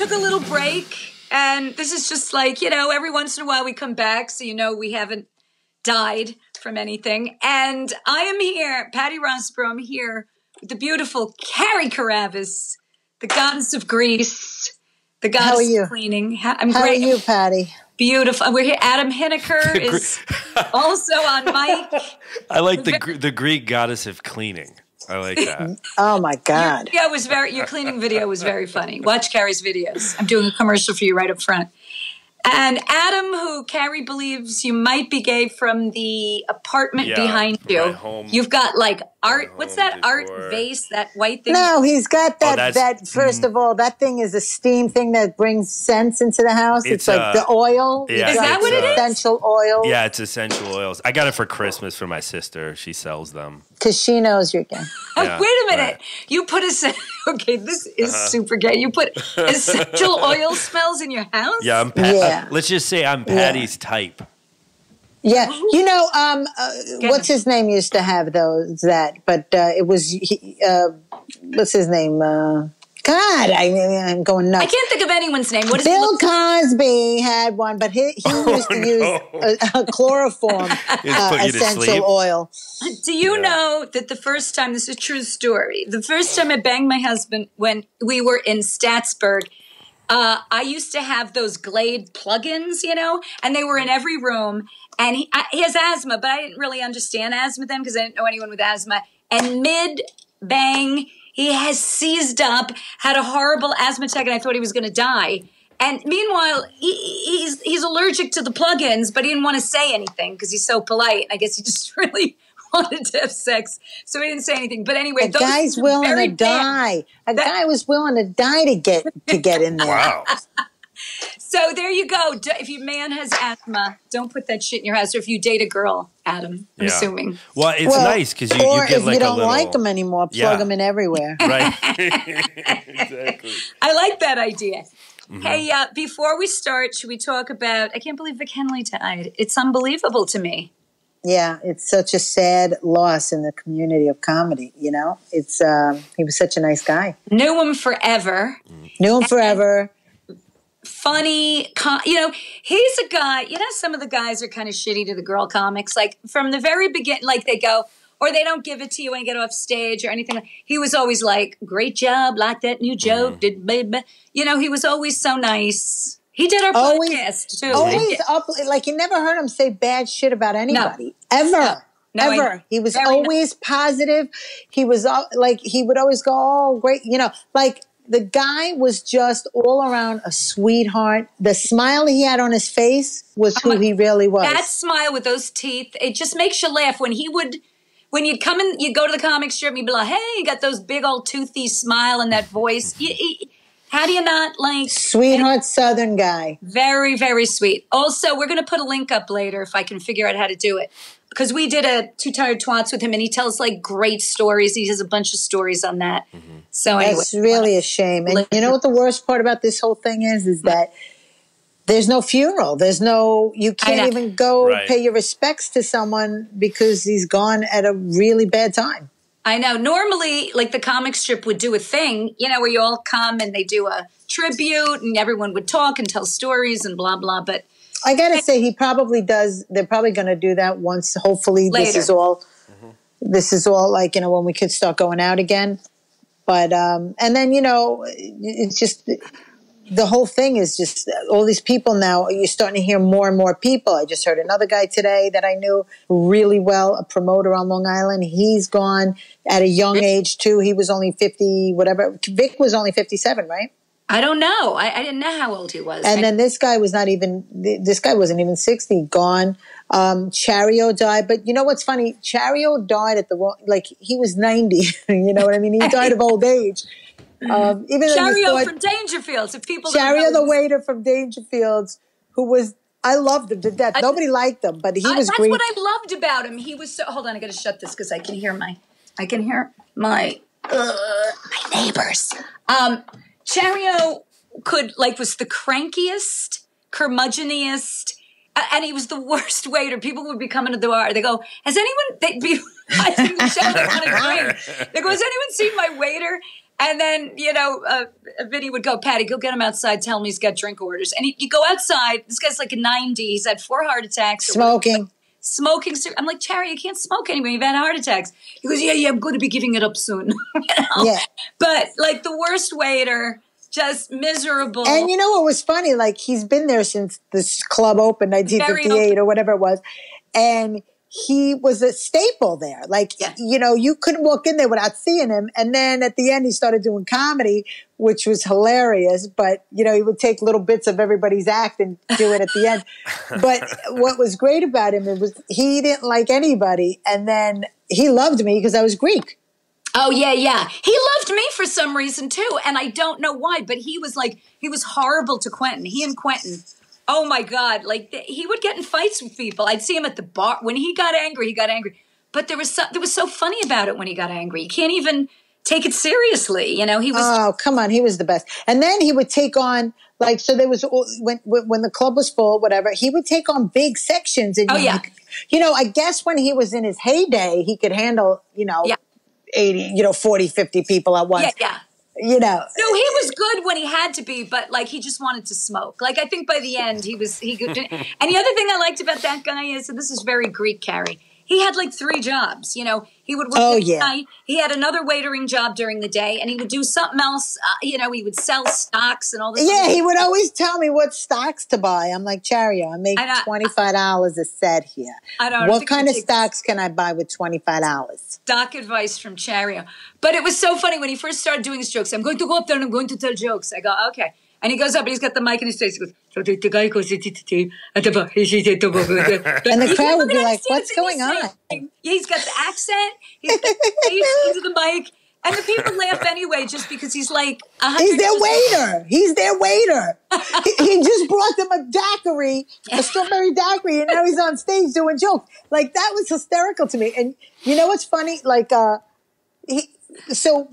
took a little break, and this is just like you know, every once in a while we come back, so you know we haven't died from anything. And I am here, Patty Rosborough. I'm here with the beautiful Carie Karavas, the goddess of Greece, the goddess How are you? of cleaning. Ha- I'm How great. are you, Patty? Beautiful. We're here. Adam Hineker is also on mic. I like the the Greek goddess of cleaning. I like that. Oh my God. Yeah, was very. Your cleaning video was very funny. Watch Carie's videos. I'm doing a commercial for you right up front. And Adam, who Carie believes you might be gay from the apartment Yeah, behind you. my home- You've got like art. What's that art decor. vase? That white thing. No, he's got that. Oh, that first of all, that thing is a steam thing that brings scents into the house. It's, It's, like uh, the oil. yeah, Is that what it is? Essential oil. Yeah, it's essential oils. I got it for Christmas for my sister. She sells them. Because she knows you're gay. Yeah, Wait a minute. right. Uh-huh. You put a. Okay, this is super gay. You put essential oil smells in your house. Yeah, I'm. Pat- Yeah. uh, let's just say I'm Patty's type. Yeah, you know, um, uh, what's his name used to have those that, but uh, it was he, uh, what's his name? Uh, God, I, I'm going nuts. I can't think of anyone's name. What is Bill it? Cosby had one, but he, he used to use a, a chloroform uh, put you to essential oil. Do you Yeah. know that the first time, this is a true story, the first time I banged my husband when we were in Statsburg, uh, I used to have those Glade plugins, you know, and they were in every room. And he, I, he has asthma, but I didn't really understand asthma then because I didn't know anyone with asthma. And mid bang, he has seized up, had a horrible asthma attack, and I thought he was going to die. And meanwhile, he, he's he's allergic to the plugins, but he didn't want to say anything because he's so polite. I guess he just really wanted to have sex, so he didn't say anything. But anyway, A those guy's willing very to bad. die. A That- guy was willing to die to get to get in there. Wow. So there you go. If your man has asthma, don't put that shit in your house. Or if you date a girl, Adam, I'm Yeah. assuming. Well, it's Well, nice because you, or you get if like you don't little, like them anymore, plug Yeah. them in everywhere. right? exactly. I like that idea. Mm-hmm. Hey, uh, before we start, should we talk about? I can't believe Vic Henley died. It's unbelievable to me. Yeah, it's such a sad loss in the community of comedy. You know, it's um, he was such a nice guy. Knew him forever. Knew him forever. Funny. Com- you know, he's a guy. You know, some of the guys are kind of shitty to the girl comics. Like from the very beginning, like they go, or they don't give it to you when you get off stage or anything. He was always like, "Great job, like that new joke." Mm-hmm. Did baby, you know? He was always so nice. He did our Always- podcast too. Always up, like you never heard him say bad shit about anybody ever. No, I- Ever. he was very always positive. He was al- like he would always go, "Oh, great!" You know, like the guy was just all around a sweetheart. The smile he had on his face was oh who he really was. That smile with those teeth, it just makes you laugh. When he would, when you'd come in, you'd go to the comic strip and you'd be like, hey, you got those big old toothy smile and that voice. You- you- how do you not like? Sweetheart Southern guy. Very, very sweet. Also, we're going to put a link up later if I can figure out how to do it. Because we did a Two Tired Twats with him and he tells like great stories. He has a bunch of stories on that. Mm-hmm. So, anyway. That's really a shame. And you know what the worst part about this whole thing is? Is that there's no funeral. There's no, you can't even go Right. pay your respects to someone because he's gone at a really bad time. I know. Normally, like the comic strip would do a thing, you know, where you all come and they do a tribute and everyone would talk and tell stories and blah, blah. But I got to say, he probably does. They're probably going to do that once, hopefully, this is all, this is all like, you know, when we could start going out again. But, um, and then, you know, it's just, the whole thing is just all these people now. You're starting to hear more and more people. I just heard another guy today that I knew really well, a promoter on Long Island. He's gone at a young age too. He was only fifty, whatever. Vic was only fifty-seven, right? I don't know. I, I didn't know how old he was. And I- then this guy was not even. This guy wasn't even sixty. Gone. Um, Chario died, but you know what's funny? Chario died at the wrong. Like he was ninety. you know what I mean? He died of old age. Um, even Chario thought- from Dangerfields. If people Chario, the waiter from Dangerfields, who was I loved him to death. Nobody liked him, but he I- was that's great. what I loved about him. He was so. Hold on, I got to shut this because I can hear my. I can hear my uh, my neighbors. Um, Chario could like was the crankiest, curmudgeoniest, And he was the worst waiter. People would be coming to the bar. They go, "Has anyone?" They'd be watching the show. They want a drink. They go, "Has anyone seen my waiter?" And then you know, uh, Vinny would go, "Patty, go get him outside. Tell him he's got drink orders." And you go outside. This guy's like a ninety. He's had four heart attacks. Smoking. Smoking. I'm like, Terry, you can't smoke anymore. You've had heart attacks. He goes, Yeah, yeah, I'm going to be giving it up soon. You know? Yeah. But like the worst waiter, just miserable. And you know what was funny? Like he's been there since this club opened, Very 1958 or whatever it was, and he was a staple there. Like Yeah. you know, you couldn't walk in there without seeing him. And then at the end, he started doing comedy, which was hilarious. But you know, he would take little bits of everybody's act and do it at the end. But what was great about him it was he didn't like anybody, and then he loved me because I was Greek. oh, yeah, yeah. He loved me for some reason too. And I don't know why, but he was like, he was horrible to Quentin. He and Quentin. Oh my God. Like he would get in fights with people. I'd see him at the bar. When he got angry, he got angry. But there was so, there was so funny about it when he got angry. You can't even take it seriously. You know, he was Oh, come on. He was the best. And then he would take on, like, so there was, when, when the club was full, whatever, he would take on big sections. And Oh, you- yeah. You know, I guess when he was in his heyday, he could handle, you know, Yeah. 80, you know, 40, 50 people at once. yeah, yeah. You know, No, he was good when he had to be, but like he just wanted to smoke. Like I think by the end he was he could. and the other thing I liked about that guy is, and this is very Greek, Carie. He had like three jobs. You know, he would work Oh, at yeah. night. He had another waitering job during the day, and he would do something else. Uh, you know, he would sell stocks and all this. yeah, he would always tell me what stocks to buy. I'm like, Chario, I make And $25 a set here. I don't- What kind of stocks can I buy with $25? stock advice from Chario. But it was so funny when he first started doing his jokes. I'm going to go up there and I'm going to tell jokes. I go, okay. And he goes up and he's got the mic in his face. He goes, so the, the guy goes, at the bar. And the crowd would be like, "What's going on?" He's got the accent. He's got the face into the mic. And the people laugh anyway just because he's like a hundred He's their years old. waiter. He's their waiter. he, he just brought them a daiquiri, a strawberry daiquiri, and now he's on stage doing jokes. Like that was hysterical to me. And you know what's funny? Like, uh, he, so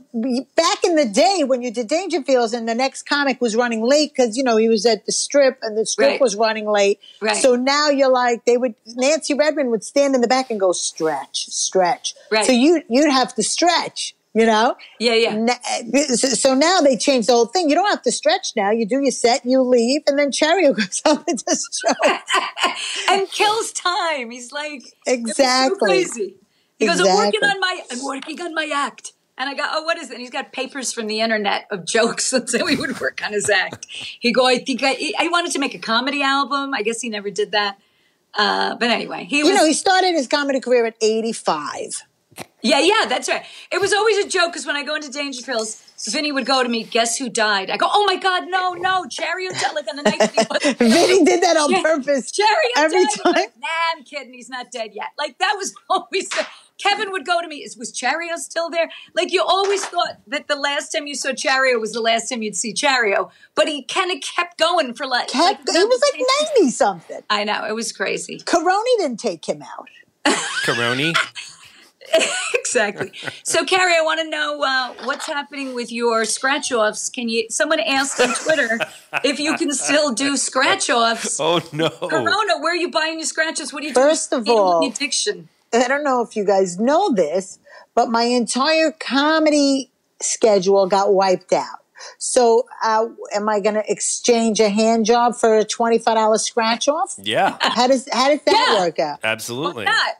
back in the day when you did Dangerfields and the next comic was running late because you know he was at the strip and the strip Right. was running late. Right. So now you're like they would Nancy Redmond would stand in the back and go stretch, stretch. Right. So you you'd have to stretch. You know. Yeah, yeah. So now they changed the whole thing. You don't have to stretch now. You do your set, you leave, and then Chario goes up and does show. and kills time. He's like it was so Exactly. crazy. He goes, I'm working on my I'm working on my act. And I go, oh, what is it? And he's got papers from the internet of jokes. that he would work on his act. He go, I think I, I wanted to make a comedy album. I guess he never did that. Uh, but anyway, he was. You know, he started his comedy career at 85. Yeah, yeah, that's right. It was always a joke because when I go into Dangerfields, Vinny would go to me, guess who died? I go, oh my God, no, no, Cherry died like on the night. Vinny did that on Cher- purpose. Cherry every. Time. Like, nah, I'm kidding. He's not dead yet. Like that was always the, Kevin would go to me, is was Chario still there? Like you always thought that the last time you saw Chario was the last time you'd see Chario, but he kind of kept going for like, like he was like 90 something. I know, it was crazy. Coroni didn't take him out. Caroni. exactly. So, Carie, I want to know uh, what's happening with your scratch offs. Can you? Someone asked on Twitter if you can still do scratch offs. Oh no. Corona, where are you buying your scratches? What are you doing? First of Handling all- addiction. I don't know if you guys know this, but my entire comedy schedule got wiped out. So, uh, am I going to exchange a hand job for a twenty-five dollars scratch off? Yeah. How does how does that Yeah. work out? Absolutely. Not.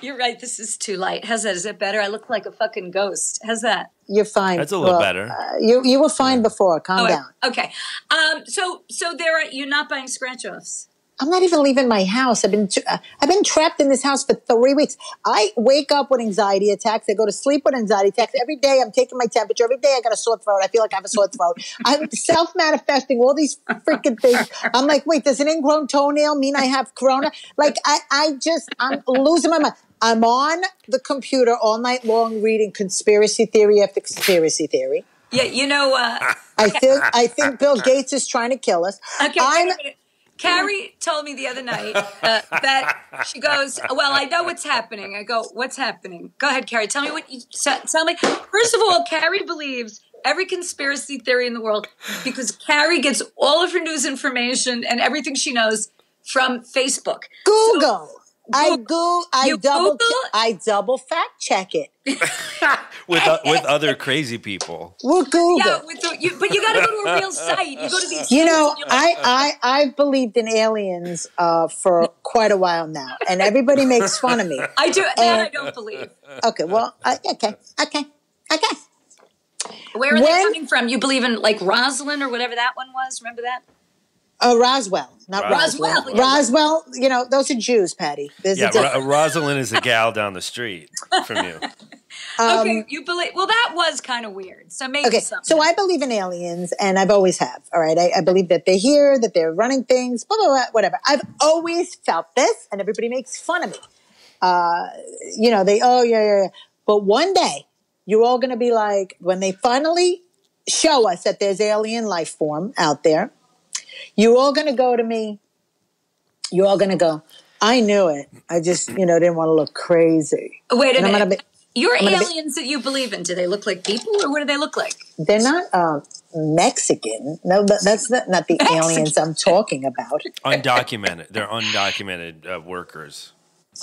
You're right. This is too light. How's that? Is that better? I look like a fucking ghost. How's that? You're fine. That's a little better. uh, you you were fine before. Calm Oh, down. okay. Um. So, so there are. You're not buying scratch offs. I'm not even leaving my house. I've been uh, I've been trapped in this house for three weeks. I wake up with anxiety attacks. I go to sleep with anxiety attacks. Every day I'm taking my temperature. Every day I got a sore throat. I feel like I have a sore throat. I'm self manifesting all these freaking things. I'm like, wait, does an ingrown toenail mean I have corona? Like I I just I'm losing my mind. I'm on the computer all night long reading conspiracy theory after conspiracy theory. Yeah. You know. Uh, I think I think Bill Gates is trying to kill us. Okay, I'm wait a minute. Carie told me the other night uh, that she goes, "Well, I know what's happening." I go, "What's happening?" Go ahead, Carie. Tell me what you tell tell me. First of all, Carie believes every conspiracy theory in the world because Carie gets all of her news information and everything she knows from Facebook. Google. I go. I you double. Google? I double fact check it. with uh, with other crazy people. We'll Google. Yeah, with the, you, but you got to go to a real site. You go to these. You know, like, I, I, I've believed in aliens uh, for quite a while now, and everybody makes fun of me. I do that. I don't believe. Okay, well, uh, okay, okay, okay. Where are they coming from? You believe in like Rosalind or whatever that one was? Remember that? Uh, Roswell, not Roswell. Roswell. yeah. Roswell, you know, those are Jews, Patty. There's Yeah, a. Ro- Rosalind is a gal down the street from you. Um, okay, you believe. Well, that was kind of weird. So maybe Okay, something. so I believe in aliens, and I've always have. All right, I, I believe that they're here, that they're running things, blah blah blah, whatever. I've always felt this, and everybody makes fun of me. Uh, you know, they oh yeah yeah yeah. But one day, you're all going to be like, when they finally show us that there's alien life form out there, you're all going to go to me. You're all going to go. I knew it. I just you know didn't want to look crazy. Wait a and minute. gonna be- Your I'm gonna be- aliens that you believe in, do they look like people or what do they look like? They're not um, Mexican. No, that, that's not, not the aliens I'm talking about. Undocumented. They're undocumented uh, workers.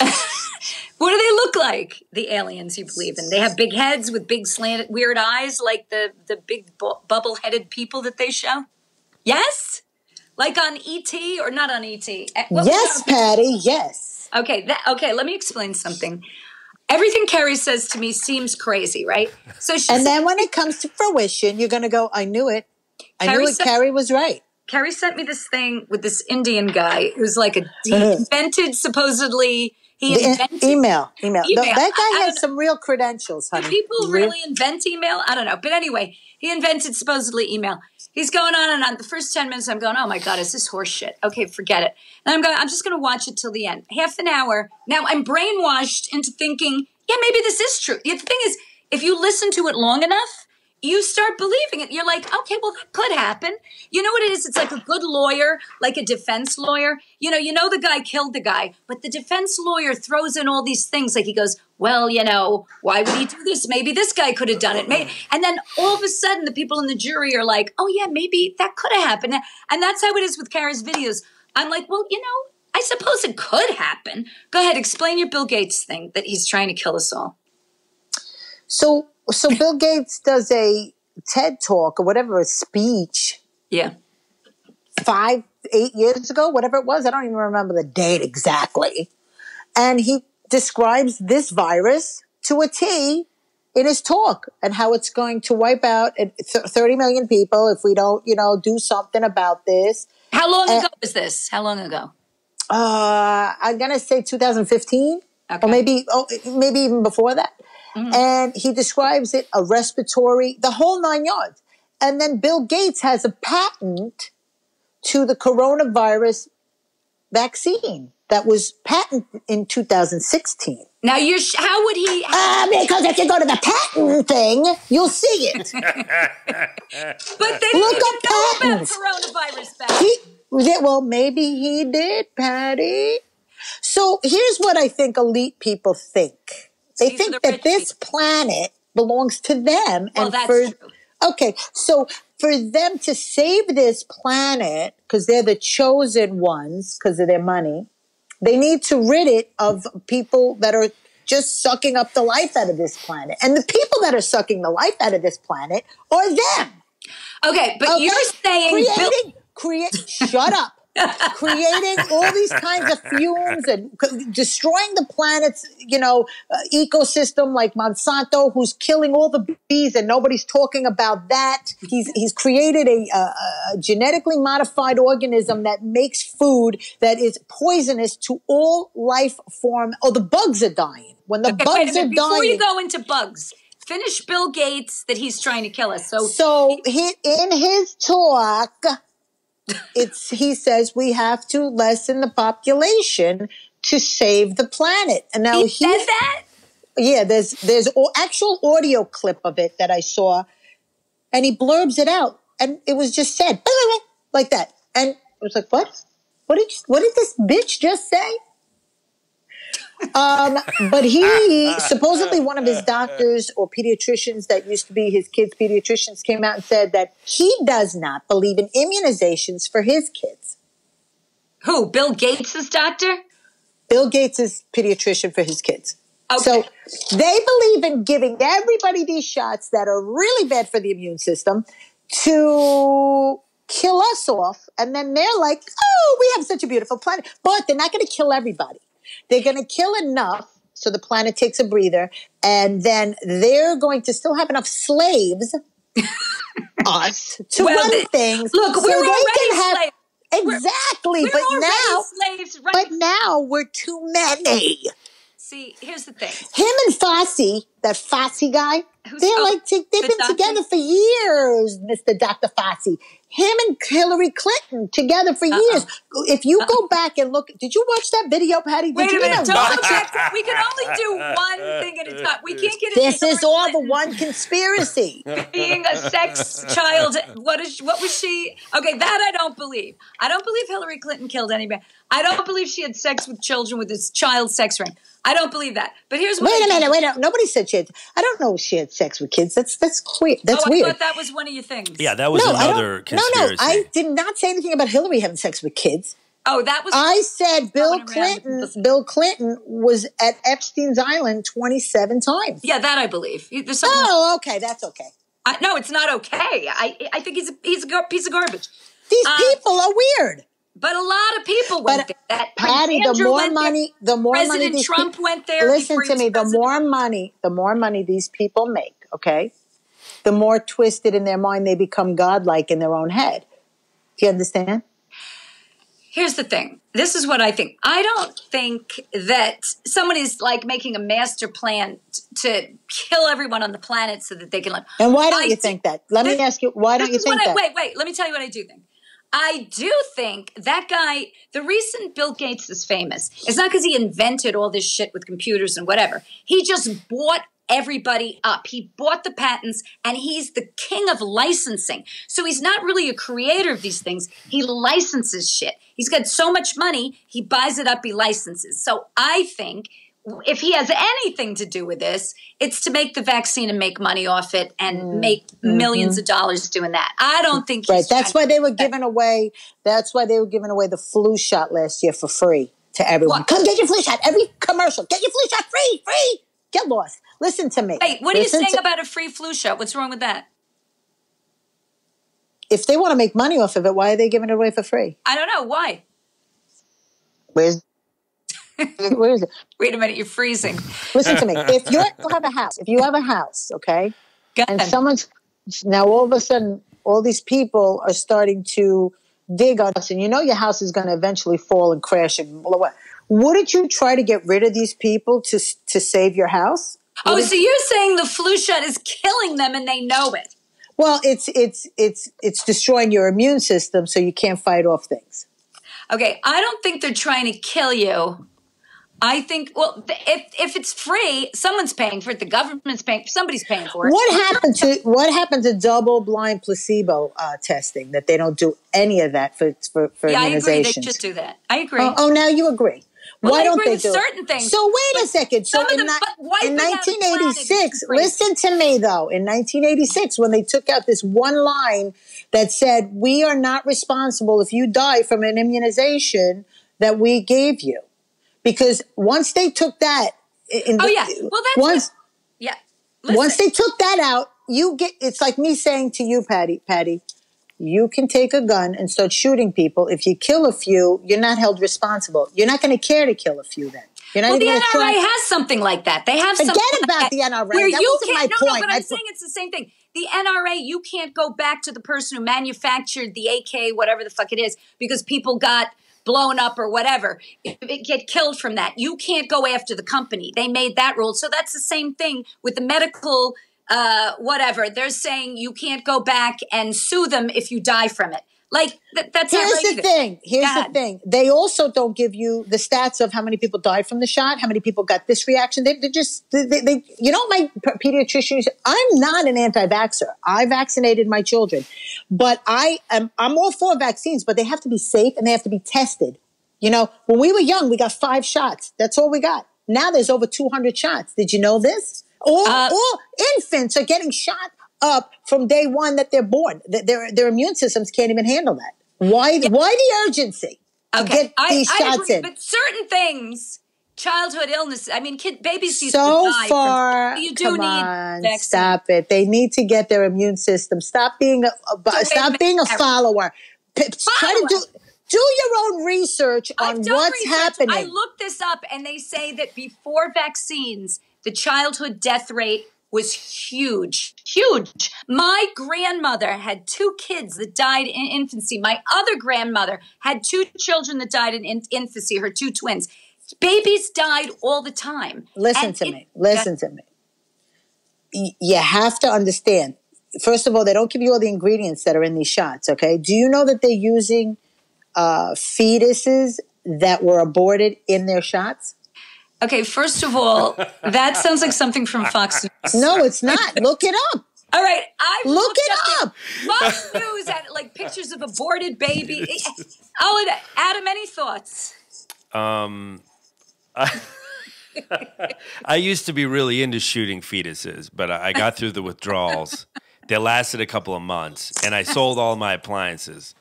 What do they look like? The aliens you believe in? They have big heads with big slanted, weird eyes, like the the big bu- bubble-headed people that they show. Yes, like on ET or not on ET? Eh, what Yes. Patty. Yes. Okay, that, okay. Let me explain something. Everything Carie says to me seems crazy, right? So she And said- then when it comes to fruition, you're going to go. I knew it. I Carie knew it. Carie was right. Carie sent me this thing with this Indian guy who's like a invented supposedly he invented email, email. Email. No, that guy I has some real credentials, honey. Do people really invent email? I don't know. But anyway, he invented supposedly email. He's going on and on. The first 10 minutes, I'm going, oh my God, is this horse shit? Okay, forget it. And I'm going, I'm just going to watch it till the end. Half an hour. Now I'm brainwashed into thinking, yeah, maybe this is true. The thing is, if you listen to it long enough, you start believing it. You're like, okay, well, that could happen. You know what it is? It's like a good lawyer, like a defense lawyer. You know, you know the guy killed the guy, but the defense lawyer throws in all these things. Like he goes, well, you know, why would he do this? Maybe this guy could have done it. Maybe. Uh-huh. And then all of a sudden, the people in the jury are like, oh, yeah, maybe that could have happened. And that's how it is with Kara's videos. I'm like, well, you know, I suppose it could happen. Go ahead, explain your Bill Gates thing that he's trying to kill us all. So, so Bill Gates does a TED talk or whatever, a speech Yeah. five, eight years ago, whatever it was. I don't even remember the date exactly. And he describes this virus to a T in his talk and how it's going to wipe out uh, 30 million people if we don't, you know, do something about this. How long Uh, ago was this? How long ago? Uh, I'm going to say 2015 Okay. or maybe, oh, maybe even before that. And he describes it a respiratory, the whole nine yards. And then Bill Gates has a patent to the coronavirus vaccine that was patented in 2016. Now you're. Sh- how would he? Uh, because if you go to the patent thing, you'll see it. but they Look up know about patents. coronavirus back. he, well, maybe he did, Patty. So here's what I think elite people think. They These think the that rich this planet belongs to them. Well, and that's for, true. Okay, so for them to save this planet, because they're the chosen ones, because of their money, they need to rid it of people that are just sucking up the life out of this planet. And the people that are sucking the life out of this planet are them. Okay, but Okay? you're saying creating, create, shut up. Creating all these kinds of fumes and c- destroying the planet's, you know, uh, ecosystem like Monsanto, who's killing all the bees and nobody's talking about that. He's, he's created a, a, a genetically modified organism that makes food that is poisonous to all life form. Oh, the bugs are dying. When the Okay, bugs are minute, before you go into bugs, finish Bill Gates that he's trying to kill us. So, So he, in his talk, it's he says we have to lessen the population to save the planet. And now he he, said that. yeah, there's there's actual audio clip of it that I saw, and he blurbs it out, and it was just said like that, and it was like, what? What did what did this bitch just say? Um, but he supposedly one of his doctors or pediatricians that used to be his kids' pediatricians came out and said that he does not believe in immunizations for his kids. Who? Who? Bill Gates' doctor? Bill Gates is pediatrician for his kids. Okay. So they believe in giving everybody these shots that are really bad for the immune system to kill us off. And then they're like, oh, we have such a beautiful planet. But they're not going to kill everybody. They're going to kill enough so the planet takes a breather. And then they're going to still have enough slaves, us, to Well, run they- things. Look, so we're they already can have- slaves. We're- Exactly. We're but now, slaves, right? but now we're too many. See, here's the thing. Him and Fauci, that Fauci guy, Who's- they're oh, like they've the been doctor? together for years, Mr. Dr. Fauci. Him and Hillary Clinton together for years. If you go back and look, did you watch that video, Patty? Did Wait a minute. Don't? We can only do one thing at a time. We can't get into This is Hillary all the one conspiracy. being a sex child. What is? What was she? Okay, that I don't believe. I don't believe Hillary Clinton killed anybody. I don't believe she had sex with children with this child sex ring. I don't believe that. But here's what. Wait a minute, wait a minute. Nobody said she had. I don't know if she had sex with kids. That's that's weird. That's oh, I weird. thought that was one of your things. Yeah, that was no, I another don't, no, conspiracy. no. I did not say anything about Hillary having sex with kids. Oh, that was. I said Bill Going around Clinton. Bill Clinton was at Epstein's Island twenty-seven times. yeah, that I believe. There's something. Oh, okay, that's okay. I, no, it's not okay. I I think he's a, he's a piece of garbage. These Uh, people are weird. But a lot of people went But there. That Patty, the more went there. money, the more money President these Trump peop- went there. Listen to me. The president. more money, the more money these people make. Okay, the more twisted in their mind they become godlike in their own head. Do you understand? Here's the thing. This is what I think. I don't think that someone is like making a master plan t- to kill everyone on the planet so that they can live. And why don't I you think that? Let me ask you. Why don't you think I, that? wait, wait. Let me tell you what I do think. I do think that guy, the reason Bill Gates is famous is not because he invented all this shit with computers and whatever. He just bought everybody up. He bought the patents and he's the king of licensing. So he's not really a creator of these things. He licenses shit. He's got so much money, he buys it up, he licenses. So I think if he has anything to do with this, it's to make the vaccine and make money off it and make 1000000s of dollars doing that. I don't think Mm-hmm. Right. That's why they were giving away. That's why they were giving away the flu shot last year for free to everyone. What? Come get your flu shot. Every commercial, get your flu shot free, free. Get lost. Listen to me. Wait, what are you saying to- about a free flu shot? What's wrong with that? If they want to make money off of it, why are they giving it away for free? I don't know. Why? Where's where is it? Wait a minute, you're freezing. Listen to me. If you have a house, if you have a house, okay, and someone's now all of a sudden, all these people are starting to dig on us, and you know your house is going to eventually fall and crash and blow up. Wouldn't you try to get rid of these people to to save your house? oh, so you're saying the flu shot is killing them and they know it? Well, it's it's it's it's destroying your immune system, so you can't fight off things. Okay, I don't think they're trying to kill you. I think, well, if if it's free, someone's paying for it. The government's paying. Somebody's paying for it. What happened to what happened to double blind placebo uh, testing? That they don't do any of that for for, for Yeah, I agree. They should do that. I agree. Oh, oh, now you agree. Well, Why don't they do it? certain things, So wait a second. So in, them- ni- in out the planet 1986, listen to me though. In 1986, when they took out this one line that said, "We are not responsible if you die from an immunization that we gave you," because once they took that, in oh yeah. Well, that's once yeah. Listen, once they took that out, you get it's like me saying to you, Patty, Patty, you can take a gun and start shooting people. If you kill a few, you're not held responsible. You're not going to care to kill a few then. You're not well, the NRA try. has something like that. They have Forget something about like the NRA. Where That you wasn't can't, my no, point. no, but I'm po- saying it's the same thing. The NRA, you can't go back to the person who manufactured the AK, whatever the fuck it is, because people got blown up or whatever, get killed from that. You can't go after the company. They made that rule. So that's the same thing with the medical uh, whatever. They're saying you can't go back and sue them if you die from it. Like th- that's Here's right the thing. Here's the thing. They also don't give you the stats of how many people died from the shot, how many people got this reaction. They, they just, they, they, you know, my pediatrician. I'm not an anti-vaxxer. I vaccinated my children, but I am. I'm all for vaccines, but they have to be safe and they have to be tested. You know, when we were young, we got five shots. That's all we got. Now there's over 200 shots. Did you know this? All, Uh, all infants are getting shot up from day one that they're born. Th- Their, their immune systems can't even handle that. Why, why the urgency? get I, these I shots agree, in. But certain things, childhood illness. I mean, kid babies used so to die far, From, you do come need on, vaccines. stop it. They need to get their immune system. Stop being a, a stop being a follower. P- try to do do your own research on what's research. happening. I looked this up, and they say that before vaccines, the childhood death rate was huge, huge. My grandmother had two kids that died in infancy. My other grandmother had two children that died in in- infancy. Her two twins. Babies died all the time. Listen And to it- me. Listen to me. You have to understand. First of all, they don't give you all the ingredients that are in these shots. Okay. Do you know that they're using uh, fetuses that were aborted in their shots? Okay, first of all, that sounds like something from Fox News. No, it's not. Look it up. All right, I Look it the up. Fox News had like pictures of aborted baby. Oh, and Adam, any thoughts? Um, I, I used to be really into shooting fetuses, but I I got through the withdrawals. They lasted a couple of months, and I sold all my appliances.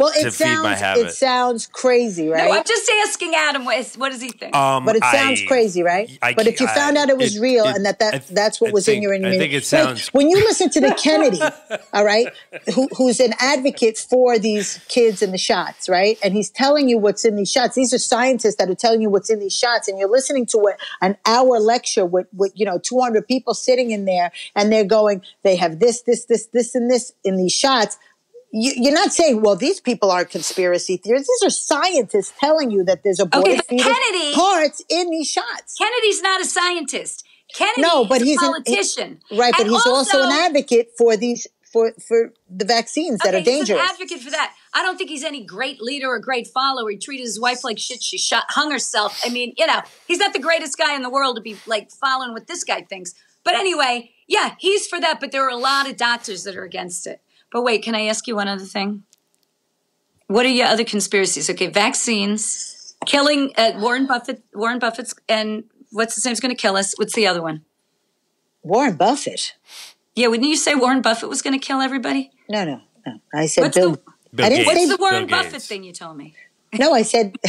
Well, To it feed my sounds habit. it sounds crazy, right? No, I'm just asking Adam. What, is, what does he think? Um, but it sounds I- crazy, right? I but if you can't- found out it was it- real it- and that, that I- that's what I was think- in your I immunity. think it Wait, sounds- when you listen to the Kennedy, all right, who, who's an advocate for these kids and the shots, right? And he's telling you what's in these shots. These are scientists that are telling you what's in these shots, and you're listening to what an hour lecture with, with you know 200 people sitting in there, and they're going, they have this, this, this, this, and this in these shots you, you're not saying, well, these people are conspiracy theorists. These are scientists telling you that there's aborted but Kennedy- parts in these shots. Kennedy's not a scientist. Kennedy No, but is he's a an- eh, politician. Right, but And he's also, an advocate for these for for the vaccines that Okay, are dangerous. He's an advocate for that. I don't think he's any great leader or great follower. He treated his wife like shit. She shot, hung herself. I mean, you know, he's not the greatest guy in the world to be like following what this guy thinks. But anyway, yeah, he's for that. But there are a lot of doctors that are against it. But wait, can I ask you one other thing? What are your other conspiracies? Okay, vaccines, killing uh, Warren Buffett. Warren Buffett's and what's his name's going to kill us. What's the other one? Warren Buffett. Yeah, wouldn't you say Warren Buffett was going to kill everybody? No, no, no. I said What's Bill. the- Bill I didn't Gates. say What's the Warren Bill Buffett Gates. thing you told me? no. I said.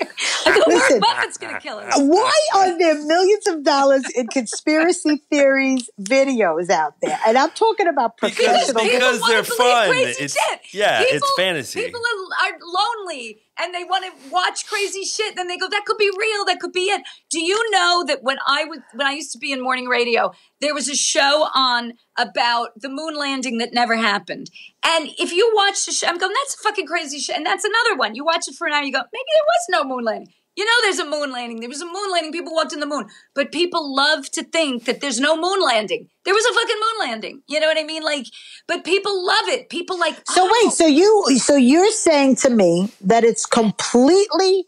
I Warren Listen. Buffett's going to kill us. Why are there millions of dollars in conspiracy theories videos out there? And I'm talking about Because- professional. because- wanna they're fun. Crazy It's- shit. yeah, it's fantasy. People are, are lonely and they want to watch crazy shit. Then they go, "That could be real. That could be it." Do you know that when I was when I used to be in morning radio, there was a show on about the moon landing that never happened. And if you watch the show, I'm going, "That's a fucking crazy shit." And that's another one. You watch it for an hour, you go, "Maybe there was no moon landing." You know, there's a moon landing. There was a moon landing. People walked in the moon. But people love to think that there's no moon landing. There was a fucking moon landing. You know what I mean? Like, but people love it. People like, So oh, wait, so you so you're saying to me that it's completely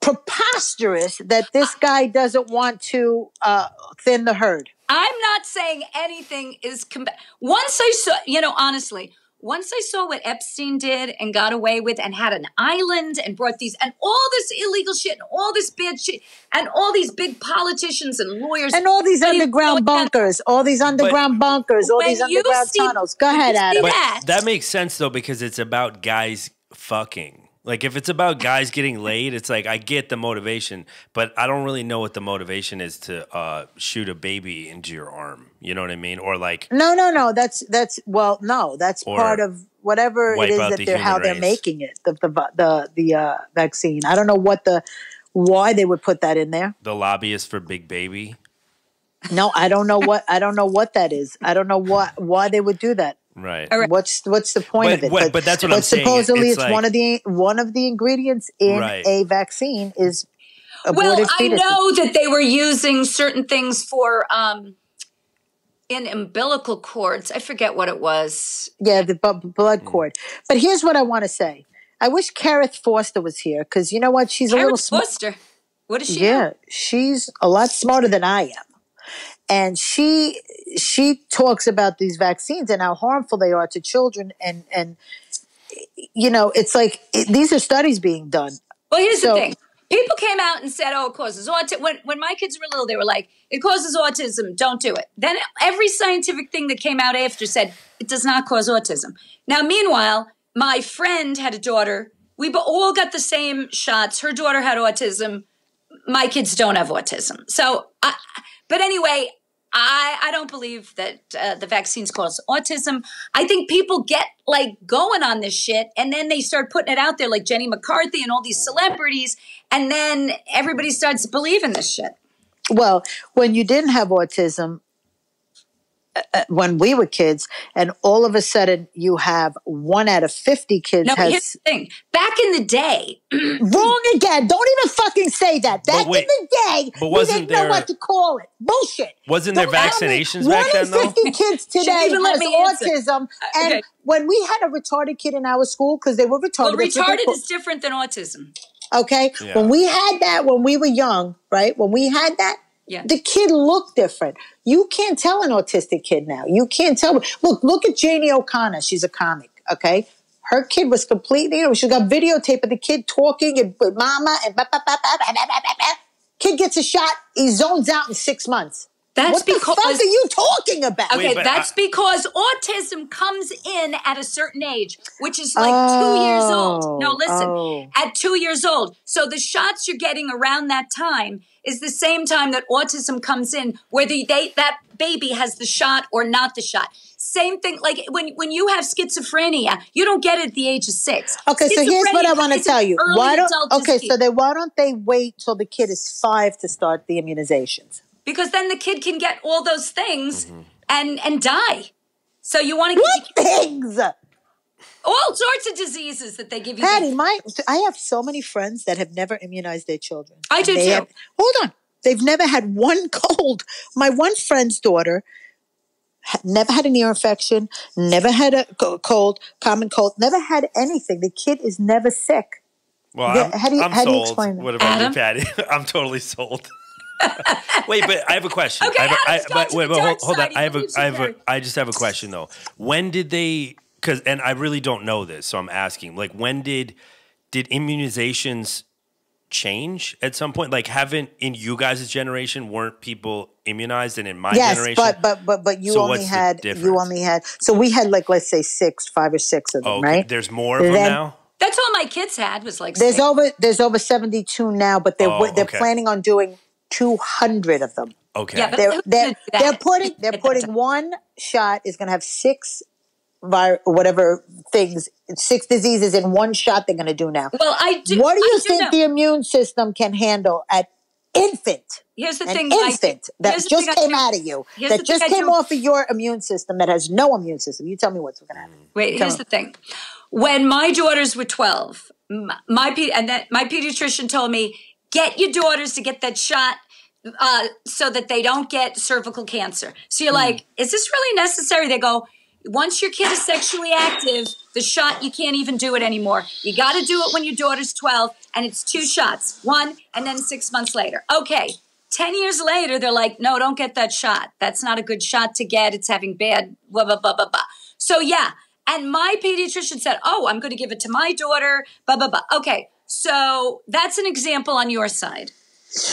preposterous that this guy doesn't want to uh, thin the herd. I'm not saying anything is. Com- once I saw, you know, honestly, once I saw what Epstein did and got away with and had an island and brought these and all this illegal shit and all this bad shit and all these big politicians and lawyers And all these underground bunkers, all these underground bunkers, all these underground see- tunnels. Go ahead, Adam. That- that makes sense though because it's about guys fucking. Like if it's about guys getting laid, it's like I get the motivation, but I don't really know what the motivation is to uh, shoot a baby into your arm. You know what I mean? Or like No, no, no. That's that's well, no. That's part of whatever it is that the they're how human they're making it. The the the the uh, vaccine. I don't know what the why they would put that in there. the lobbyist for Big Baby. No, I don't know what I don't know what that is. I don't know what why they would do that. Right. All right. What's what's the point But- of it? what- but that's what but I'm saying. supposedly It's it's, one of the one of the ingredients in Right. a vaccine is Well, aborted I fetuses. know that they were using certain things for um in umbilical cords. I forget what it was. Yeah, the bu- blood cord. But here's what I want to say. I wish Karith Foster was here because you know what? She's a little Karen smart. Foster. What is she? Yeah, she's a lot smarter than I am. And she she talks about these vaccines and how harmful they are to children and and you know, it's like it, these are studies being done. Well, here's So- the thing. People came out and said, "Oh, it causes autism." When when my kids were little, they were like, "It causes autism. Don't do it." Then every scientific thing that came out after said it does not cause autism. Now, meanwhile, my friend had a daughter. We all got the same shots. Her daughter had autism. My kids don't have autism. So, I, but anyway, I, I don't believe that uh, the vaccines cause autism. I think people get like going on this shit and then they start putting it out there like Jenny McCarthy and all these celebrities. And then everybody starts believing this shit. Well, when you didn't have autism, Uh, when we were kids, and all of a sudden you have one out of 50 kids No, here's the thing. Back in the day, wrong again. Don't even fucking say that. Back wait, in the day, but we wasn't didn't know what to call it. Bullshit. Wasn't there Don't tell vaccinations back then, One in though? 50 kids today even has me answer. autism. Uh, and okay. when we had a retarded kid in our school, because they were retarded. well, that's what they retarded call- is different than autism. Okay. Yeah. When we had that when we were young, right? When we had that, Yeah. the kid looked different. You can't tell an autistic kid now. You can't tell. Look, look at Janie O'Connor. She's a comic. Okay. Her kid was completely, you know, she got videotape of the kid talking and with mama and bah, bah, bah, kid gets a shot. He zones out in six months. That's what because, the fuck are you talking about? Okay, Wait, that's I, because autism comes in at a certain age, which is like oh, two years old. No, listen, oh. at two years old. So the shots you're getting around that time is the same time that autism comes in, whether they that baby has the shot or not the shot. Same thing, like when when you have schizophrenia, you don't get it at the age of six. Okay, so here's what I want to tell you. Why don't okay? disease. So then why don't they wait till the kid is five to start the immunizations? because then the kid can get all those things Mm-hmm. and and die. So you want to What things? All sorts of diseases that they give you. Patty, my I have so many friends that have never immunized their children. I do They too. have- hold on, they've never had one cold. My one friend's daughter never had an ear infection, never had a cold, common cold, never had anything. The kid is never sick. Well, Yeah, I'm, how do you- I'm how do you explain that? What about Adam? you, Patty? I'm totally sold. Wait, but I have a question. Okay, I have a, I, Adam's but to wait, but hold, hold on. I have a, believes have a, Gary. I just have a question though. When did they? Because, and I really don't know this, so I'm asking. Like, when did did immunizations change at some point? Like, haven't in you guys' generation weren't people immunized, and in my yes, generation, but but but but you So only had you only had so we had like let's say six, five or six of them, oh, okay. right? there's more of them now. That's all my kids had was like There's six. over there's over seventy two now, but they're Oh, they're okay. planning on doing two hundred of them. Okay, Yeah, they're they're, gonna do that? they're putting they're putting one shot is going to have six vir- whatever things six diseases in one shot they're going to do now. Well, I do. what do you I think know. the immune system can handle at infant? Here's the thing. I- infant that just came out of you, that just came off of your immune system that has no immune system. You tell me what's going to happen. Wait, Come here's on. the thing. When my daughters were 12, m- my and that my pediatrician told me, get your daughters to get that shot uh, so that they don't get cervical cancer. So you're like, is this really necessary? They go, once your kid is sexually active, the shot you can't even do it anymore. You got to do it when your daughter's 12, and it's two shots, one and then six months later. Okay. 10 years later, they're like, no, don't get that shot. That's not a good shot to get. It's having bad, blah, blah, blah, blah, blah. So, yeah. And my pediatrician said, oh, I'm going to give it to my daughter, blah, blah, blah. Okay. So that's an example on your side.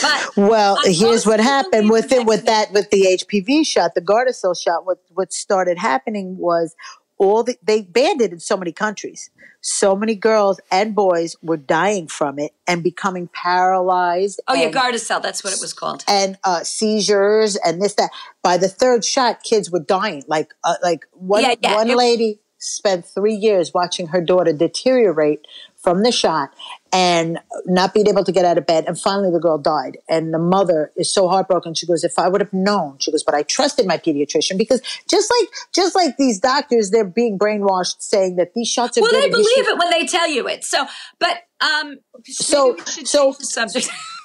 But Well, here's what happened with it with that with the HPV shot, the Gardasil shot. What what started happening was all the they banned it in so many countries. So many girls and boys were dying from it and becoming paralyzed. oh, yeah, Gardasil, that's what it was called. and uh, seizures and this that. By the third shot, kids were dying. Like uh, like one Yeah, yeah, one it- lady spent three years watching her daughter deteriorate from the shot and not being able to get out of bed. And finally, the girl died. And the mother is so heartbroken. She goes, "If I would have known," she goes, "but I trusted my pediatrician because just like just like these doctors, they're being brainwashed, saying that these shots are Well, good. they believe should- it when they tell you it. So, but um, So- maybe we should so- subject.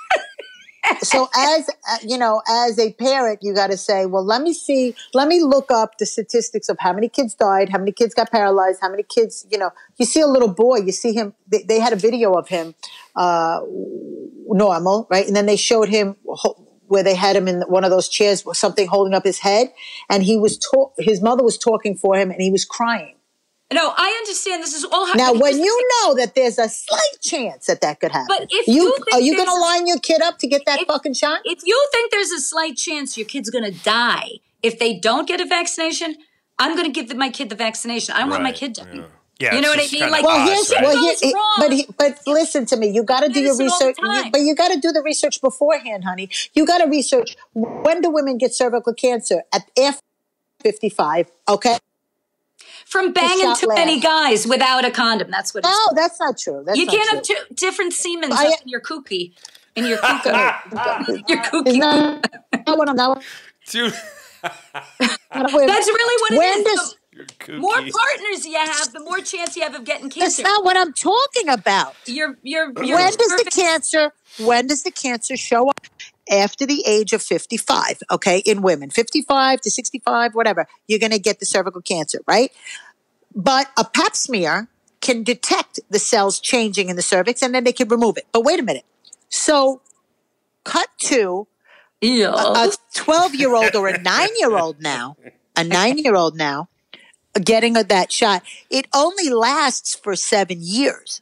so as uh, you know as a parent you got to say well let me see let me look up the statistics of how many kids died how many kids got paralyzed how many kids you know you see a little boy you see him they, they had a video of him uh, normal right? And then they showed him where they had him in one of those chairs with something holding up his head and he was talk his mother was talking for him and he was crying No, I understand this is all. now when you know that there's a slight chance that that could happen But if you, you think are you going to line your kid up to get that If- fucking shot. If you think there's a slight chance your kid's going to die if they don't get a vaccination, I'm going to give my kid the vaccination. I don't want my kid dying. yeah. Yeah, You know what I mean? Like, Well, odd, here's right? well, goes here, wrong. but he, but listen to me. You got to do do your this all the research, time. but you got to do the research beforehand, honey. You got to research when do women get cervical cancer at after fifty five? Okay, From banging shot too many guys without a condom. That's what. it's no, that's not true. That's You not can't true. have two different semen in your kookie. In your kookie. your It's kookie. not, not what I'm not. Dude, That's really what it when is. does The more partners you have, the more chance you have of getting cancer. that's not what I'm talking about. You're, you're, you're when does the cancer when does the cancer show up after the age of 55 okay in women 55 to 65 whatever you're going to get the cervical cancer right but a pap smear can detect the cells changing in the cervix and then they can remove it. But wait a minute. So cut to Yeah. a 12 year old or a 9 year old now a 9 year old now getting a, that shot. It only lasts for 7 years.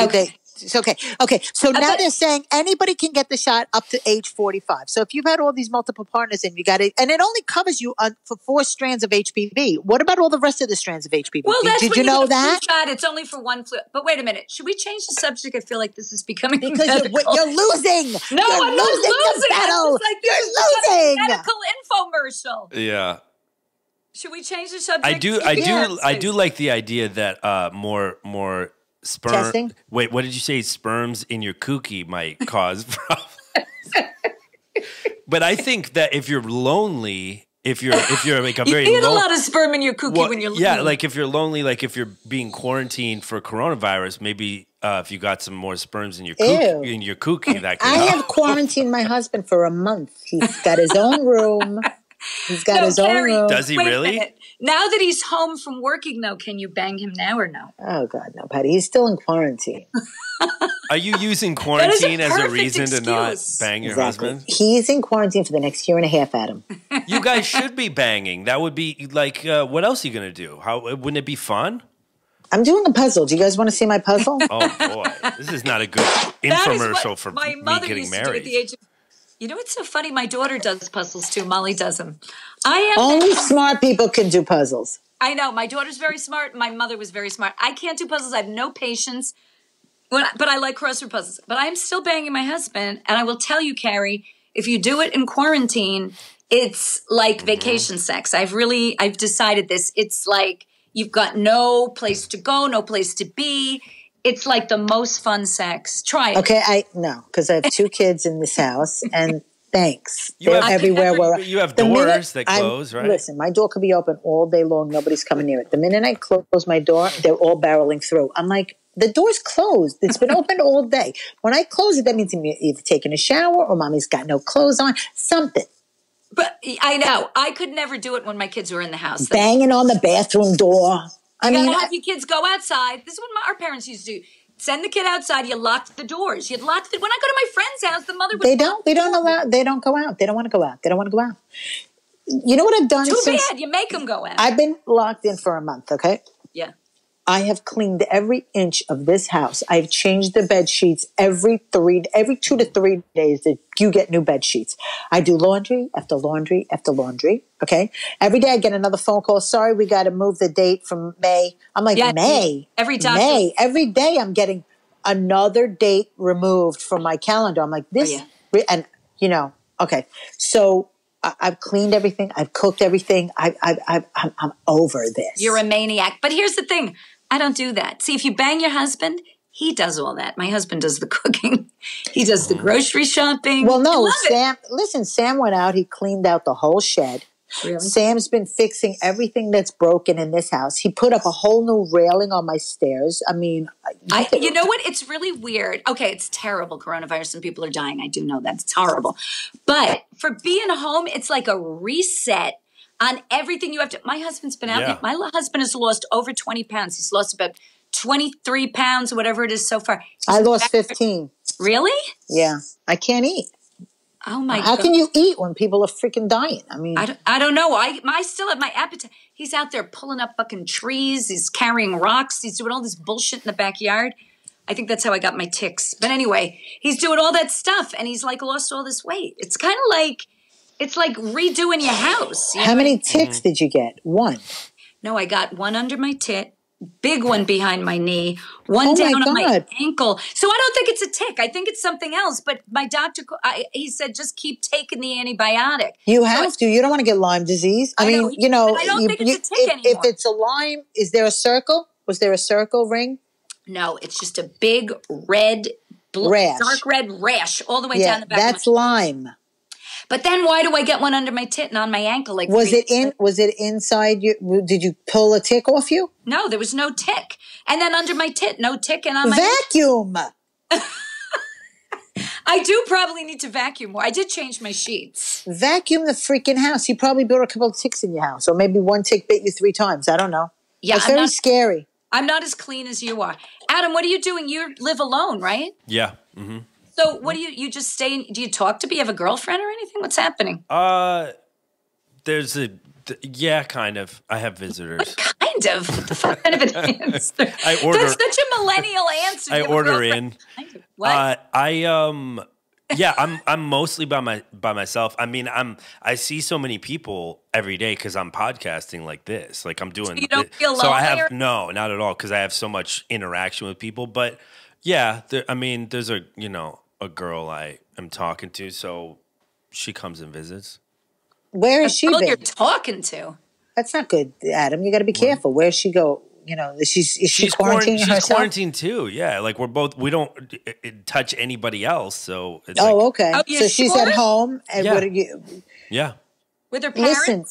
Okay. they- it's okay. Okay. So now bet- they're saying anybody can get the shot up to age 45. So if you've had all these multiple partners and you got it, and it only covers you on, for four strands of HPV. What about all the rest of the strands of HPV? well, did that's did you know get a flu that? Shot. It's only for one flu. But wait a minute. Should we change the subject? I feel like this is becoming Because you're, you're losing. no, you're I'm not losing. the battle. like, you're this is becoming losing. Medical infomercial. yeah. Should we change the subject? I do, I do, Yes, I do like the idea that uh, more, more sperm. Testing? Wait, what did you say? Sperms in your kookie might cause problems. but I think that if you're lonely, if you're, if you're like a You very need a lot of sperm in your cookie Well, when you're lonely. yeah, lonely. like if you're lonely, like if you're being quarantined for coronavirus, maybe uh, if you got some more sperms in your Ew. kookie, in your kookie, that could I help. have quarantined my husband for a month. He's got his own room. He's got No, his own room. Does he Wait a really? Minute. Now that he's home from working, though, can you bang him now or no? Oh God, no, Patty. He's still in quarantine. Are you using is a quarantine as a perfect reason to not bang your Exactly. husband? He's in quarantine for the next year and a half, Adam. You guys should be banging. That would be like, uh, what else are you gonna do? How wouldn't it be fun? I'm doing a puzzle. Do you guys want to see my puzzle? Oh boy, this is not a good infomercial for my me getting used to do at married. the age of. You know what's so funny? My daughter does puzzles too. Molly does them. I am. Only smart people can do puzzles. I know my daughter's very smart. My mother was very smart. I can't do puzzles. I have no patience. When I- but I like crossword puzzles. But I'm still banging my husband, and I will tell you, Carie, if you do it in quarantine, it's like Mm-hmm. vacation sex. I've really, I've decided this. It's like you've got no place to go, no place to be. It's like the most fun sex. Try it. Okay, I no, because I have two kids in this house, and thanks. You They're have- everywhere. you- Where you have the minute doors that I'm- close, right? Listen, my door could be open all day long. Nobody's coming near it. The minute I close my door, they're all barreling through. I'm like, the door's closed. It's been open all day. When I close it, that means I'm either taking a shower or mommy's got no clothes on. Something But I know I could never do it when my kids were in the house. Banging on the bathroom door. I You mean, gotta have your kids go outside. This is what my, our parents used to do. Send the kid outside. You locked the doors. You locked lock the. When I go to my friend's house, the mother would. they don't. They don't allow. They don't go out. They don't want to go out. They don't want to go out. You know what I've done Too since bad. You make them go out. I've been locked in for a month. Okay. I have cleaned every inch of this house. I've changed the bed sheets every three, every two to three days that you get new bed sheets. I do laundry after laundry after laundry. Okay. Every day I get another phone call. Sorry, we got to move the date from May. I'm like, May. every doctor- May. Every day I'm getting another date removed from my calendar. I'm like, oh, this, yeah. and you know, okay. So I've cleaned everything. I've cooked everything. I, I, I, I'm, I'm over this. You're a maniac. But here's the thing. I don't do that. See, if you bang your husband, he does all that. My husband does the cooking. He does the oh. grocery shopping. Well, no, love it. Sam. Listen, Sam went out. He cleaned out the whole shed. Really? Sam's been fixing everything that's broken in this house. He put up a whole new railing on my stairs. I mean, I, you know what? It's really weird. Okay, it's terrible. Coronavirus and people are dying. I do know that. It's horrible. But for being home, it's like a reset on everything you have to. My husband's been out. Yeah. My husband has lost over 20 pounds. He's lost about 23 pounds, whatever it is so far. I lost fifteen. Really? Yeah, I can't eat. Oh my god. How God. can you eat when people are freaking dying? I mean, I don't, I don't know. I, I still have my appetite. He's out there pulling up fucking trees. He's carrying rocks. He's doing all this bullshit in the backyard. I think that's how I got my ticks. But anyway, he's doing all that stuff and he's like lost all this weight. It's kind of like, it's like redoing your house. you how know? many ticks did you get? One. No, I got one under my tit, big one behind my knee, one Oh my down on my ankle. So I don't think it's a tick. I think it's something else. But my doctor, I, he said, just keep taking the antibiotic. You have to. You don't want to get Lyme disease. I, I mean, know, you know, I don't you- think it's a you- tick if, anymore. if it's a Lyme, is there a circle? Was there a circle ring? No, it's just a big red, bl- Rash. dark red rash all the way Yeah, down the back. that's of my, Lyme. But then why do I get one under my tit and on my ankle? Like Was it in? Was it inside you? Did you pull a tick off you? No, there was no tick. And then under my tit, no tick, and on my Vacuum. I do probably need to vacuum more. I did change my sheets. Vacuum the freaking house. You probably built a couple of ticks in your house, or maybe one tick bit you three times. I don't know. Yeah, It's very not, scary. I'm not as clean as you are. Adam, what are you doing? You live alone, right? Yeah. hmm So what do you you just stay in, do you talk to me? You have a girlfriend or anything? What's happening? Uh, there's a th- yeah, kind of. I have visitors. What Kind of. What the fuck kind of an answer? I order- That's such a millennial answer. I You have a order in. Kind of. What? Uh, I um yeah, I'm I'm mostly by my by myself. I mean, I'm I see so many people every day because I'm podcasting like this. Like I'm doing. you don't feel so I have or- no, not at all, because I have so much interaction with people. But yeah, there, I mean, there's a you know a girl I am talking to, so she comes and visits. Where is has she Girl been? you're talking to. That's not good, Adam. You got to be careful. Where's she go? You know, she's is she She's quarant- quarantining she's herself? quarantined too. Yeah, like we're both. We don't uh, uh, touch anybody else, so it's Oh, like, okay. Oh, you so she's at home, and Yeah. what are you? yeah. With her Listen.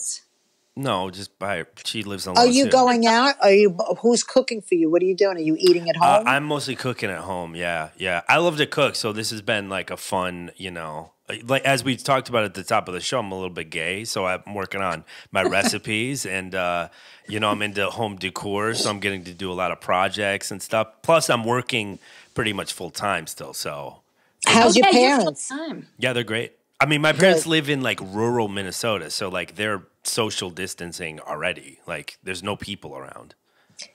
Parents? No, just by she lives alone. Are you too. going out? Are you? Who's cooking for you? What are you doing? Are you eating at Uh, home? I'm mostly cooking at home. Yeah, yeah. I love to cook, so this has been like a fun, you know, like as we talked about at the top of the show. I'm a little bit gay, so I'm working on my recipes, and uh, you know, I'm into home decor, so I'm getting to do a lot of projects and stuff. Plus, I'm working pretty much full time still. So How's Oh, your yeah, parents? yeah, they're great. I mean, my parents Good. live in like rural Minnesota, so like they're social distancing already. Like, there's no people around.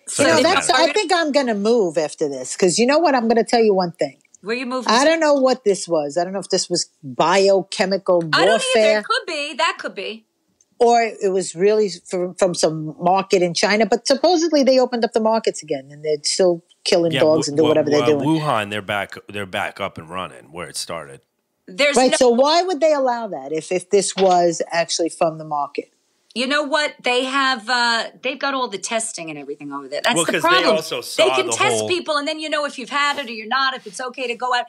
So You know, that's. matter. I think I'm going to move after this because you know what? I'm going to tell you one thing. Where you moving? I don't know what this was. I don't know if this was biochemical I don't either. warfare It could be. That could be. or it was really from, from some market in China. But supposedly they opened up the markets again and they're still killing dogs Wu- and do well, whatever they're doing. Wuhan, they're back. They're back up and running where it started. There's Right. no, So why would they allow that if if this was actually from the market? you know what? They have uh they've got all the testing and everything over there. That's Well, the 'cause they problem. also saw they can the test whole- people and then you know if you've had it or you're not, if it's okay to go out.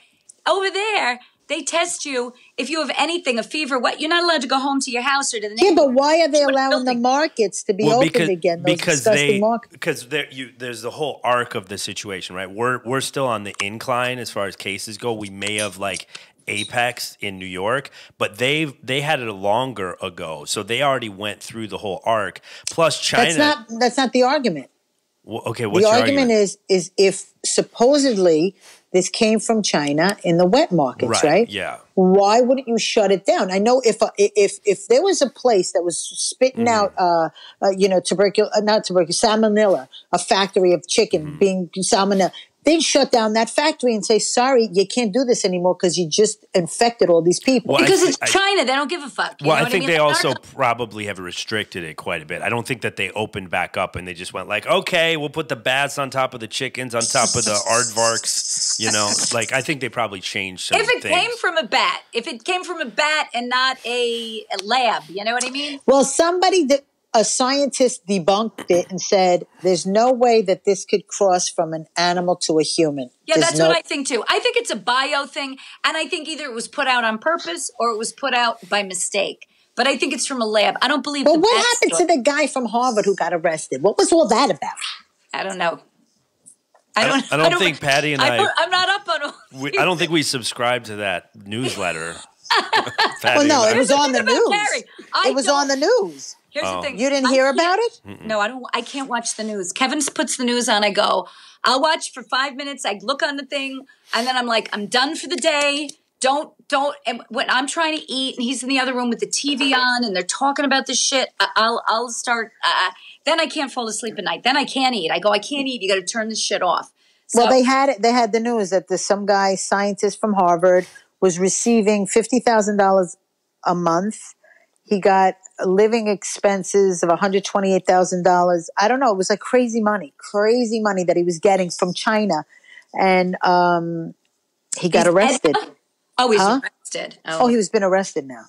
Over there, they test you if you have anything, a fever, what you're not allowed to go home to your house or to the Yeah, but why are they allowing the markets to be open again? Those because they markets. because there you there's the whole arc of the situation, right? We're we're still on the incline as far as cases go. We may have like apex in New York, but they they had it longer ago, so they already went through the whole arc. Plus, China. That's not that's not the argument. Wh- okay, what's the your argument, is is if supposedly this came from China in the wet markets, right? Yeah. Why wouldn't you shut it down? I know if a, if if there was a place that was spitting Mm-hmm. out, uh, uh, you know, tuberculosis, uh, not tuberculosis, salmonella, a factory of chicken Mm-hmm. being salmonella, they'd shut down that factory and say, "Sorry, you can't do this anymore because you just infected all these people." Well, because thi- it's I- China, they don't give a fuck. you Well, know I what think mean? they Like, also our- probably have restricted it quite a bit. I don't think that they opened back up and they just went like, okay, we'll put the bats on top of the chickens, on top of the aardvarks. You know, like I think they probably changed some if it things. came from a bat, if it came from a bat and not a, a lab, you know what I mean? Well, somebody that a scientist debunked it and said there's no way that this could cross from an animal to a human. Yeah, There's that's no- what I think too. I think it's a bio thing, and I think either it was put out on purpose or it was put out by mistake. But I think it's from a lab. I don't believe. But the what bat happened story. to the guy from Harvard who got arrested? What was all that about? I don't know. I don't- I don't think Patty and I- don't- I'm not up on. All We, I don't think we subscribe to that newsletter. Well, no, it was on the news. It was on the news. Here's Oh. the thing. You didn't I hear can't- about it? No, I don't. I can't watch the news. Kevin puts the news on. I go. I'll watch for five minutes. I look on the thing, and then I'm like, I'm done for the day. Don't don't. And when I'm trying to eat, and he's in the other room with the TV on, and they're talking about this shit, I- I'll I'll start. Uh, then I can't fall asleep at night. Then I can't eat. I go. I can't eat. You got to turn this shit off. So, Well, they had it. They had the news that the some guy scientist from Harvard was receiving fifty thousand dollars a month. He got living expenses of $128,000. I don't know. It was like crazy money, crazy money that he was getting from China. And um, he got arrested. Oh, he's Huh? arrested. Oh, he was been arrested now.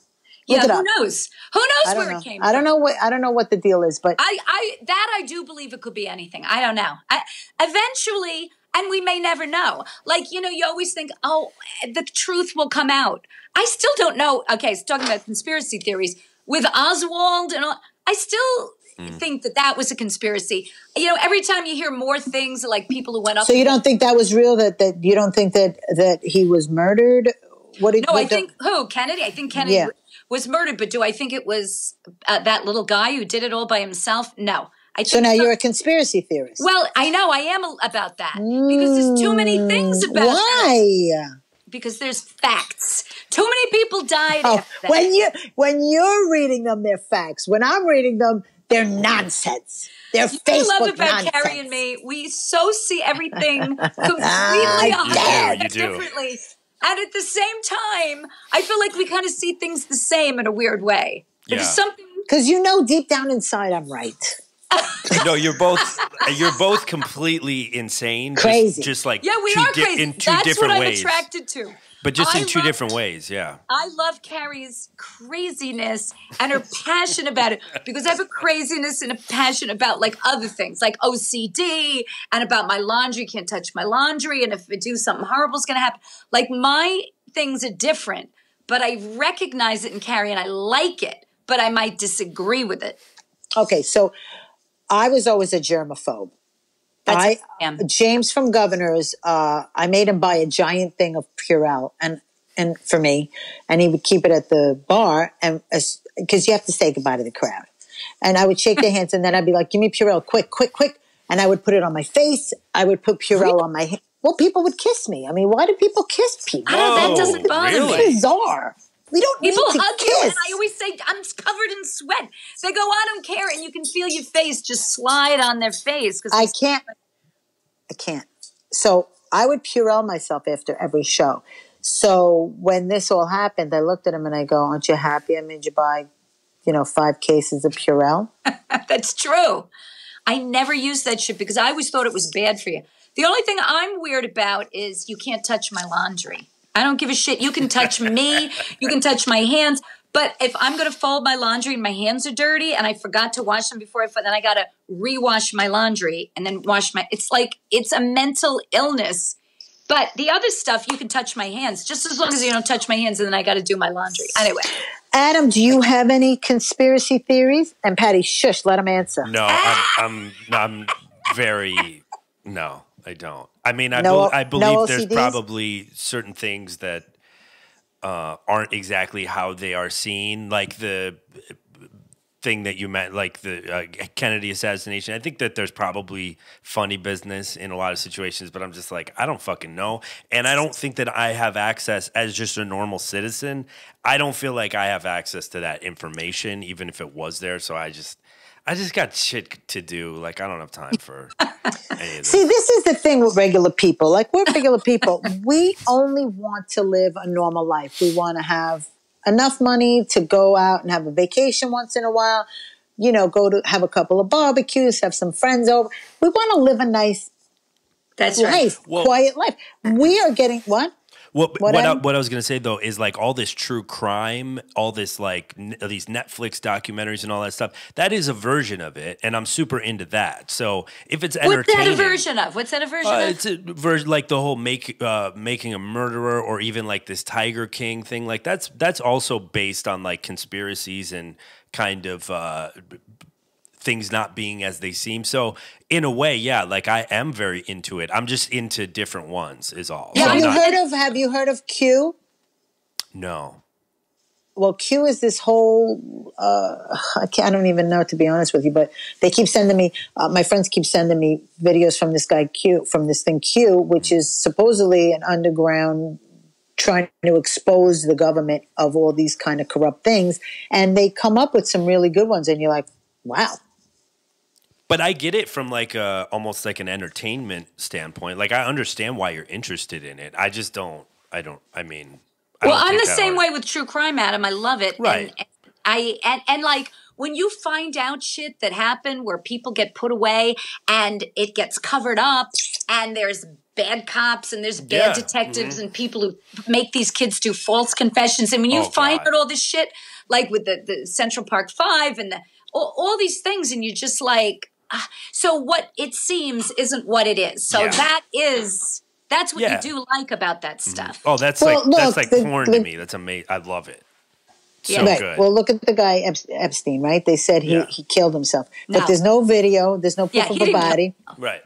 Look yeah. Who knows? Who knows where know. it came I from? don't know what I don't know what the deal is, but I, I that I do believe it could be anything. I don't know. I, eventually, and we may never know. Like you know, you always think, oh, the truth will come out. I still don't know. Okay, so talking about conspiracy theories with Oswald and all, I still think that that was a conspiracy. You know, every time you hear more things like people who went up. so you don't think that was real? That that you don't think that that he was murdered? What did no, I what the- think who Kennedy. I think Kennedy Yeah. was murdered, but do I think it was uh, that little guy who did it all by himself? No, I think So now some- you're a conspiracy theorist. Well, I know I am a- about that because there's too many things about that. Why? Because there's facts. Too many people died Oh, when you when you're reading them, they're facts. When I'm reading them, they're nonsense. They're What I Facebook love about nonsense. Carie and me, we so see everything ah, completely I a do, hundred you do. differently. And at the same time, I feel like we kind of see things the same in a weird way. There's Yeah. something Because you know deep down inside I'm right. no, you're both you're both completely insane. just- Crazy. Just, like Yeah, we two are di- crazy. in two That's different what I'm ways. attracted to. But just in two love- different ways, yeah. I love Carie's craziness and her passion about it because I have a craziness and a passion about like other things, like OCD and about my laundry. Can't touch my laundry, and if I do something horrible is going to happen. Like my things are different, but I recognize it in Carie and I like it, but I might disagree with it. Okay, so I was always a germaphobe. That's I I am. James from Governors, uh, I made him buy a giant thing of Purell and and for me, and he would keep it at the bar and because you have to say goodbye to the crowd, and I would shake their hands and then I'd be like, "Give me Purell, quick, quick, quick!" And I would put it on my face. I would put Purell on my. ha- Well, people would kiss me. I mean, why do people kiss people? Oh, that doesn't bother really? me. bizarre. We don't People need to hug kiss. you, and I always say, I'm covered in sweat. They go, I don't care. And you can feel your face just slide on their face. because I can't. I can't. So I would Purell myself after every show. So when this all happened, I looked at him and I go, "Aren't you happy? I made you buy, you know, five cases of Purell." That's true. I never used that shit because I always thought it was bad for you. The only thing I'm weird about is you can't touch my laundry. I don't give a shit. You can touch me, you can touch my hands. But if I'm going to fold my laundry and my hands are dirty and I forgot to wash them before I fold, then I got to rewash my laundry and then wash my. It's like it's a mental illness. But the other stuff, you can touch my hands just as long as you don't touch my hands, and then I got to do my laundry anyway. Adam, do you have any conspiracy theories? And Patty, shush, let him answer. No, I'm, I'm I'm very no, I don't. I mean, I No- bel I no believe there's probably certain things that uh, aren't exactly how they are seen, like the thing that you meant, like the uh, Kennedy assassination. I think that there's probably funny business in a lot of situations, but I'm just like, I don't fucking know. And I don't think that I have access as just a normal citizen. I don't feel like I have access to that information, even if it was there. So I just, I just got shit to do. Like, I don't have time for any of this. See, this is the thing with regular people. Like we're regular people. we only want to live a normal life. We want to have enough money to go out and have a vacation once in a while. You know, go to have a couple of barbecues, have some friends over. We want to live a nice That's right. Well- quiet life. We are getting what? What What, what, I, what I was gonna say though is like all this true crime, all this like n- these Netflix documentaries and all that stuff. That is a version of it, and I'm super into that. So if it's entertaining, What's that a version of? What's that a version uh, of? it's a version like the whole make uh, making a murderer, or even like this Tiger King thing. Like that's that's also based on like conspiracies and kind of uh, b- things not being as they seem. So in a way, yeah, like I am very into it. I'm just into different ones. Is all. So Have I'm you not- heard of Have you heard of Q? No. well, Q is this whole. Uh, I, can't, I don't even know to be honest with you, but they keep sending me. Uh, my friends keep sending me videos from this guy Q, from this thing Q, which is supposedly an underground trying to expose the government of all these kind of corrupt things, and they come up with some really good ones, and you're like, wow. But I get it from like a almost like an entertainment standpoint. Like I understand why you're interested in it. I just don't. I don't. I mean. I well, I'm the same way with true crime, Adam. I love it. Right. And, I and and like when you find out shit that happened where people get put away and it gets covered up and there's bad cops and there's bad Yeah. detectives mm-hmm. and people who make these kids do false confessions and when you Oh, find God. out all this shit like with the, the Central Park 5 and the all, all these things and you're just like. Ah, so what it seems isn't what it is so Yeah. that is that's what Yeah. you do like about that mm-hmm. stuff Oh, that's Well, like that's like the- porn the- to me. That's amazing. I love it. So Yeah. Right. good. Well, look at the guy Ep- Epstein, right? They said he, Yeah. he killed himself, but No. there's no video, there's no proof Yeah, of a didn't kill body. right.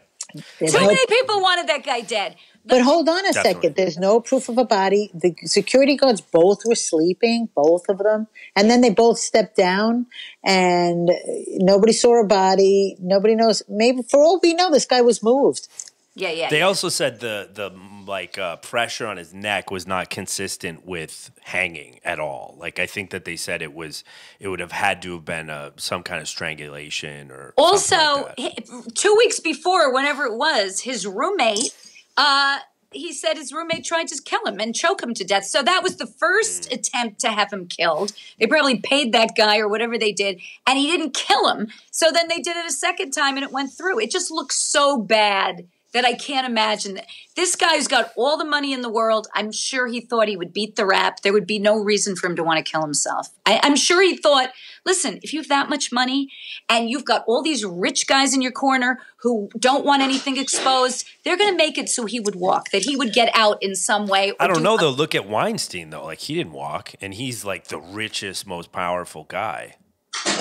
There's too no, many people wanted that guy dead but hold on a Definitely. second. There's no proof of a body. The security guards both were sleeping, both of them, and then they both stepped down, and uh, nobody saw a body. Nobody knows. Maybe for all we know, this guy was moved. yeah yeah They also said the the like uh, pressure on his neck was not consistent with hanging at all. Like I think that they said it was it would have had to have been a, some kind of strangulation or Also, like that. two weeks before, whenever it was, his roommate, uh, he said his roommate tried to kill him and choke him to death. So that was the first attempt to have him killed. They probably paid that guy or whatever they did, and he didn't kill him. So then they did it a second time and it went through. It just looks so bad that I can't imagine that. This guy's got all the money in the world. I'm sure he thought he would beat the rap. There would be no reason for him to want to kill himself. I, I'm sure he thought, listen, if you have that much money and you've got all these rich guys in your corner who don't want anything exposed, they're going to make it so he would walk, that he would get out in some way. I don't do know though. Look at Weinstein though. Like he didn't walk, and he's like the richest, most powerful guy.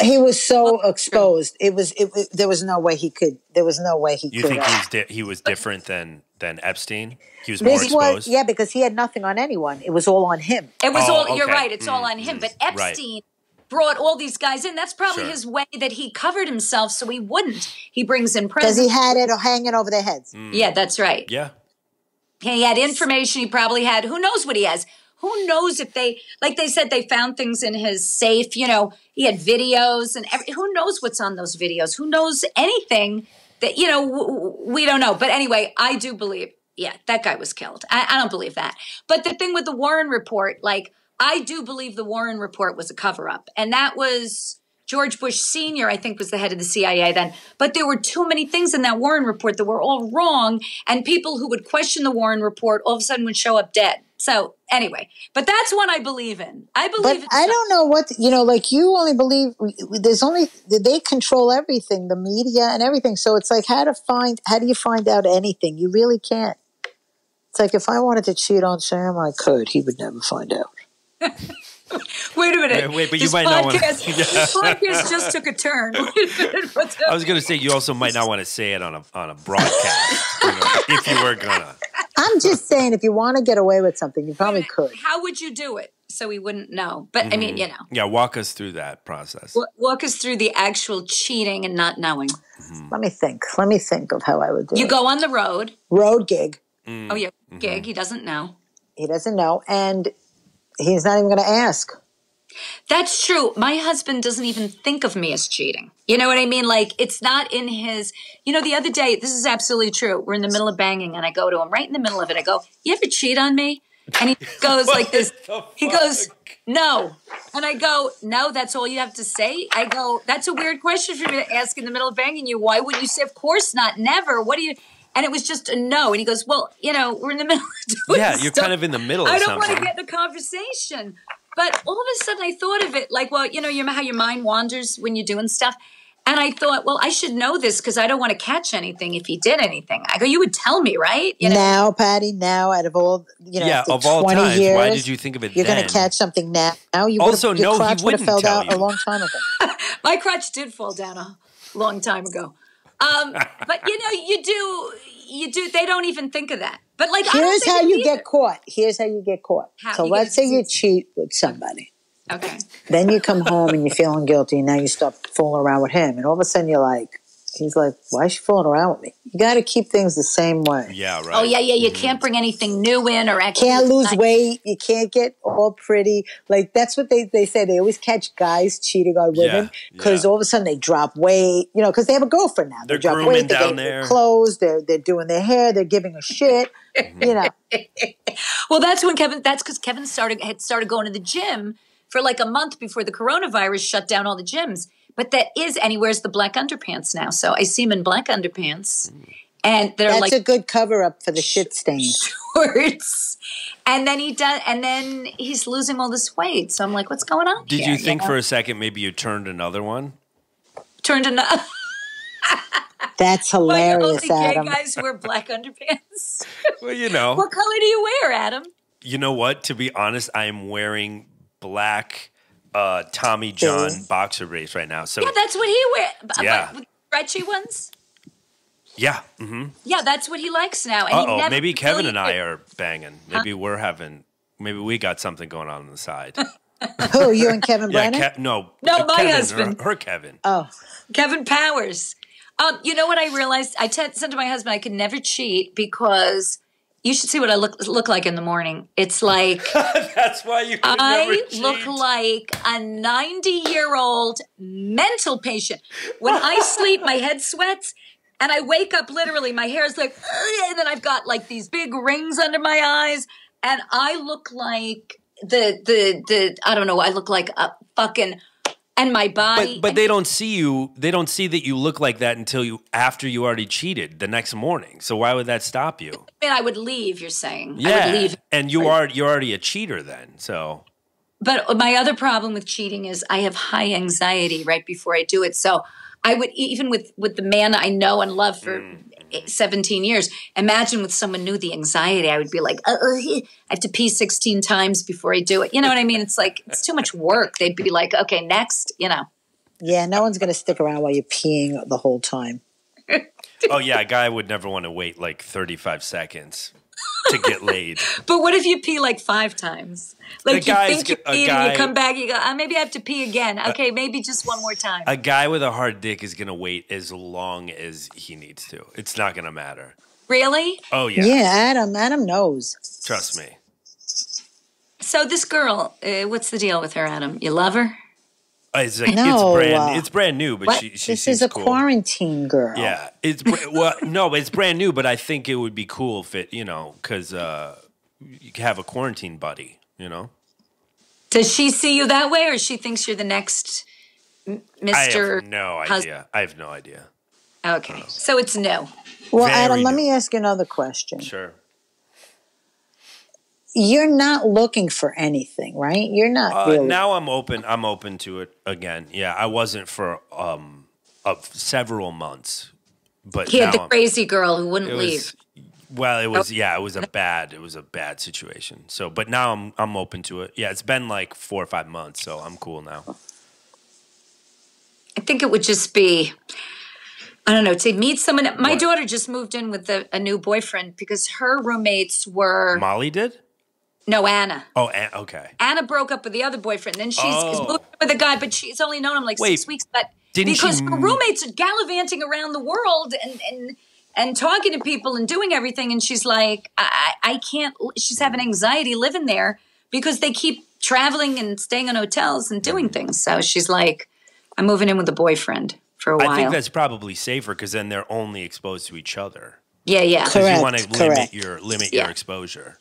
He was so exposed. It was. It, it- there was no way he could. There was no way he You could. think uh, he was di- he was different than than Epstein? He was more this exposed. was yeah, because he had nothing on anyone. It was all on him. It was Oh, all, you're right, it's all on him. But Epstein brought all these guys in. That's probably Sure. his way that he covered himself so he wouldn't. He brings in Because he had it hanging over their heads. Mm. Yeah, that's right. Yeah. He had information he probably had. Who knows what he has? Who knows if they, like they said, they found things in his safe. You know, he had videos and every, who knows what's on those videos? Who knows anything that, you know, w- we don't know. But anyway, I do believe, yeah, that guy was killed. I, I don't believe that. But the thing with the Warren report, like, I do believe the Warren report was a cover up. And that was George Bush Sr., I think, was the head of the CIA then. But there were too many things in that Warren report that were all wrong. And people who would question the Warren report all of a sudden would show up dead. So anyway, but that's one I believe in. I believe but I don't know what you know. Like you only believe there's only they control everything, the media and everything. So it's like how to find how do you find out anything? You really can't. It's like if I wanted to cheat on Sam, I could. He would never find out. Wait a minute. Wait, wait, but you This might not wanna- podcast, this podcast just took a turn. Wait a minute. I was gonna say you also might not want to say it on a on a broadcast you know, if you were gonna. I'm just saying, if you want to get away with something, you probably could. How would you do it so we wouldn't know? But I mean, you know, Yeah, walk us through that process. wa- walk us through the actual cheating and not knowing. Let me think. Let me think of how I would do You it. You go on the road. Road gig. Mm. Oh, yeah, Mm-hmm. gig. He doesn't know. He doesn't know, and he's not even going to ask. That's true. My husband doesn't even think of me as cheating. You know what I mean? Like it's not in his. You know, the other day, this is absolutely true. We're in the middle of banging, and I go to him right in the middle of it. I go, "You ever cheat on me?" And he goes like this. He goes, "No," and I go, "No, that's all you have to say." I go, "That's a weird question for me to ask in the middle of banging you. Why would you say, of course not, never? What do you?" And it was just a no. And he goes, "Well, you know, we're in the middle of doing Yeah, you're stuff. kind of in the middle I don't want to get in a conversation. But all of a sudden, I thought of it like, well, you know, you know how your mind wanders when you're doing stuff. And I thought, well, I should know this because I don't want to catch anything if he did anything. I go, you would tell me, right? You know, now, Patty, now out of all you know, yeah, after of all 20 times, years, why did you think of it You're going to catch something now. Now you Also, would've- your no, he crotch would have wouldn't fell tell you. a long time ago. my crotch did fall down a long time ago. Um, but you know, you do, you do. They don't even think of that. But like, Here's how you either. get caught. Here's how you get caught. How? So let's say you cheat with somebody. Okay. Then you come home and you're feeling guilty. And now you start fooling around with him, and all of a sudden you're like, he's like, why is she fooling around with me? You got to keep things the same way. Yeah, oh, right. Oh yeah, yeah. You can't mm-hmm. bring anything new in or actually Can't lose like- weight. You can't get all pretty. Like that's what they, they say. They always catch guys cheating on women because yeah. all of a sudden they drop weight. You know, because they have a girlfriend now. They're they drop grooming weight. They're down there. their clothes. They're they're doing their hair. They're giving a shit. Mm-hmm. you know, Well, that's when Kevin. That's because Kevin started had started going to the gym for like a month before the coronavirus shut down all the gyms. But that is, and he wears the black underpants now. So I see him in black underpants. And they're That's like a good cover up for the shit stains. shorts. And then he does, and then he's losing all this weight. So I'm like, what's going on? Did here, you think know? for a second maybe you turned another one? turned another? That's Why hilarious, only gay Adam. guys wear black underpants? Well, you know. what color do you wear, Adam? You know what? To be honest, I am wearing black uh, Tommy John Yeah. boxer briefs right now. So Yeah, that's what he wears. Yeah. But with stretchy ones. yeah. hmm Yeah, that's what he likes now. And Uh he oh. never Maybe Kevin really- and I are banging. Maybe we're having. Maybe we got something going on on the side. Who, you and Kevin yeah. Brennan? Ke- no. No, uh, my Kevin, husband. Her, her Kevin. oh, Kevin Powers. Um, you know what I realized? I t- said to my husband I could never cheat because you should see what I look look like in the morning. It's like That's why you. I look like a 90 year old mental patient. When I sleep, my head sweats. And I wake up literally, my hair is like, and then I've got like these big rings under my eyes, and I look like the the the I don't know, I look like a fucking and my body. But, but they don't see you. They don't see that you look like that until you after you already cheated the next morning. So why would that stop you? I mean, I would leave. You're saying I would leave. and you are you're already a cheater then. So But my other problem with cheating is I have high anxiety right before I do it. So I would even with with the man I know and love for Mm. 17 years. Imagine with someone new the anxiety. I would be like, uh, uh, I have to pee 16 times before I do it. You know what I mean? It's like it's too much work. They'd be like, okay, next. You know. yeah, no one's going to stick around while you're peeing the whole time. oh yeah, a guy would never want to wait like 35 seconds to get laid. But what if you pee like five times? Like The you guy's think you pee peed and you come back, you go, uh, maybe I have to pee again. Okay, maybe just one more time. A guy with a hard dick is gonna wait as long as he needs to. It's not gonna matter. really? Oh yeah, Yeah, Adam. Adam knows. trust me. So this girl, uh, what's the deal with her, Adam? You love her? It's like, No, it's brand uh, it's brand new, but what? she she This is a cool. quarantine girl. Yeah, it's well, no, it's brand new. But I think it would be cool if it, you know, because uh, you have a quarantine buddy. You know, Does she see you that way, or she thinks you're the next Mr. no Hus- idea. I have no idea. Okay, so it's no. Well, Very Adam, let me ask you another question. Sure. You're not looking for anything, right? You're not Uh, really. Now I'm open. I'm open to it again. Yeah, I wasn't for um of several months, but He had the I'm- crazy girl who wouldn't leave. was well, it was yeah, it was a bad, it was a bad situation. So, but now I'm I'm open to it. Yeah, it's been like four or five months, so I'm cool now. I think it would just be, I don't know, to meet someone. My What? daughter just moved in with a, a new boyfriend because her roommates were Molly did. No Anna. Oh, and, okay. Anna broke up with the other boyfriend. Then she's is Oh. moved with a guy, but she's only known him like six weeks. But didn't she because her roommates are gallivanting around the world and and and talking to people and doing everything, and she's like, I, I I can't. She's having anxiety living there because they keep traveling and staying in hotels and doing things. So she's like, I'm moving in with a boyfriend for a while. I think that's probably safer because then they're only exposed to each other. yeah, yeah. Because Correct, you want to limit correct. your limit Yeah. your exposure.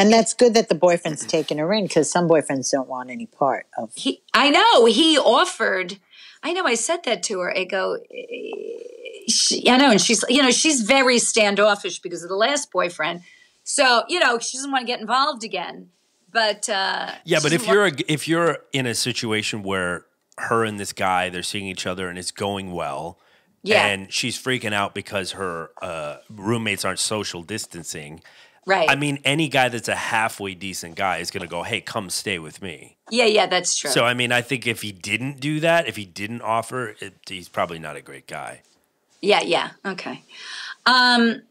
And that's good that the boyfriend's taking her in because some boyfriends don't want any part of. he I know he offered. I know I said that to her. I go, eh, she, I know, and she's you know she's very standoffish because of the last boyfriend. So you know she doesn't want to get involved again. But uh, Yeah, but if you're a, if you're in a situation where her and this guy they're seeing each other and it's going well, Yeah. and she's freaking out because her uh, roommates aren't social distancing. Right, I mean, any guy that's a halfway decent guy is going to go, "Hey, come stay with me." yeah, yeah, that's true. So, I mean, I think if he didn't do that, if he didn't offer, it, he's probably not a great guy. yeah, yeah, okay. Um,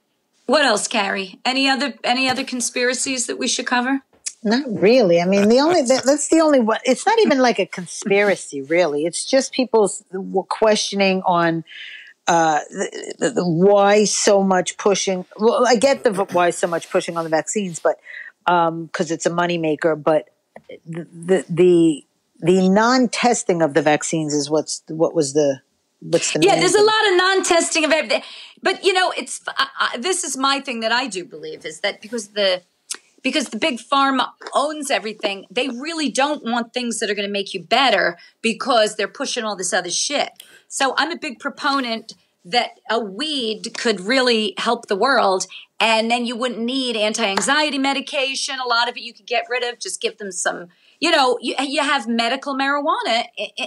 what else, Carie? Any other any other conspiracies that we should cover? Not really. I mean, the only that, that's the only one. It's not even like a conspiracy, really. It's just people's questioning on uh, the, the, the why so much pushing. Well, I get the why so much pushing on the vaccines, but because it's a moneymaker. But the the the, non-testing of the vaccines is what's what was the what's the Yeah, there's a lot of non-testing of everything, but you know, it's I, I, this is my thing that I do believe is that because the because the big pharma owns everything, they really don't want things that are going to make you better because they're pushing all this other shit. So I'm a big proponent that a weed could really help the world and then you wouldn't need anti-anxiety medication a lot of it you could get rid of just give them some you know you, you have medical marijuana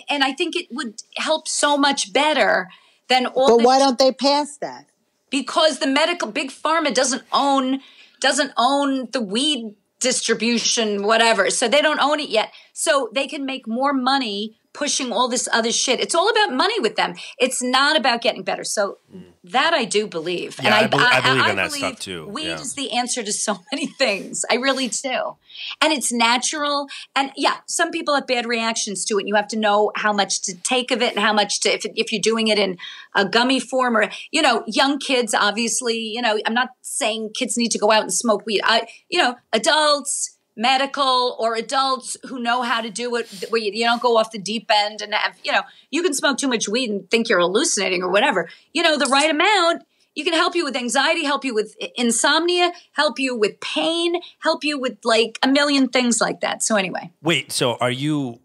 and i think it would help so much better than all but why don't they pass that because the medical big pharma doesn't own doesn't own the weed distribution whatever. So they don't own it yet. So they can make more money pushing all this other shit. It's all about money with them. It's not about getting better. So that I do believe. Yeah, and I, I, be- I believe I, in that believe stuff too. Weed yeah. is the answer to so many things. I really do. And it's natural. And yeah, some people have bad reactions to it. You have to know how much to take of it and how much to, if, if you're doing it in a gummy form or, you know, young kids, obviously, you know, I'm not saying kids need to go out and smoke weed. I, you know, adults, medical or adults who know how to do it where you, you, don't go off the deep end and have you know you can smoke too much weed and think you're hallucinating or whatever. You know the right amount you can help you with anxiety help you with insomnia help you with pain help you with like a million things like that. So anyway. Wait so are you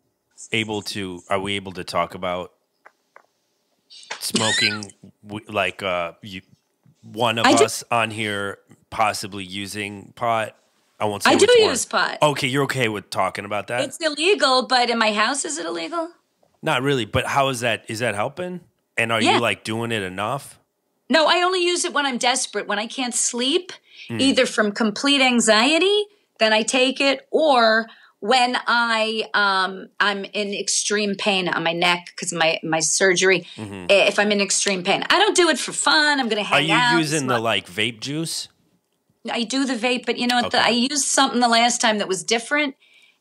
able to are we able to talk about smoking like uh you one of I us do- on here possibly using pot I won't say. I do use pot. Okay, you're okay with talking about that. It's illegal, but in my house, is it illegal? Not really, but how is that? Is that helping? And are yeah. you like doing it enough? No, I only use it when I'm desperate, when I can't sleep, mm. either from complete anxiety, then I take it, or when I um, I'm in extreme pain on my neck because of my my surgery. Mm-hmm. If I'm in extreme pain, I don't do it for fun. I'm going to hang out. Are you using the like vape juice? I do the vape, but you know what? Okay. The, I used something the last time that was different,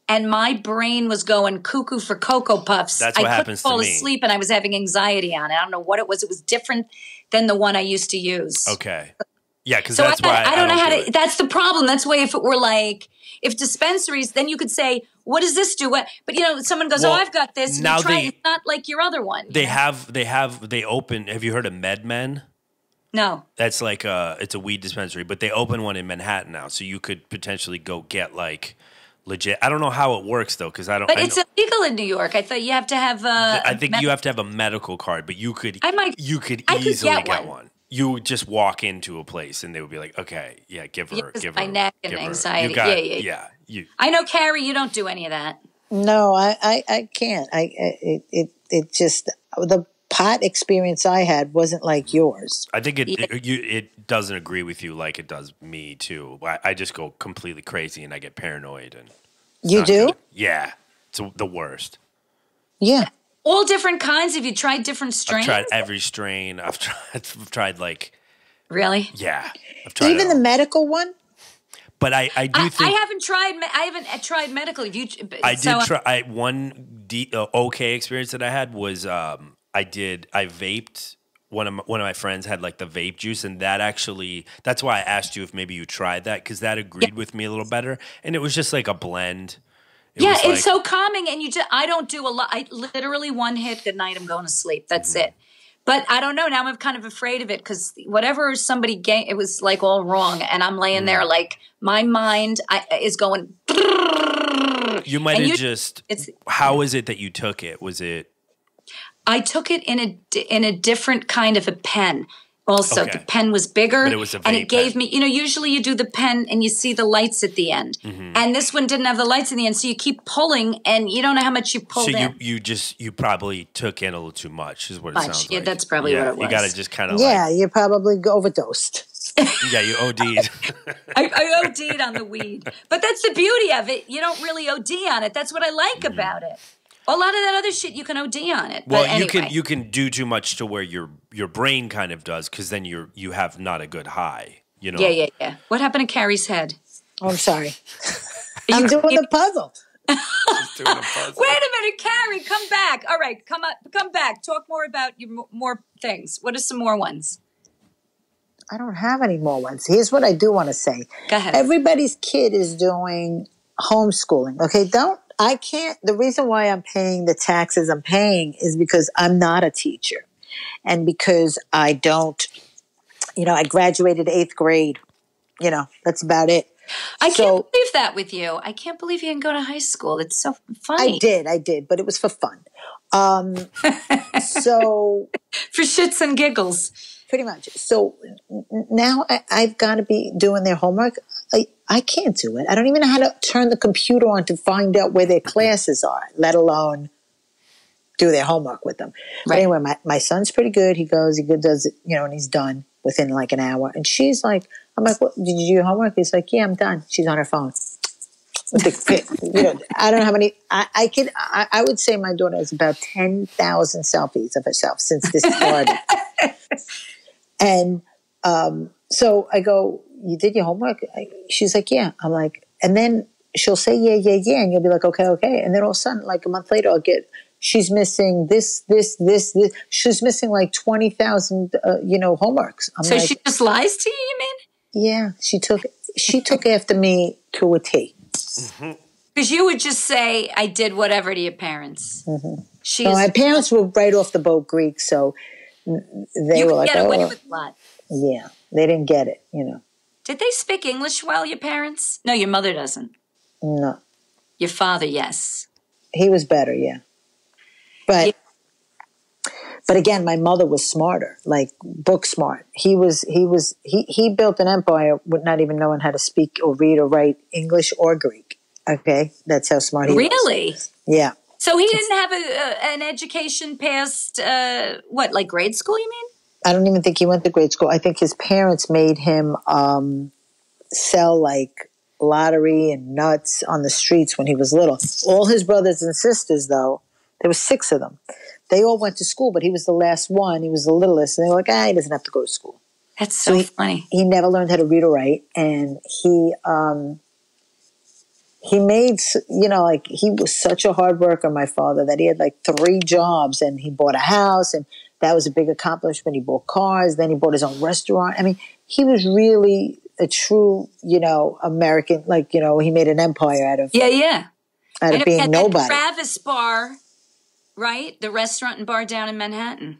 and my brain was going cuckoo for cocoa puffs. That's what I happens couldn't fall to me. asleep, and I was having anxiety on it. I don't know what it was. It was different than the one I used to use. Okay. Yeah, because so that's I, why I, I, don't I, don't know how do to. It. That's the problem. That's why if it were like if dispensaries, then you could say, "What does this do?" What? But you know, someone goes, oh, well, "Oh, I've got this." Now try they. It's not like your other one. They have. They have. They open. Have you heard of MedMen? No. That's like a it's a weed dispensary, but they open one in Manhattan now, so you could potentially go get like legit. I don't know how it works though, because I don't. But I it's know, illegal in New York. I thought you have to have. Uh, I think you have to have a medical card, but you could. I might. You could I could easily get get, one. one. You would just walk into a place and they would be like, "Okay, yeah, give her, Yes, give my her, neck and her. anxiety. You got, Yeah, yeah, yeah. yeah. You I know, Carie. You don't do any of that. No, I, I, I can't. I, it, it, it just the pot experience I had wasn't like yours. I think it Yeah. it, you, it doesn't agree with you like it does me too. I, I just go completely crazy and I get paranoid and You do? good. Yeah, it's the worst. Yeah. All different kinds. Have you tried different I've strains? tried every strain. I've tried. I've tried like really? yeah. I've tried Even the medical one? but I I do I, think I haven't tried. me- I haven't tried medical. You? I did so, uh, try. I, one de- uh, okay experience that I had was um, I did I vaped. One of my, one of my friends had like the vape juice, and that actually that's why I asked you if maybe you tried that because that agreed with me a little better, and it was just like a blend. It Yeah, it's like- so calming, and you just. I don't do a lot. I literally one hit. Good night. I'm going to sleep. That's Mm-hmm. it. But I don't know. Now I'm kind of afraid of it because whatever somebody ga- it was like all wrong, and I'm laying there Mm. like my mind I, is going. You might have just. it's- How is it that you took it? Was it I took it in a in a different kind of a pen. Also, Okay. the pen was bigger, But it was a and it gave pen. me. You know, usually you do the pen and you see the lights at the end, Mm-hmm. and this one didn't have the lights in the end, so you keep pulling, and you don't know how much you pulled so you in. you just you probably took in a little too much is what it Much. sounds Yeah, like. that's probably what it was. You got to just kind of Yeah, you probably overdosed. yeah you OD'd. I, I OD'd on the weed, but that's the beauty of it. You don't really OD on it. That's what I like Mm-hmm. about it. A lot of that other shit you can OD on it. Well, anyway. you can you can do too much to where your your brain kind of does because then you're you have not a good high. You know. Yeah, yeah, yeah. What happened to Carie's head? Oh, I'm sorry. I'm doing the puzzle. A puzzle. Wait a minute, Carie, come back. All right, come up, come back. Talk more about your more things. What are some more ones? I don't have any more ones. Here's what I do want to say. Go ahead. Everybody's kid is doing homeschooling. Okay, don't I can't the reason why I'm paying the taxes I'm paying is because I'm not a teacher. And because I don't you know, I graduated 8th grade. You know, that's about it. I So- can't believe that with you. I can't believe you didn't go to high school. It's so funny. I did, I did, but it was for fun. Um, so For shits and giggles. pretty much. So now I, I've got to be doing their homework. I, I can't do it. I don't even know how to turn the computer on to find out where their classes are, let alone do their homework with them. But anyway, my, my son's pretty good. He goes, he good, does it, you know, and he's done within like an hour. And she's like, I'm like, what, did you do your homework? He's like, yeah, I'm done. She's on her phone. You know, I don't know how many. I, I could. I, I would say my daughter has about ten thousand selfies of herself since this started. and um, so I go, "You did your homework?" She's like, "Yeah." I'm like, and then she'll say, "Yeah, yeah, yeah," and you'll be like, "Okay, okay." And then all of a sudden, like a month later, I'll get. She's missing this, this, this, this. She's missing like twenty thousand, uh, you know, homeworks. I'm So like, she just lies to you, you mean? yeah. She took, she took after me to a T. Because you would just say, I did whatever to your parents. She's, Mm-hmm. So my parents were right off the boat Greek, so they you were like, get away oh, with a lot. yeah, they didn't get it, you know. Did they speak English well, your parents? No, your mother doesn't. No, Your father, yes. he was better, yeah. But Yeah. but again, my mother was smarter, like book smart. He was he was he he built an empire with not even knowing how to speak or read or write English or Greek. Okay, that's how smart he was. Really? Yeah. So he didn't have a, a, an education past, uh, what, like grade school, you mean? I don't even think he went to grade school. I think his parents made him um, sell like lottery and nuts on the streets when he was little. All his brothers and sisters, though, there were six of them. They all went to school, but he was the last one. He was the littlest, and they were like, "Ah, he doesn't have to go to school." That's so he- funny. He never learned how to read or write, and he um, he made you know like he was such a hard worker. My father that he had like three jobs, and he bought a house, and that was a big accomplishment. He bought cars, then he bought his own restaurant. I mean, he was really a true you know American. Like you know, he made an empire out of Yeah, yeah. out of at being that nobody. Travis Bar, right? The restaurant and bar down in Manhattan.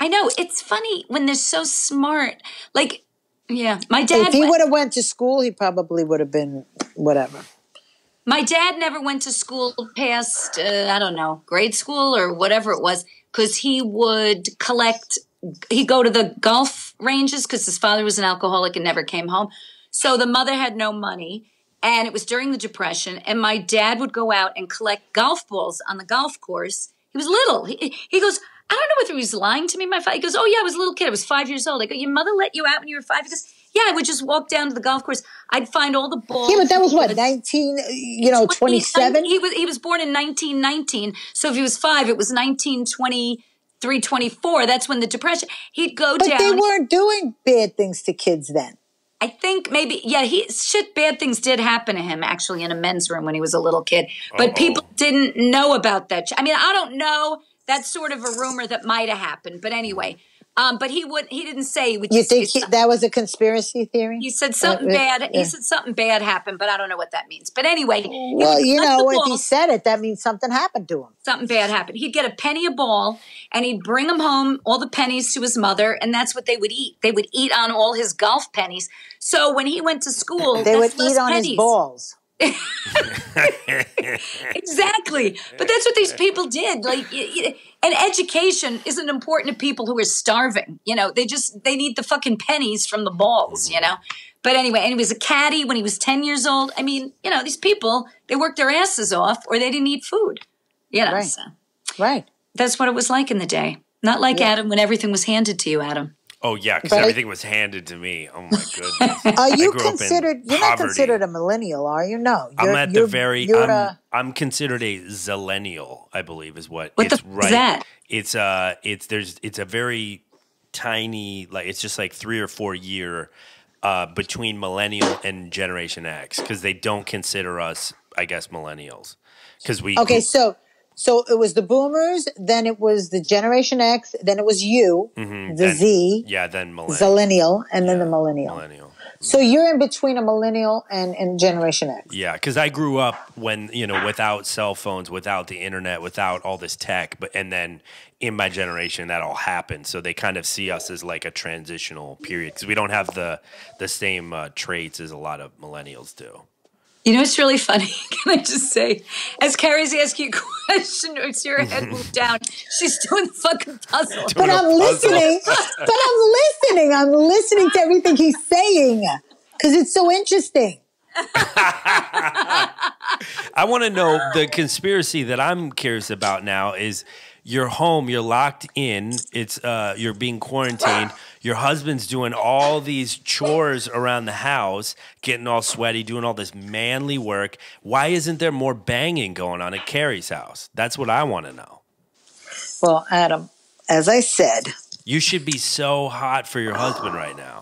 I know. It's funny when they're so smart. Like, yeah, my dad. if he would have went to school, he probably would have been whatever. My dad never went to school past, uh, I don't know, grade school or whatever it was, because he would collect, he'd go to the golf ranges because his father was an alcoholic and never came home. So the mother had no money. And it was during the Depression. And my dad would go out and collect golf balls on the golf course. He was little. He, he goes, I don't know whether he was lying to me. My father, he goes, Oh, yeah, I was a little kid. I was five years old. I go, Your mother let you out when you were five? He goes, Yeah, I would just walk down to the golf course. I'd find all the balls. Yeah, but that was what nineteen, you know, twenty seven. He was he was born in 1919. So if he was five, it was 1923, 24. That's when the depression. He'd go But down. they weren't doing bad things to kids then. I think maybe yeah. He shit. Bad things did happen to him actually in a men's room when he was a little kid. But Uh-oh. people didn't know about that. I mean, I don't know. That's sort of a rumor that might have happened. But anyway, um, but he would. He didn't say. He You just think he, that was a conspiracy theory? He said something Uh, uh, bad. He said something bad happened, but I don't know what that means. But anyway, well, you know, if he said it, that means something happened to him. something bad happened. He'd get a penny a ball and he'd bring them home, all the pennies to his mother, and that's what they would eat. They would eat on all his golf pennies. So when he went to school, They would eat on pennies. his balls. Exactly. But that's what these people did. Like, and education isn't important to people who are starving. You know, they just, they need the fucking pennies from the balls, you mm-hmm. know? But anyway, and he was a caddy when he was 10 years old. I mean, you know, these people, they worked their asses off or they didn't eat food. You know, Right. so. Right. That's what it was like in the day. Not like Adam when everything was handed to you, Adam. Oh yeah, because Right. everything was handed to me. Oh my goodness. Are you grew up in considered? You're not considered a millennial, are you? No. I'm You're- at the very. You're I'm, a, I'm considered a zillennial. I believe is what. What the it's f- is right. that? It's uh. It's there's. It's a very tiny. Like it's just like three or four year. Uh, between millennial and Generation X, because they don't consider us, I guess, millennials, because we okay. So, so it was the Boomers, then it was the Generation X, then it was you, Mhm, the then- Z, yeah, then millennial, and then the Millennial. millennial. So you're in between a millennial and, and Generation X. Yeah, because I grew up when you know without cell phones, without the internet, without all this tech, but and then in my generation that all happened. So they kind of see us as like a transitional period because we don't have the the same uh, traits as a lot of millennials do. You know, it's really funny. Can I just say, as Carie's asking you a question, it's your head moved down. She's doing the fucking puzzle. But Doing a I'm puzzle. listening. but I'm listening. I'm listening to everything he's saying because it's so interesting. I want to know the conspiracy that I'm curious about now is you're home, you're locked in, it's uh, you're being quarantined. Your husband's doing all these chores around the house, getting all sweaty, doing all this manly work. Why isn't there more banging going on at Carie's house? That's what I want to know. Well, Adam, as I said, You should be so hot for your husband right now,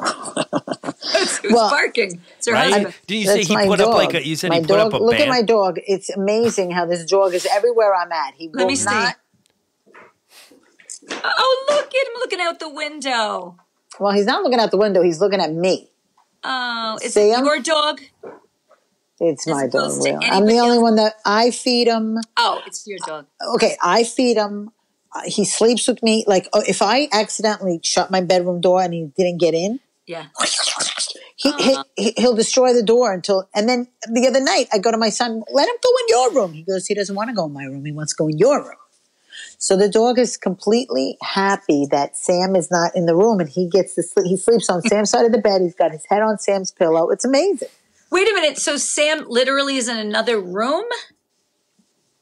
Who's Well, barking? It's her right? husband. Did you say he put dog. up like a? You said my he put dog. up a look band. at my dog. It's amazing how this dog is everywhere I'm at. He will Let me see. not. Oh, look at him looking out the window. Well, he's not looking out the window. He's looking at me. Oh, is See it him? your dog? It's As my dog. opposed to Will. I'm the only else? one that I feed him. Oh, it's your dog. Okay, I feed him. Uh, He sleeps with me. Like oh, if I accidentally shut my bedroom door and he didn't get in, Yeah. he, he he- he'll destroy the door until. And then the other night, I go to my son. Let him go in your room. He goes. He doesn't want to go in my room. He wants to go in your room. So the dog is completely happy that Sam is not in the room, and he gets to sleep. He sleeps on Sam's side of the bed. He's got his head on Sam's pillow. It's amazing. Wait a minute. So Sam literally is in another room?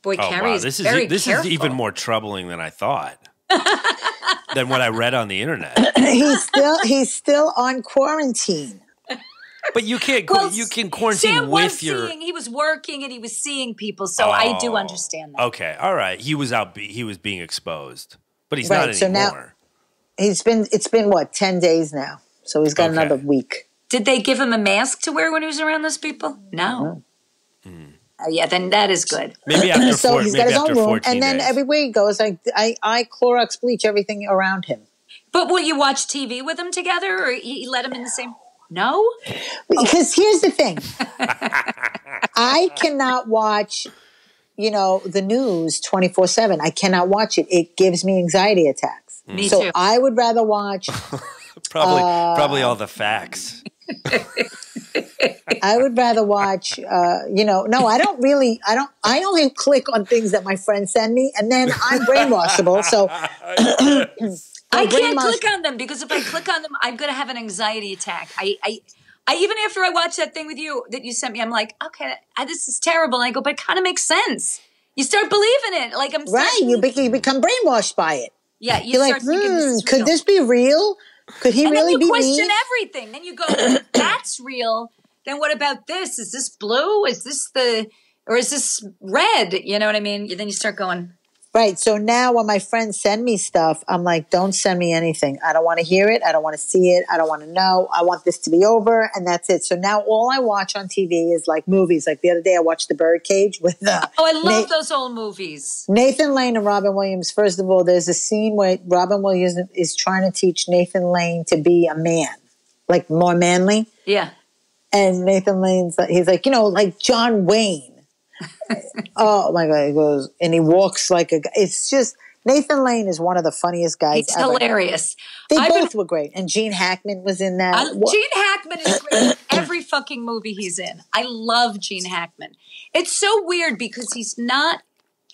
Boy, Oh Carie wow, is this very is this careful. is even more troubling than I thought. than what I read on the internet. he's still he's still on quarantine. But you can't. Well, you can quarantine Sam was with your. seeing, he was working and he was seeing people, so I do Oh, understand that. Okay, all right. He was out. He was being exposed, but he's not Right, so now- anymore. He's been it's been what ten days now, so he's got Okay. another week. Did they give him a mask to wear when he was around those people? No. Hmm. Oh, yeah, then that is good. maybe after so four, he's maybe got his own room, and then days. everywhere he goes, I, I I Clorox bleach everything around him But will you watch TV with him together, or you let him in the same? No. because here's the thing, I cannot watch, you know, the news twenty four seven. I cannot watch it; it gives me anxiety attacks. Me so too. I would rather watch. probably uh, probably all the facts. I would rather watch. Uh, you know, no, I don't really. I don't. I only click on things that my friends send me, and then I'm brainwashable. So I can't click on them because if I click on them, I'm going to have an anxiety attack. I, I, I even after I watched that thing with you that you sent me, I'm like, okay, I, this is terrible. And I go, but it kind of makes sense. You start believing it. Like I'm right, starting- you, be, you become brainwashed by it. yeah, you You're start like, hmm, could this be real? Could he and really then be you question me? everything. Then you go, that's real. Then what about this? Is this blue? Is this the or is this red? You know what I mean? Then you start going, Right. So now when my friends send me stuff, I'm like, don't send me anything. I don't want to hear it. I don't want to see it. I don't want to know. I want this to be over. And that's it. So now all I watch on TV is like movies. Like the other day, I watched The Birdcage with uh, oh, I love those old movies. Nathan Lane and Robin Williams. First of all, there's a scene where Robin Williams is trying to teach Nathan Lane to be a man, like more manly. Yeah. And Nathan Lane's like, he's like, you know, like John Wayne. Oh my God. He goes, and he walks like a guy. It's just, Nathan Lane is one of the funniest guys He's ever. hilarious. They I've both been- were great. And Gene Hackman was in that. I, Gene Hackman is great in every fucking movie he's in. I love Gene Hackman. It's so weird because he's not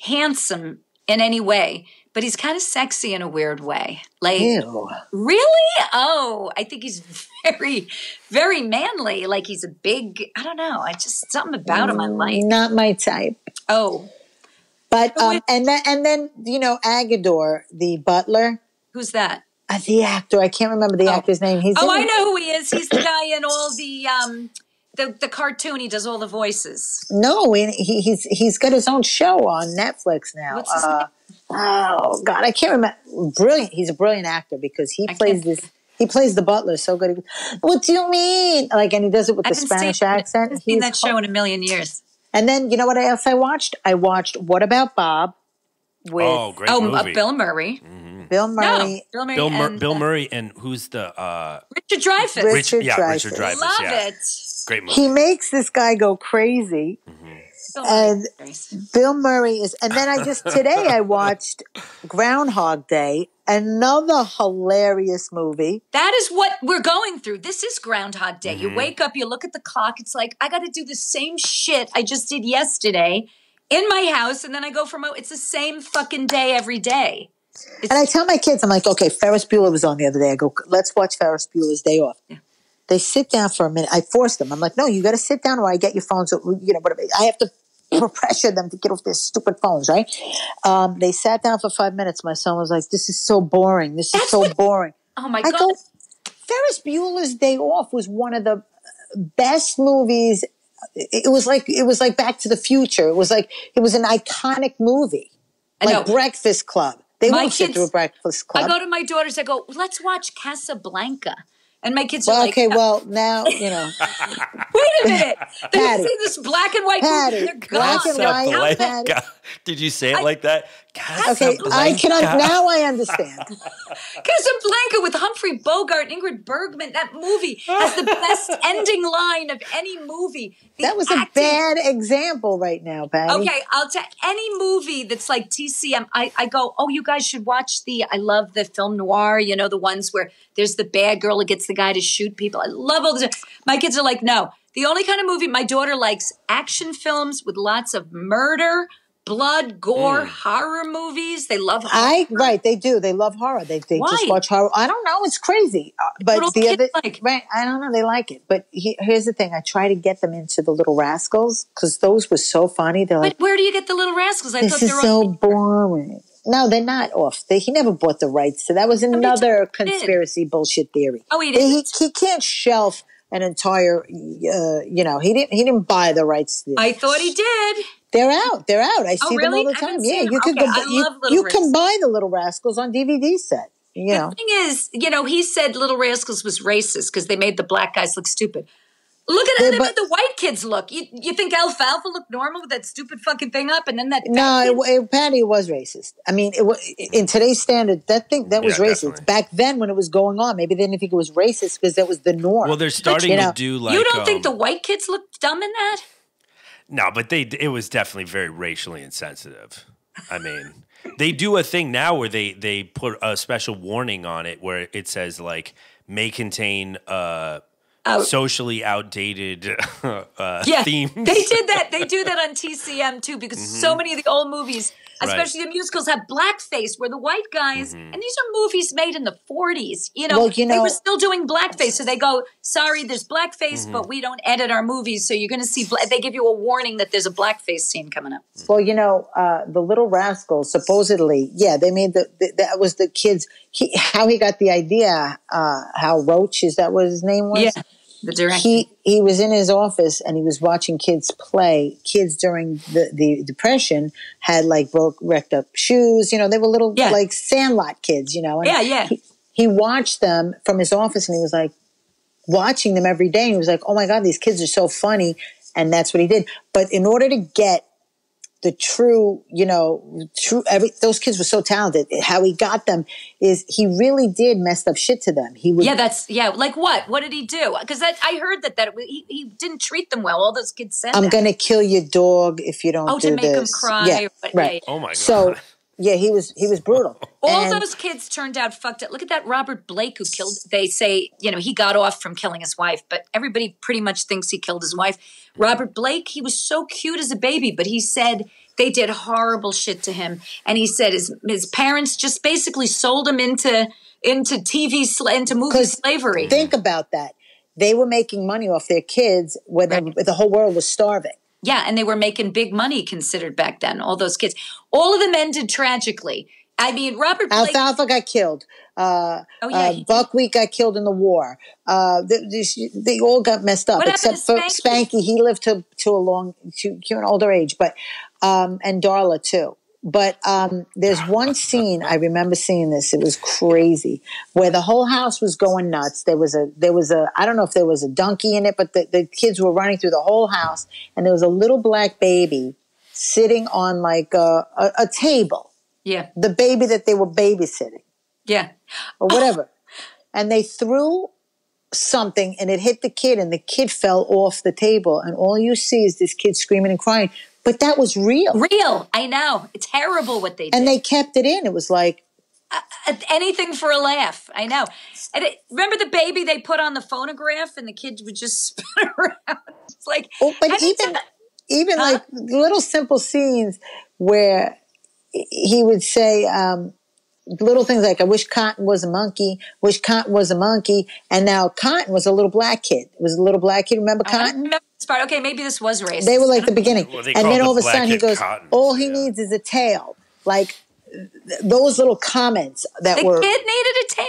handsome in any way, but he's kind of sexy in a weird way. Like, Ew. really? Oh, I think he's very, very manly. Like he's a big, I don't know. I just, something about him I like. Not my type. Oh, But, um, and then, and then, you know, Agador, the butler, who's that? uh, the actor, I can't remember the Oh. actor's name. He's Oh, I know who he is. He's the guy in all the, um, the, the cartoon. He does all the voices. No, he, he- he's he's got his own show on Netflix now. Uh, oh God, I can't remember. Brilliant. He's a brilliant actor because he I plays this. He plays the butler so good. What do you mean? Like, and he does it with I the Spanish seen, accent. haven't seen He's that show in a million years. And then you know what else I watched? I watched What About Bob with oh, great Oh, movie. uh, Bill Murray. Bill No, Murray. Bill Murray. Bill, Mur- and, Bill Murray and who's the uh, Richard Dreyfuss. Rich- Richard? Yeah, Dreyfuss. Richard Dreyfuss. Love yeah, it. great movie. He makes this guy go crazy. Bill And- Bill Murray is, and then I just today I watched Groundhog Day, another hilarious movie. That is what we're going through. This is Groundhog Day. Mm-hmm. You wake up, you look at the clock. It's like I got to do the same shit I just did yesterday in my house, and then I go from. It's the same fucking day every day. It's, And I tell my kids, I'm like, okay, Ferris Bueller was on the other day. I go, let's watch Ferris Bueller's Day Off. Yeah. They sit down for a minute. I force them. I'm like, no, you got to sit down, or I get your phones. Or, you know, whatever. I have to pressure them to get off their stupid phones, right? Um, they sat down for five minutes. My son was like, "This is so boring. This is so boring." oh my I god! go, Ferris Bueller's Day Off was one of the best movies. It it was like it was like Back to the Future. It was like it was an iconic movie, I like know. Breakfast Club. They My won't sit through a Breakfast club. I Club. go to my daughters. I go, let's watch Casablanca, and my kids are like, okay, uh, well now you know. wait a minute. They Patty. see this black and white Patty. movie. They're Black and white. Casablanca. Did you say it like that? Okay, I cannot. Now I understand. Casablanca with Humphrey Bogart, Ingrid Bergman. That movie has the best ending line of any movie. The That was a bad example right now, Patty. Okay, I'll tell any movie that's like TCM. I, I go, oh, you guys should watch the. I love the film noir. You know the ones where there's the bad girl who gets the guy to shoot people. I love all the. My kids are like, no. The only kind of movie my daughter likes action films with lots of murder, blood, gore, horror movies. They love. horror. I right, they do. They love horror. They they just watch horror. I don't know. It's crazy. Uh, but do the other like? right, I don't know. They like it. But he, here's the thing. I try to get them into the Little Rascals because those were so funny. They're like, But where do you get the little rascals? I thought this they is so boring. No, they're not off. They, he never bought the rights to that. Was another did. conspiracy bullshit theory. Oh, he They- he, didn't. he can't shelf an entire. Uh, you know, he didn't. He didn't buy the rights. To I thought he did. They're out. They're out. I Oh, see them all the time. Yeah, you could Okay, go. You you can buy the Little Rascals on DVD set. You know, The thing is, you know, he said Little Rascals was racist because they made the black guys look stupid. Look at how they but- made the white kids look. You, you think Alfalfa looked normal with that stupid fucking thing up, and then that no, fat it, it, Patty was racist. I mean, it, wa- in today's standard, that thing that was Yeah, racist. definitely. Back then, when it was going on, maybe they didn't think it was racist because that was the norm. Well, they're starting you to know, do like. you don't think the um, white kids looked dumb in that? No, but they it was definitely very racially insensitive. I mean, they do a thing now where they they put a special warning on it where it says like may contain uh Oh. socially outdated uh Yeah, themes. they did that. They do that on TCM too because so many of the old movies, Mm-hmm. Right. Mm-hmm. especially the musicals, have blackface. Where the white guys, and these are movies made in the '40s. You know, Well, you they were still doing blackface, so they go, "Sorry, there's blackface, Mm-hmm. but we don't edit our movies, so you're going to see." Bla-. They give you a warning that there's a blackface scene coming up. Well, you know, uh, the Little Rascals supposedly, yeah, they made the, the that was the kids. He, how he got the idea? Uh, how Roach is that what his name was? Yeah, the director. he he was in his office and he was watching kids play. Kids during the, the depression had like broke wrecked up shoes. You know, they were little Yeah. like sandlot kids. You know, and Yeah, yeah. He, he watched them from his office and he was like watching them every day. And he was like, "Oh my god, these kids are so funny," and that's what he did. But in order to get the true, you know, true. Every those kids were so talented. How he got them is he really did messed up shit to them. He would yeah, that's yeah. Like what? What did he do? Because I heard that that he, he didn't treat them well. All those kids said. I'm going to kill your dog if you don't Oh, do to make 'em this. cry Yeah, or right. Oh my god. So yeah, he was he was brutal. All And- those kids turned out fucked up. Look at that Robert Blake who killed. They say you know he got off from killing his wife, but everybody pretty much thinks he killed his wife. Robert Blake, he was so cute as a baby, but he said they did horrible shit to him, and he said his his parents just basically sold him into into TV sl- into movie slavery. think about that. They were making money off their kids when the, the whole world was starving. Yeah, and they were making big money considered back then. All those kids, all of them ended tragically. I mean, Robert Blake. Alfalfa got killed. Uh, Oh, yeah, uh. Buckwheat got killed in the war. Uh, they, they, they all got messed up, What except for Spanky. He lived to to a long to, to an older age, but um, and Darla too. But um, there's one scene I remember seeing this. It was crazy, where the whole house was going nuts. There was a there was a I don't know if there was a donkey in it, but the, the kids were running through the whole house, and there was a little black baby sitting on like a, a, a table yeah, the baby that they were babysitting. Yeah. or whatever. And they threw something and it hit the kid and the kid fell off the table and all you see is this kid screaming and crying. But that was real. Real. I know. It's terrible what they did. And they kept it in. It was like, Uh, anything for a laugh. I know. And it, remember the baby they put on the phonograph and the kid would just spin around. It's like, oh, but even, even Huh? like little simple scenes where he would say, um, little things like, I wish Cotton was a monkey, wish Cotton was a monkey. And now Cotton was a little black kid. It was a little black kid. Remember I Cotton? remember part. Okay, maybe this was racist. They were like the beginning. Well, and called then the all of a sudden he goes, Cotton, all he yeah. needs is a tail. Like th- those little comments that the were, kid needed a tail.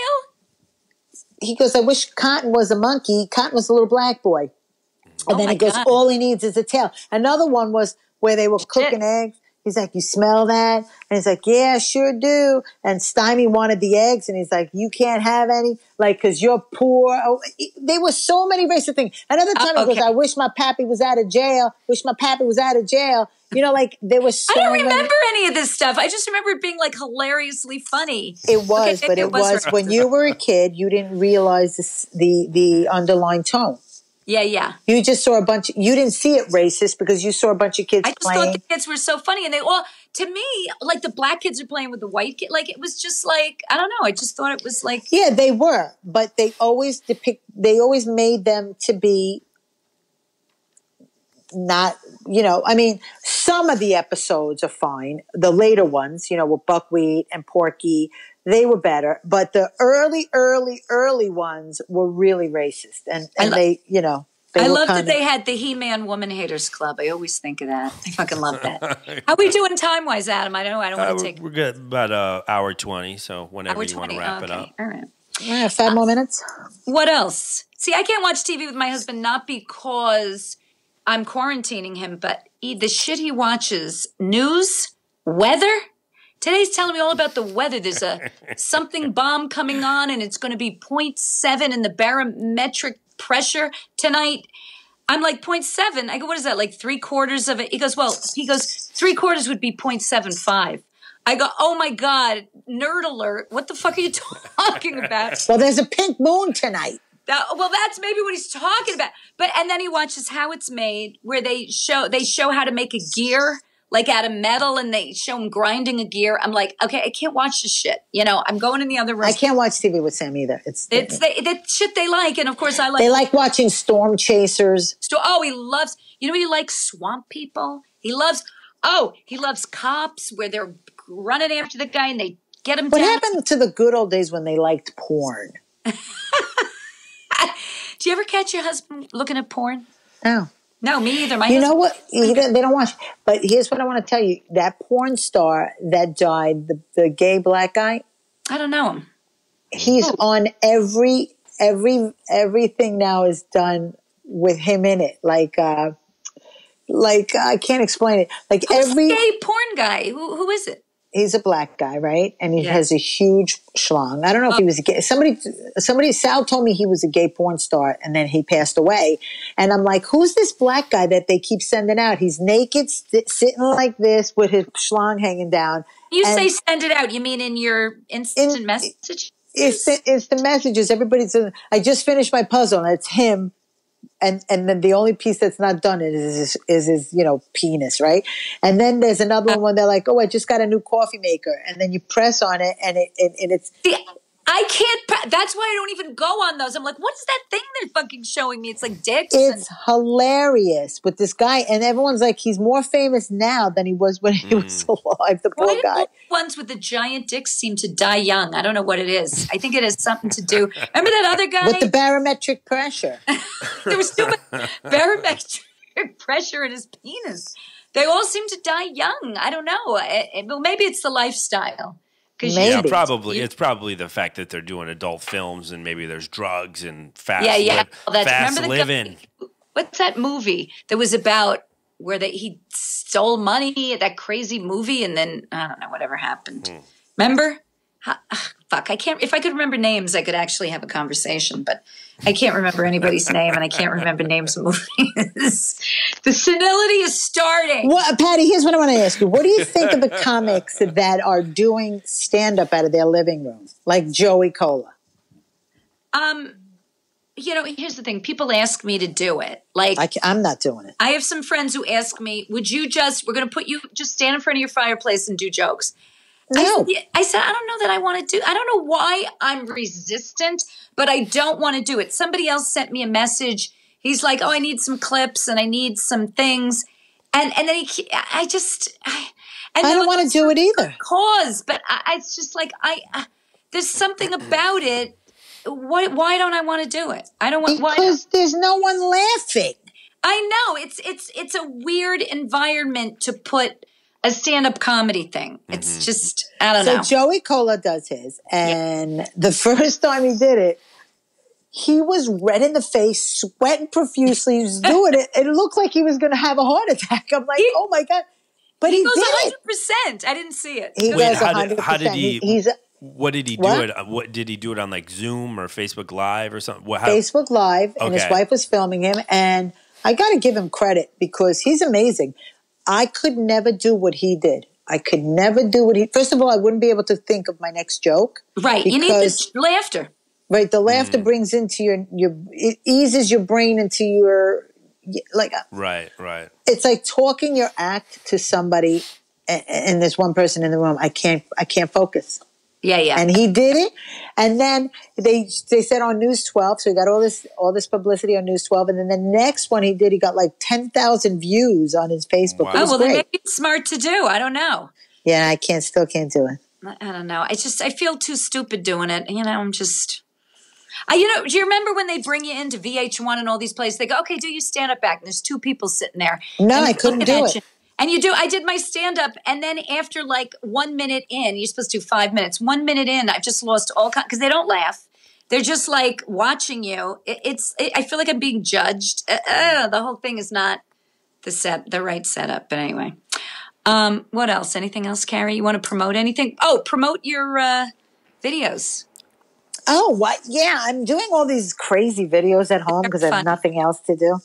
he goes, I wish Cotton was a monkey. Cotton was a little black boy. And Oh then he goes, God. all he needs is a tail. Another one was where they were cooking eggs. He's like, you smell that? And he's like, yeah, sure do. And Stymie wanted the eggs, and he's like, you can't have any, like, cause you're poor. Oh, there were so many racist things. Another uh, time he goes, Oh, okay. I wish my pappy was out of jail. Wish my pappy was out of jail. You know, like there was so I don't many- remember any of this stuff. I just remember it being like hilariously funny. It was, Okay, but it it was was when you were a kid, you didn't realize this, the the underlying tone. Yeah, yeah. You just saw a bunch. You didn't see it racist because you saw a bunch of kids I just playing. thought the kids were so funny, and they all, to me, like the black kids are playing with the white kid. Like it was just like I don't know. I just thought it was like yeah, they were, but they always depict. They always made them to be not. You know, I mean, some of the episodes are fine. The later ones, you know, with Buckwheat and Porky, they were better. But the early, early, early ones were really racist, and and lo- they, you know. They I love that kinda- they had the He-Man Woman Haters Club. I always think of that. I fucking love that. How we doing time wise, Adam? I don't know. I don't Uh, want to we're, take we're good. About uh, hour twenty. So whenever hour you want to wrap okay, it up. all right. Yeah, five more minutes. What else? See, I can't watch TV with my husband not because I'm quarantining him, but he, the shit he watches news, weather. Today's telling me all about the weather. There's a something bomb coming on, and it's going to be 0.7 in the barometric pressure tonight. I'm like 0.7. I go, what is that? Like three quarters of it? He goes, well, he goes, three quarters would be 0.75. I go, oh my God, nerd alert. What the fuck are you talking about? Well, there's a pink moon tonight. That, well, that's maybe what he's talking about. But and then he watches how it's made, where they show they show how to make a gear like out of metal, and they show him grinding a gear. I'm like, okay, I can't watch this shit. You know, I'm going in the other room. I can't watch TV with Sam either. It's, It's the, the shit they like, and of course I like. they like watching Storm Chasers. sto- oh, he loves. You know, he likes swamp people. He loves. Oh, he loves cops where they're running after the guy and they get him What down. happened to the good old days when they liked porn? Do you ever catch your husband looking at porn? No. No, me either. My You husband, know what? Don't- They don't watch. But here's what I want to tell you: that porn star that died, the, the gay black guy, I don't know him. he's Oh. on every every everything now is done with him in it. Like, uh like I can't explain it. Like Who's every gay porn guy? Who, who is it? He's a black guy, right? And he Yeah. has a huge schlong. I don't know if he oh. was a gay. Somebody, somebody, Sal told me he was a gay porn star, and then he passed away. And I'm like, who's this black guy that they keep sending out? He's naked, st- sitting like this with his schlong hanging down. You And- say send it out. You mean in your instant In- message? It's the, it's the messages. Everybody's. I just finished my puzzle, and it's him. And and then the only piece that's not done is his, is his you know penis, right? And then there's another uh, one where they're like, oh, I just got a new coffee maker, and then you press on it, and it and, and it's See, I can't. pa- That's why I don't even go on those. I'm like, what is that thing they're fucking showing me? It's like dicks. and- It's hilarious with this guy, and everyone's like, he's more famous now than he was when he hmm. was alive. The Why poor do guy. ones with the giant dicks seem to die young? I don't know what it is. I think it has something to do. Remember that other guy? With the barometric pressure. there was too much barometric pressure in his penis. They all seem to die young. I don't know. It- it- well, maybe it's the lifestyle. 'Cause Maybe. Yeah, probably. You- It's probably the fact that they're doing adult films and maybe there's drugs and fast, Yeah, yeah. li- that's- fast remember the guy- living. what's that movie that was about where they, he stole money that crazy movie and then i don't know whatever happened Hmm. remember How, fuck, I can't. If I could remember names, I could actually have a conversation. But I can't remember anybody's name, and I can't remember names of movies. the senility is starting. Well, Patty, here's what I want to ask you. What do you think of the comics that are doing stand up out of their living room, like Joey Kola? Um, you know, here's the thing. People ask me to do it. Like I I, am not doing it. I have some friends who ask me, "Would you just? We're going to put you just stand in front of your fireplace and do jokes." No. I said, I said, I don't know that I want to do. I don't know why I'm resistant, but I don't want to do it. Somebody else sent me a message. He's like, "Oh, I need some clips and I need some things," and and then he, I just, I, and I don't want to do it either. Cause, but I, it's just like I, uh, there's something about it. Why, why don't I want to do it? I don't want because there's no one laughing. I know it's it's it's a weird environment to put a stand-up comedy thing. It's Mm-hmm. just I don't So know. So Joey Kola does his, and the first time he did it, he was red in the face, sweating profusely. He was doing it. It looked like he was going to have a heart attack. I'm like, He- oh my god! But he, he goes did hundred percent. I didn't see it. He Wait, goes how did- 100%. how did he- He's What did he do What? it? uh, What did he do it on like Zoom or Facebook Live or something? What, how, Facebook Live, and his wife was filming him. And I got to give him credit because he's amazing. I could never do what he did. I could never do what he. First of all, I wouldn't be able to think of my next joke. right. You need because- the laughter. Right, the laughter Mm. brings into your your it eases your brain into your like Right, right. it's like talking your act to somebody and, and there's one person in the room i can't i can't focus Yeah, yeah. and he did it and then they they said on news 12 so he got all this all this publicity on news 12 and then the next one he did he got like 10,000 views on his facebook Wow. oh was well, then great maybe it's smart to do. I don't know. yeah i can't still can't do it I I don't know. I just I feel too stupid doing it. You know, I'm just. I, you know, do you remember when they bring you into VH1 and all these places? They go, okay, do you stand up back? And there's two people sitting there. No, I couldn't do it. you. And you do. I did my stand up, and then after like one minute in, you're supposed to do five minutes. One minute in, I've just lost all because they don't laugh. They're just like watching you. It, it's. It, I feel like I'm being judged. Uh, uh, the whole thing is not the set, the right setup. But anyway, um, what else? Anything else, Carie? You want to promote anything? Oh, promote your uh, videos. Oh, what? Yeah, I'm doing all these crazy videos at home because I have nothing else to do.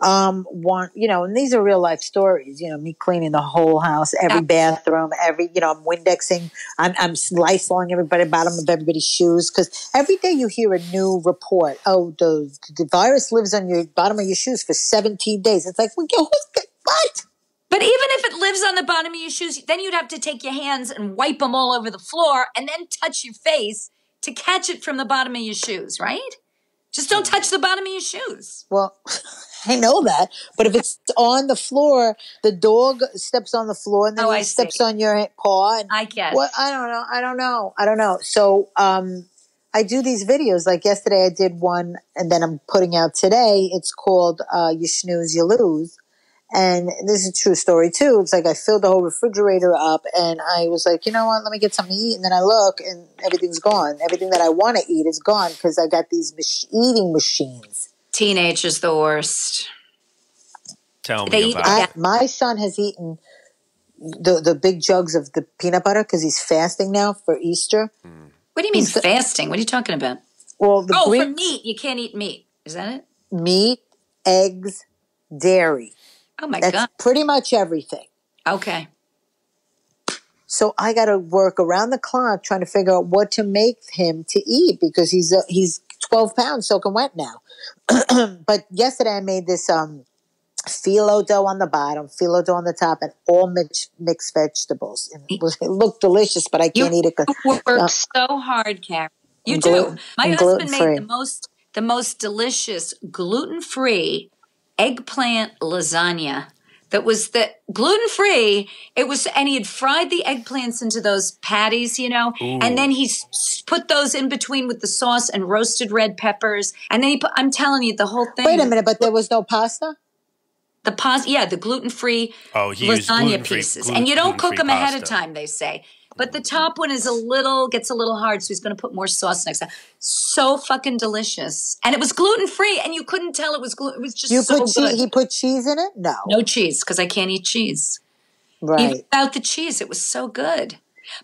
Um, one, you know, and these are real life stories. You know, me cleaning the whole house, every bathroom, every, you know, I'm Windexing, I'm, I'm Lysoling everybody, bottom of everybody's shoes because every day you hear a new report. Oh, the the virus lives on your bottom of your shoes for 17 days. It's like, well, yo, who's, what? But even if it lives on the bottom of your shoes, then you'd have to take your hands and wipe them all over the floor and then touch your face to catch it from the bottom of your shoes, right? Just don't touch the bottom of your shoes. Well, I know that, but if it's on the floor, the dog steps on the floor and then Oh, I he see. steps on your paw. And I get. what I don't know, I don't know, I don't know. So um, I do these videos. Like yesterday, I did one, and then I'm putting out today. It's called uh, "You Snooze, You Lose." And this is a true story too. It's like I filled the whole refrigerator up and I was like, you know what, let me get something to eat. And then I look and everything's gone. Everything that I want to eat is gone because I got these mach- eating machines. Teenage is the worst. Tell They me eat about I, it. My son has eaten the the big jugs of the peanut butter because he's fasting now for Easter. What do you mean He's fasting? What are you talking about? Well, the Oh, for meat. You can't eat meat. Is that it? meat, eggs, dairy. Oh my That's god. pretty much everything. Okay. So I got to work around the clock trying to figure out what to make him to eat because he's uh, he's twelve pounds soaking wet now. but yesterday I made this um phyllo dough on the bottom, phyllo dough on the top, and all mixed mixed vegetables. And it, was, it looked delicious, but I can't eat it. You work so hard, Karen. You do. My husband made the most the most delicious gluten free eggplant lasagna. That was the gluten free. It was, and he had fried the eggplants into those patties, you know, and then he s- s- put those in between with the sauce and roasted red peppers, and then he put. I'm telling you, the whole thing. Wait a minute, but there was no pasta. The pasta, yeah, the gluten free Oh, he used lasagna gluten-free- pieces, gluten- and you don't cook them ahead of time. They say, but the top one is a little gets a little hard, so he's going to put more sauce next time. So fucking delicious, and it was gluten free, and you couldn't tell it was gluten. It was just You so put good. cheese. He put cheese in it. No, no cheese because I can't eat cheese. right. Even without the cheese, it was so good.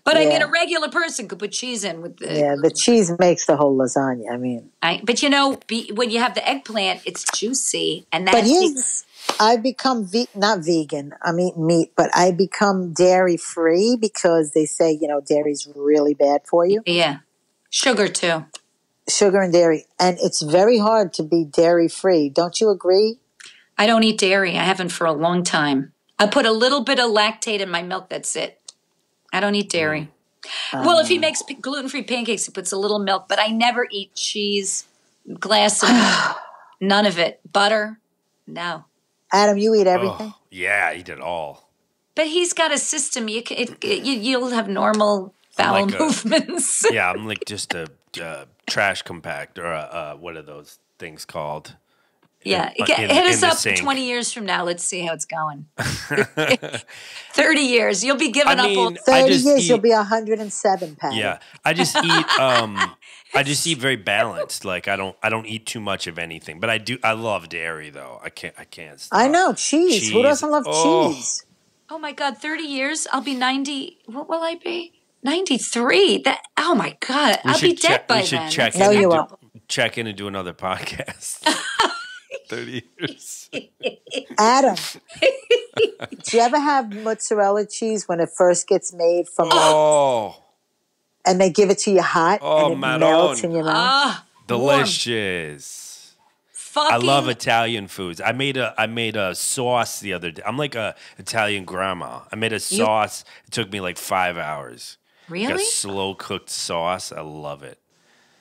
But I mean, a regular person could put cheese in with the. Yeah, the cheese makes the whole lasagna. I mean, I, but you know, be, when you have the eggplant, it's juicy, and that But here's- takes- I become ve- not vegan. I'm eating meat, but I become dairy free because they say you know dairy's really bad for you, yeah, sugar too. sugar and dairy, and it's very hard to be dairy free. Don't you agree? I don't eat dairy. I haven't for a long time. I put a little bit of Lactaid in my milk. That's it. I don't eat dairy. Mm. well, if he uh. makes gluten free pancakes, he puts a little milk, but I never eat cheese, glass of none of it. Butter, no. Adam, you eat everything. Oh, yeah, I eat it all. But he's got a system. You can, it, it, you, you'll have normal bowel like a- movements. Yeah, I'm like just a, uh trash compact or a, uh, what are those things called? Yeah, in- Get- in- hit in us up sink. 20 years from now. Let's see how it's going. 30 years. You'll be giving I up all. mean, I Thirty just years, eat, you'll be 107 pounds. Yeah, I just eat. Um, I just eat very balanced. Like I don't. I don't eat too much of anything. But I do. I love dairy though. I can't. I can't. Stop. I know cheese. Who doesn't love Oh. cheese? Oh my God, 30 years? I'll be 90. What will I be? 93. That. Oh my God. We I'll be dead check- by we should then. check No, in. you and do, won't. check in and do another podcast. Thirty years. Adam, do you ever have mozzarella cheese when it first gets made from, Oh, and they give it to you hot Oh, and it Maron. melts in your mouth? Ah, delicious. I love Italian foods. I made a I made a sauce the other day. I'm like a Italian grandma. I made a sauce. It took me like five hours. Like Really? a slow cooked sauce. I love it.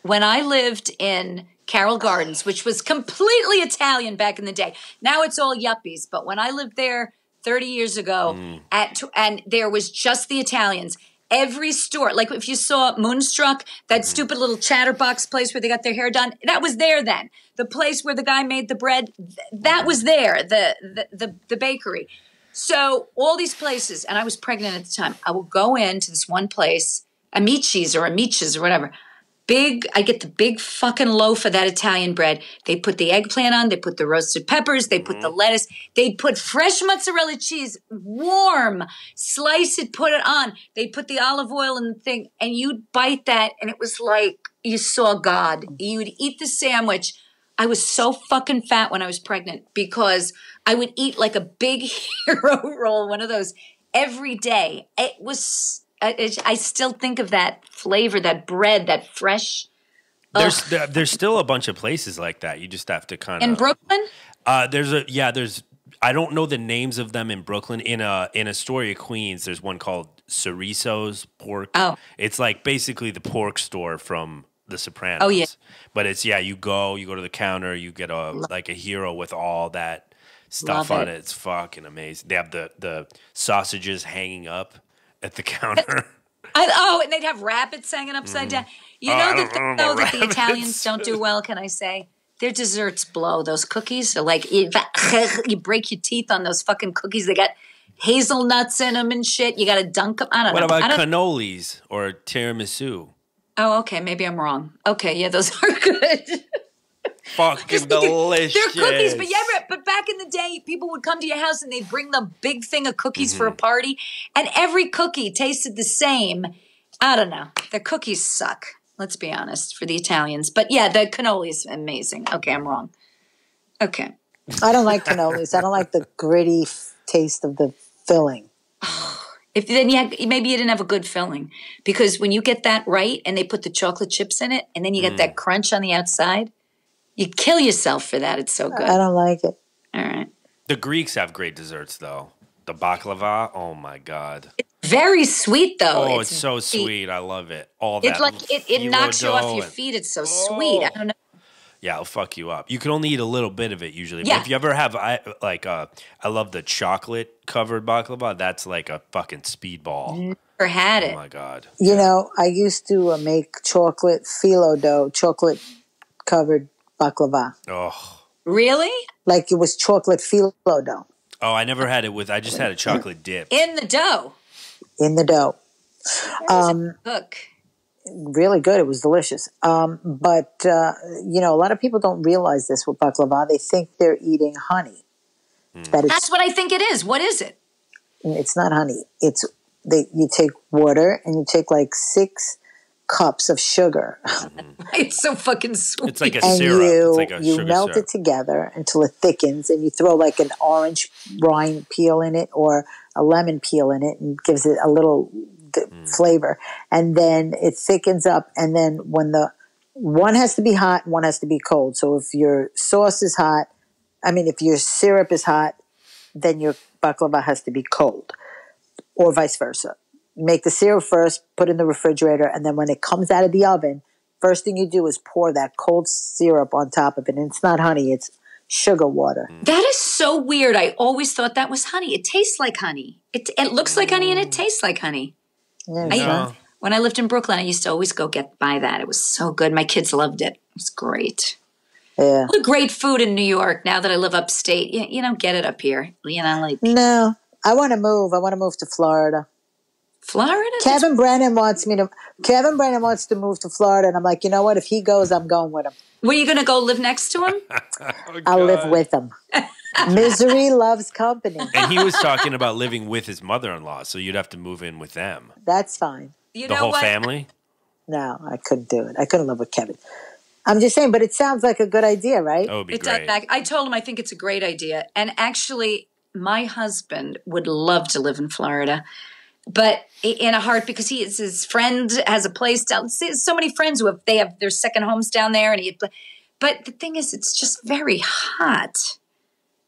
when I lived in Carroll Gardens, which was completely Italian back in the day. Now it's all yuppies, but when I lived there 30 years ago, at and there was just the Italians. Every store, like if you saw Moonstruck, that mm-hmm. stupid little chatterbox place where they got their hair done, that was there then. The place where the guy made the bread, th- that was there. The the the, the bakery. So all these places, and I was pregnant at the time. I would go into this one place, Amici's or Amiches or whatever. Big, I get the big fucking loaf of that Italian bread. They put the eggplant on, they put the roasted peppers, they put the mm-hmm. lettuce, they put fresh mozzarella cheese, warm, slice it, put it on. They put the olive oil in the thing, and you'd bite that, and it was like you saw God. You'd eat the sandwich. I was so fucking fat when I was pregnant because I would eat like a big hero roll, one of those every day. It was, I, I still think of that flavor, that bread, that fresh. There's there, there's still a bunch of places like that. You just have to kind of In Brooklyn? Uh, there's a yeah. There's I don't know the names of them in Brooklyn. In a in Astoria, Queens, there's one called Sorriso's Pork. Oh. it's like basically the pork store from The Sopranos. Oh, yeah. but it's yeah. You go, you go to the counter, you get a like a hero with all that stuff Love on it. it. It's fucking amazing. They have the the sausages hanging up at the counter. I, oh, and they'd have rabbits hanging upside mm. down. You Oh, know I the don't- I thing don't know though that the. Italians don't do well. Can I say their desserts blow? Those cookies are like you, you break your teeth on those fucking cookies. They got hazelnuts in them and shit. You got to dunk them. I don't what know. I about cannolis or tiramisu? oh, okay. Maybe I'm wrong. Okay, yeah, those are good. Fucking delicious. They're cookies, but yeah, but- but back in the day, people would come to your house and they'd bring the big thing of cookies for a mm-hmm. party, and every cookie tasted the same. I don't know. The cookies suck. Let's be honest for the Italians, but yeah, the cannoli's amazing. Okay, I'm wrong. Okay, I don't like cannolis. I don't like the gritty f- taste of the filling. if then you had, maybe you didn't have a good filling because when you get that right and they put the chocolate chips in it, and then you get that mm. crunch on the outside, you kill yourself for that. It's so good. I don't like it. All right. The Greeks have great desserts though. The baklava, oh my god. It's Very sweet though. Oh, it's, so sweet. I love it. All that. It's like it, it knocks you off phyllo your feet. It's so sweet. I don't know. Yeah, it'll fuck you up. You can only eat a little bit of it usually. Yeah. But if you ever have, I like, uh, I love the chocolate covered baklava. That's like a fucking speedball. Never had Oh it. my god. You know, I used to uh, make chocolate phyllo dough, chocolate covered baklava. Oh, Really? Like it was chocolate phyllo dough oh, I never had it with. I just had a chocolate dip. In the dough. in the dough. Um, Cook. really good. It was delicious. Um, but, uh, you know, a lot of people don't realize this with baklava. They think they're eating honey. That That's what I think it is. What is it? it's not honey. It's they you take water and you take like six cups of sugar It's so fucking sweet. It's like a and syrup. you it's like a you sugar melt syrup. it together until it thickens and you throw like an orange rind peel in it or a lemon peel in it and gives it a little d- Mm. flavor and then it thickens up and then when the one has to be hot one has to be cold so if your sauce is hot i mean if your syrup is hot then your baklava has to be cold or vice versa make the syrup first put it in the refrigerator and then when it comes out of the oven first thing you do is pour that cold syrup on top of it and it's not honey it's sugar water mm. That is so weird. I always thought that was honey. It tastes like honey. It, it looks like honey and it tastes like honey. Yeah, I, No. When I lived in Brooklyn, I used to always go get buy that. It was so good. My kids loved it. It was great. yeah. All the great food in New York. Now that I live upstate, you, you don't get it up here. You know, like no i want to move i want to move to florida Florida. kevin brennan wants me to kevin brennan wants to move to florida and i'm like you know what if he goes i'm going with him Were you going to go live next to him? Oh, i'll live with him misery loves company And he was talking about living with his mother-in-law, so you'd have to move in with them. that's fine You The know whole what? family. no i couldn't do it i couldn't live with kevin i'm just saying but it sounds like a good idea right That would be It great. back. I told him I think it's a great idea. And actually, my husband would love to live in Florida, but in a heart because he is his friend has a place down. see, So many friends who have they have their second homes down there, and he. But the thing is, it's just very hot.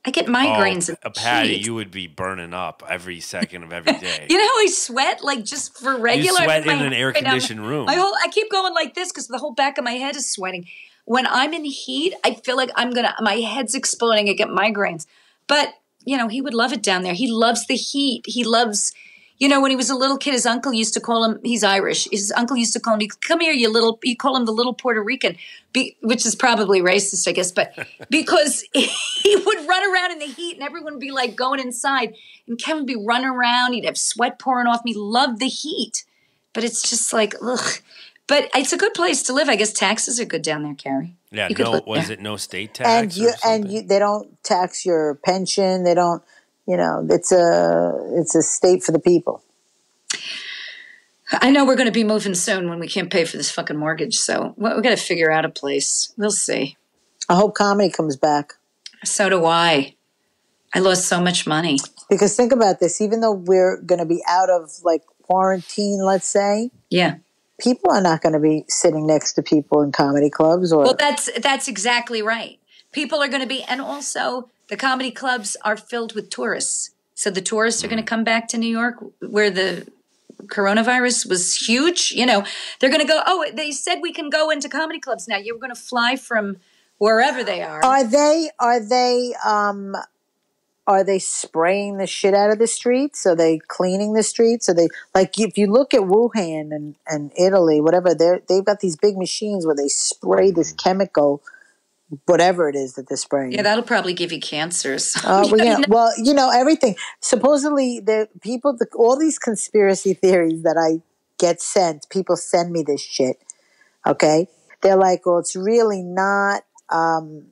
I get oh, migraines. Oh, in uh, a patty, heat. you would be burning up every second of every day. You know how I sweat like just for regular. sweat my in an air-conditioned my- room. My whole I keep going like this because the whole back of my head is sweating. When I'm in heat, I feel like I'm gonna. My head's exploding. I get migraines. But you know, he would love it down there. He loves the heat. He loves. You know, when he was a little kid, his uncle used to call him. He's Irish. His uncle used to call him. Come here, you little. You call him the little Puerto Rican, be, which is probably racist, I guess. But because he would run around in the heat, and everyone would be like going inside, and Kevin would be running around. He'd have sweat pouring off me. Loved the heat, but it's just like ugh. But it's a good place to live. I guess taxes are good down there, Carie. yeah, You no, was there. it no state tax? and you or and you they don't tax your pension they don't you know it's a it's a state for the people I know we're going to be moving soon when we can't pay for this fucking mortgage. So we we got to figure out a place. We'll see. i hope comedy comes back So do I. I lost so much money. because think about this even though we're going to be out of like quarantine let's say Yeah. people are not going to be sitting next to people in comedy clubs or Well, that's that's exactly right. People are going to be, and also the comedy clubs are filled with tourists. So the tourists are going to come back to New York, where the coronavirus was huge. You know, they're going to go. Oh, they said we can go into comedy clubs now. You're going to fly from wherever they are. are they are they um are they spraying the shit out of the streets? Are they cleaning the streets? Are they like if you look at Wuhan and, and Italy, whatever, they they've got these big machines where they spray this chemical, whatever it is that they're spraying. yeah, that'll probably give you cancers. Uh, well, yeah, well, you know everything. Supposedly, the people, the, all these conspiracy theories that I get sent, people send me this shit. Okay, they're like, "Well, it's really not. Um,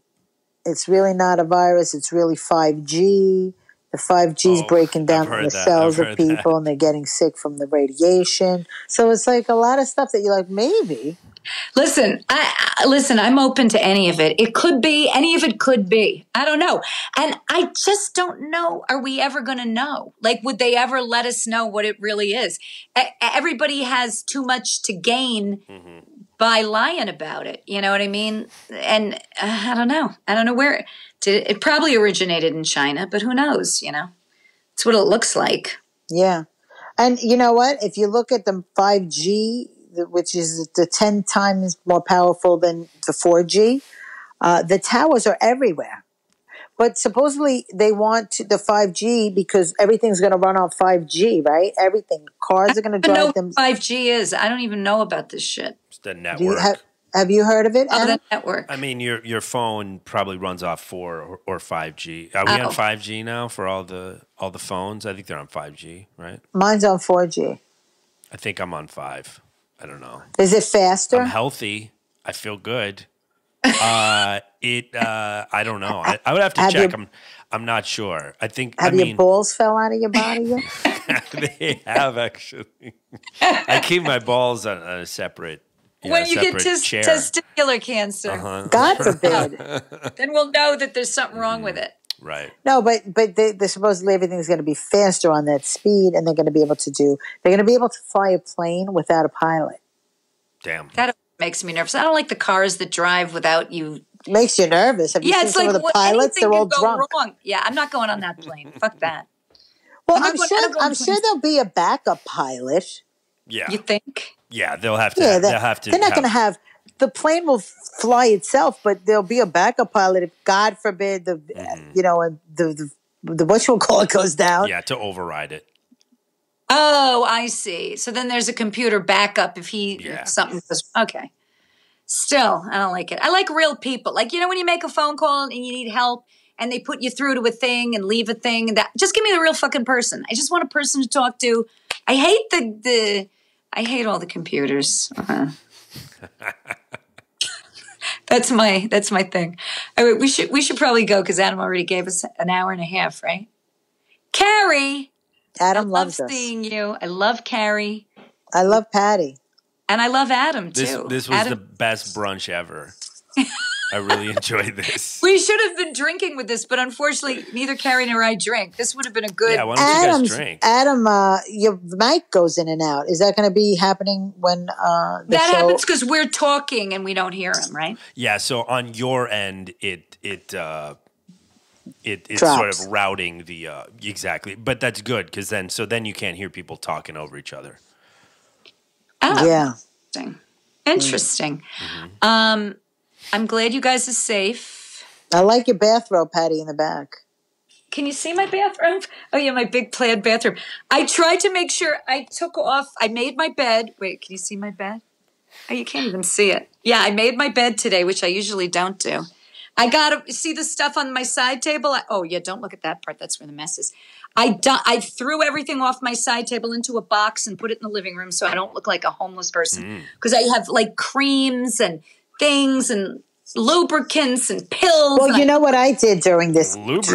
it's really not a virus. It's really five G. The five G is Oh, breaking down the that. cells I've of heard that. people, and they're getting sick from the radiation. So it's like a lot of stuff that you're like, maybe. Listen, I, I listen. I'm open to any of it. It could be any of it. Could be. I don't know, and I just don't know. Are we ever going to know? Like, would they ever let us know what it really is? Everybody has too much to gain by lying about it. You know what I mean? And uh, I don't know. I don't know where. Did, it probably originated in China, but who knows? You know, it's what it looks like. Yeah. And you know what? If you look at the 5G, the- which is the 10 times more powerful than the 4G, uh, the towers are everywhere. But supposedly they want the 5G because everything's going to run on 5G, right? Everything. Cars are going to I don't know drive them. what 5G is. I don't even know about this shit. It's the Do you network. have, have you heard of it? Oh, Anna? the network. I mean, your your phone probably runs off four or, or five G. Are we Oh. on five G now for all the all the phones? I think they're on five G, right? Mine's on 4G. I think I'm on five. I don't know. Is it faster? I'm healthy. I feel good. Uh, it. Uh, I don't know. I, I would have to Have check. you- I'm. I'm not sure. I think. Have I your balls fell out of your body yet? they have actually. I keep my balls on, on a separate. yeah, when you get separate tes- testicular cancer, Uh-huh. God forbid. then we'll know that there's something wrong with it. Right. No, but but they, they supposedly everything's going to be faster on that speed, and they're going to be able to do. They're going to be able to fly a plane without a pilot. Damn. That makes me nervous. I don't like the cars that drive without you. Makes you nervous. Have you Yeah, seen it's some like the what- pilots? They're all go drunk. wrong. Yeah, I'm not going on that plane. Fuck that. Well, I'm I'm going- sure. I'm not going I'm on sure planes. there'll be a backup pilot. Yeah. You think? yeah. They'll have to. Yeah, they'll have to. They're not have- going to have the plane will fly itself, but there'll be a backup pilot if God forbid the Mm-hmm. you know the the the what you call it goes down. Yeah, to override it. Oh, I see. So then there's a computer backup if he Yeah. if something goes. Okay. Still, I don't like it. I like real people. Like you know when you make a phone call and you need help and they put you through to a thing and leave a thing and that just give me the real fucking person. I just want a person to talk to. I hate the the I hate all the computers. Uh-huh. that's my that's my thing. All right, we should we should probably go because Adam already gave us an hour and a half, right? Carie, Adam love loves us. seeing you. I love Carie. I love Patty. And I love Adam This too. this was the best brunch ever. I really enjoyed this. we should have been drinking with this, but unfortunately, neither Carie nor I drink. This would have been a good. Yeah, why don't you guys drink? Adam, uh, your mic goes in and out. Is that going to be happening when uh, the that show? happens because we're talking and we don't hear him, right? Yeah, so on your end, it it uh, it it's sort of routing the uh, exactly, but that's good because then so then you can't hear people talking over each other. Oh, yeah. interesting. Interesting. Um, I'm glad you guys are safe. I like your bathrobe, Patty, in the back. Can you see my bathroom? Oh yeah, my big plaid bathroom. I tried to make sure I took off. I made my bed. Wait, can you see my bed? Oh, you can't even see it. Yeah, I made my bed today, which I usually don't do. I got to see the stuff on my side table. I, oh yeah, don't look at that part. That's where the mess is. I do, I threw everything off my side table into a box and put it in the living room so I don't look like a homeless person. Mm. Because I have like creams and things and lubricants and pills. Well, and you I- know what I did during this Lubricants.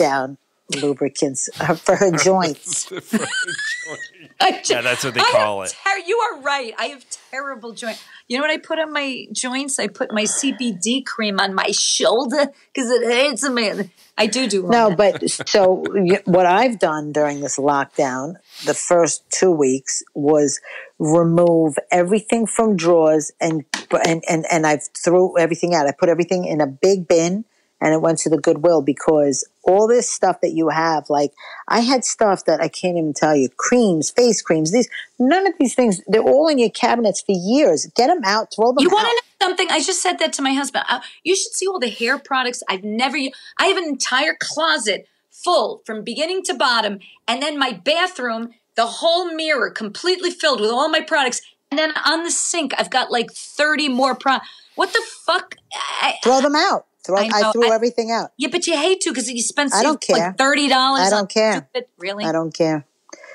lockdown? Lubricants uh, for her joints. I ju- Yeah, that's what they I call have it. ter- you are right. I have terrible joint. You know what I put on my joints? I put my CBD cream on my shoulder because it hurts me. I do do No, that. but so what I've done during this lockdown, the first two weeks, was remove everything from drawers and and and and I threw everything out. I put everything in a big bin and it went to the Goodwill because all this stuff that you have, like I had stuff that I can't even tell you, creams, face creams, these none of these things, they're all in your cabinets for years. Get them out, throw them You want to know something? I just said that to my husband. Uh, you should see all the hair products I've never. I have an entire closet full from beginning to bottom, and then my bathroom, the whole mirror completely filled with all my products. And then on the sink, I've got like 30 more products. What the fuck? I, throw them out. Throw, I I, threw I- everything out. yeah, but you hate to because you spend I don't like care. thirty dollars. I don't care. Really? I don't care.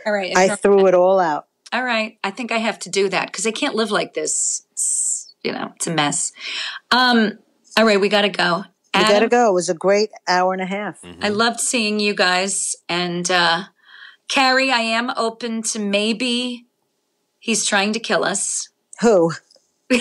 All right. I threw it all out. All right. I think I have to do that because I can't live like this. It's, you know, it's a mess. Um. All right, we got to go. We Adam, gotta go. It was a great hour and a half. I loved seeing you guys. And uh, Carie, I am open to maybe he's trying to kill us. Who?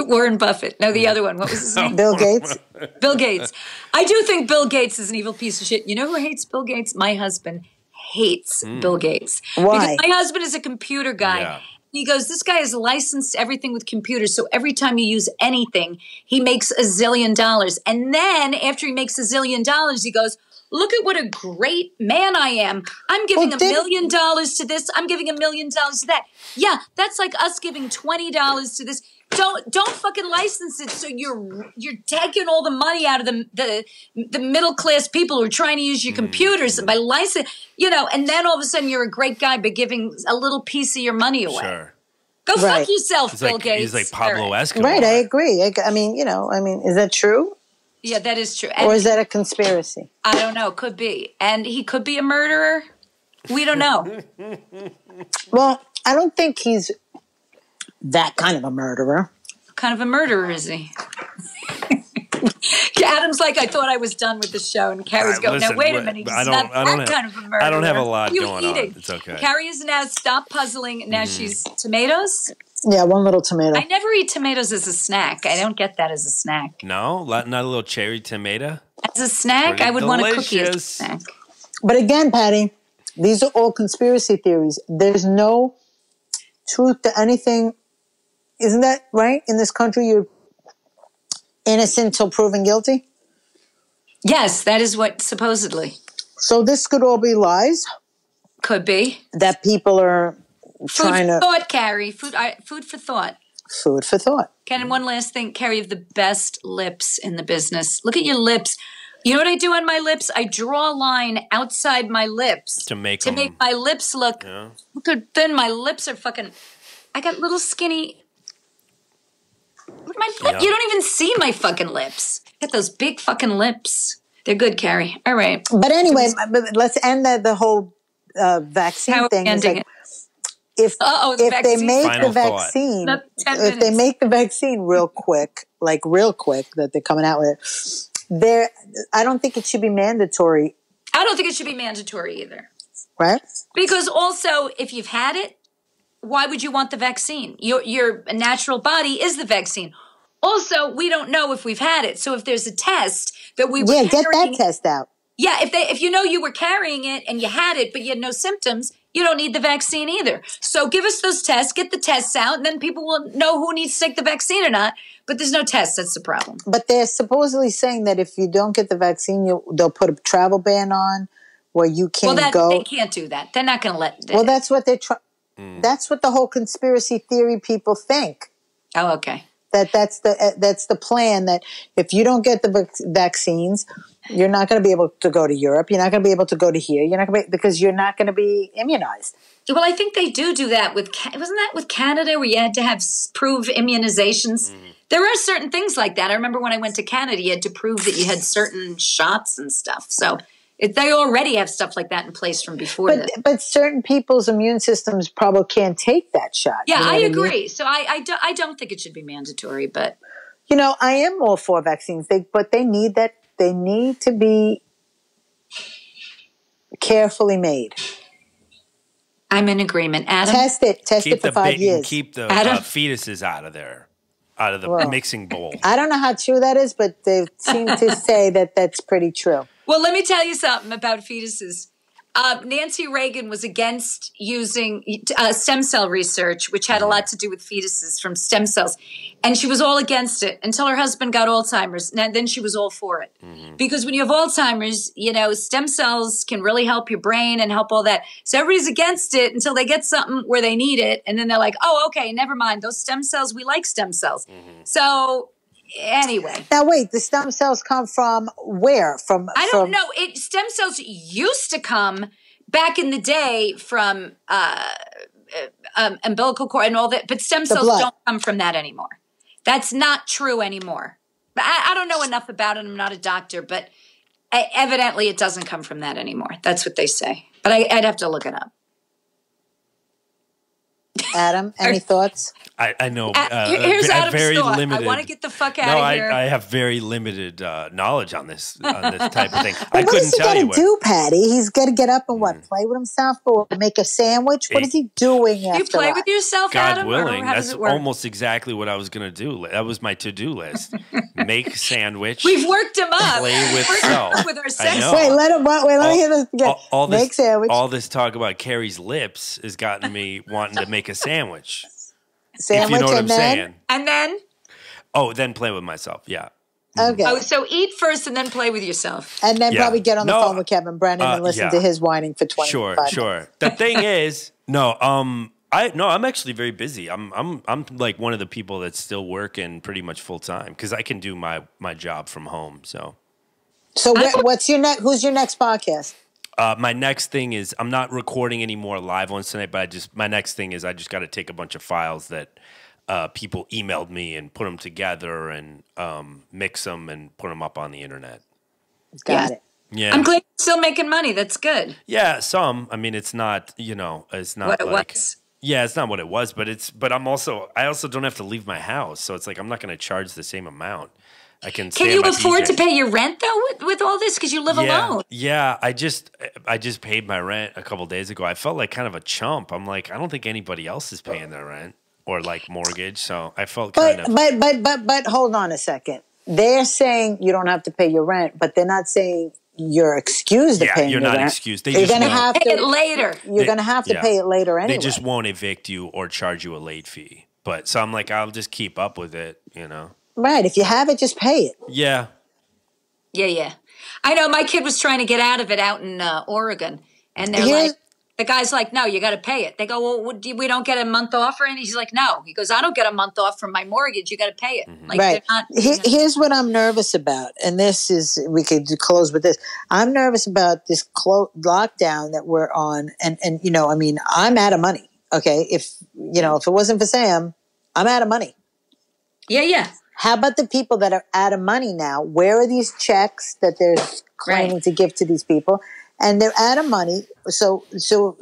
Warren Buffett. No, the other one. What was his name? Bill Gates? Bill Gates. I do think Bill Gates is an evil piece of shit. You know who hates Bill Gates? My husband hates hmm. Bill Gates. Why? Because my husband is a computer guy. Yeah. He goes, This guy is licensed everything with computers. So every time you use anything, he makes a zillion dollars. And then after he makes a zillion dollars, he goes, Look at what a great man I am. I'm giving Well, a didn't- million dollars to this. I'm giving a million dollars to that. Yeah, that's like us giving twenty dollars to this. Don't don't fucking license it. So you're you're taking all the money out of the the, the middle class people who are trying to use your mm-hmm. computers by license. You know, and then all of a sudden you're a great guy by giving a little piece of your money away. Sure. Go fuck yourself, He's Bill like Gates. he's like Pablo. Escobar. Right, I agree. I, I mean, you know, I mean, is that true? Yeah, that is true. Or is that a conspiracy? I don't know. Could be, and he could be a murderer. We don't know. Well, I don't think he's that kind of a murderer. what kind of a murderer is he? Adam's like, I thought I was done with the show, and Carie's Uh, going, listen, now wait a minute, he's I don't- not I don't that have- kind of a murderer. I don't have a lot You going on. eating? It's okay. Carie is now stop puzzling. Now Mm-hmm. she's tomatoes. Yeah, one little tomato. I never eat tomatoes as a snack. I don't get that as a snack. No, not not a little cherry tomato. As a snack, Pretty I would want a cookie as a snack. But again, Patty, these are all conspiracy theories. There's no truth to anything. Isn't that right? In this country, you're innocent till proven guilty. Yes, that is what supposedly So this could all be lies could be. that people are Food trying for to thought, Carie. Food, I, food for thought. food for thought. Ken, and one last thing, Carie, you have the best lips in the business. Look at your lips. You know what I do on my lips? I draw a line outside my lips To make to 'em- make my lips look Yeah. look how thin. My lips are fucking. I got little skinny. Look at my lip. Yeah. You don't even see my fucking lips. I got those big fucking lips. They're good, Carie. All right. But anyway, let's end the, the whole uh, vaccine How thing. Ending like, it? If Uh-oh, the if they make Final the vaccine, Not 10 if they make the vaccine real quick, like real quick, that they're coming out with it, there, I don't think it should be mandatory, I don't think it should be mandatory either. right? Because also, if you've had it, why would you want the vaccine? Your your natural body is the vaccine. Also, we don't know if we've had it. So if there's a test that we were Yeah, get that carrying- test out. Yeah, if they if you know you were carrying it and you had it but you had no symptoms, you don't need the vaccine either. So give us those tests, get the tests out, and then people will know who needs to take the vaccine or not. But there's no tests. That's the problem. But they're supposedly saying that if you don't get the vaccine, you they'll put a travel ban on where you can't that go. they can't do that. They're not going to let. well, that's what they're trying. That's what the whole conspiracy theory people think. oh, okay. that that's the uh, that's the plan that if you don't get the vac- vaccines you're not going to be able to go to Europe you're not going to be able to go to here you're not going to be because you're not going to be immunized Well, I think they do do that with wasn't that with Canada where you had to have s- prove immunizations. Mm-hmm. There are certain things like that. I remember when I went to Canada, you had to prove that you had certain shots and stuff. So it, they already have stuff like that in place from before. but this. but certain people's immune systems probably can't take that shot Yeah, you know I what mean? agree. So I, I, do, I don't think it should be mandatory, but you know I am all for vaccines they but they need that they need to be carefully made I'm in agreement. Adam, test it test Keep it for the five big, years keep the Adam? uh, fetuses out of there, out of the Well. mixing bowl. I don't know how true that is but they seem to say that that's pretty true Well, let me tell you something about fetuses. Uh, Nancy Reagan was against using uh, stem cell research, which had a lot to do with fetuses from stem cells. And she was all against it until her husband got Alzheimer's. And then she was all for it. Because when you have Alzheimer's, you know, stem cells can really help your brain and help all that. So everybody's against it until they get something where they need it. And then they're like, oh, okay, never mind. Those stem cells, we like stem cells. So anyway. Now wait, the stem cells come from where? From I don't from, know. It stem cells used to come back in the day from uh, uh, um, umbilical cord and all that, but stem cells don't come from that anymore. That's not true anymore. I, I don't know enough about it. I'm not a doctor, but uh, evidently it doesn't come from that anymore. That's what they say. But I, I'd have to look it up. Adam, any thoughts? I, I know. Uh, here's uh, Adam's very thought. limited. I want to get the fuck out no, of I, here. I have very limited uh, knowledge on this on this type of thing. I But what couldn't does he tell got you to do, Patty? He's got to get up and what? Play with himself or make a sandwich? What Hey, he doing Do after you play that? with yourself, God Adam? willing, or how does that's it work? almost exactly what I was going to do. That was my to do list. Make sandwich. We've worked him up. Play with We're self. with our I sex. know. Wait, let him. Wait, let me hear this again. all, all make this, sandwich. all this talk about Carie's lips has gotten me wanting to make a sandwich. sandwich if you know what I'm and then. saying. And then, Oh, then play with myself. Yeah. Okay. oh, so eat first and then play with yourself. and then Yeah. probably get on the No, phone with Kevin Brennan uh, and listen yeah. to his whining for 25 Sure, minutes. sure. The thing is, no, um, I no, I'm actually very busy. I'm I'm I'm like one of the people that's still working pretty much full time because I can do my my job from home. So So wh- what's your next? Who's your next podcast? Uh, my next thing is I'm not recording any more live ones tonight, but I just my next thing is I just got to take a bunch of files that uh, people emailed me and put them together and um, mix them and put them up on the internet. Got Yeah. it. Yeah, I'm glad you're still making money. That's good. yeah, some. I mean, it's not you know, it's not What it was. Yeah, it's not what it was, but it's but I'm also I also don't have to leave my house, so it's like I'm not going to charge the same amount. I can. Can you in my afford to pay your rent though with, with all this? Because you live yeah, alone. Yeah, I just I just paid my rent a couple days ago. I felt like kind of a chump. I'm like, I don't think anybody else is paying their rent or like mortgage, so I felt kind But of. but but but but hold on a second. They're saying you don't have to pay your rent, but they're not saying you're excused to Yeah, paying you're not rent. excused. They you're gonna won't. have Pay it later. You're gonna have to yeah. pay it later anyway. They just won't evict you or charge you a late fee. But so I'm like, I'll just keep up with it, you know. Right. If you have it, just pay it. Yeah, Yeah, yeah. I know my kid was trying to get out of it out in uh, Oregon, and they're Here's- like, the guy's like, "No, you got to pay it." They go, "Well, do we don't get a month off or anything." He's like, "No." He goes, "I don't get a month off from my mortgage. You got to pay it." Mm-hmm. Like right. they're not. He- here's what I'm nervous about, and this is we could close with this. I'm nervous about this clo- lockdown that we're on, and and you know, I mean, I'm out of money. Okay, if you know, if it wasn't for Sam, I'm out of money. yeah, yeah. How about the people that are out of money now? Where are these checks that they're claiming Right. to give to these people? And they're out of money. So, so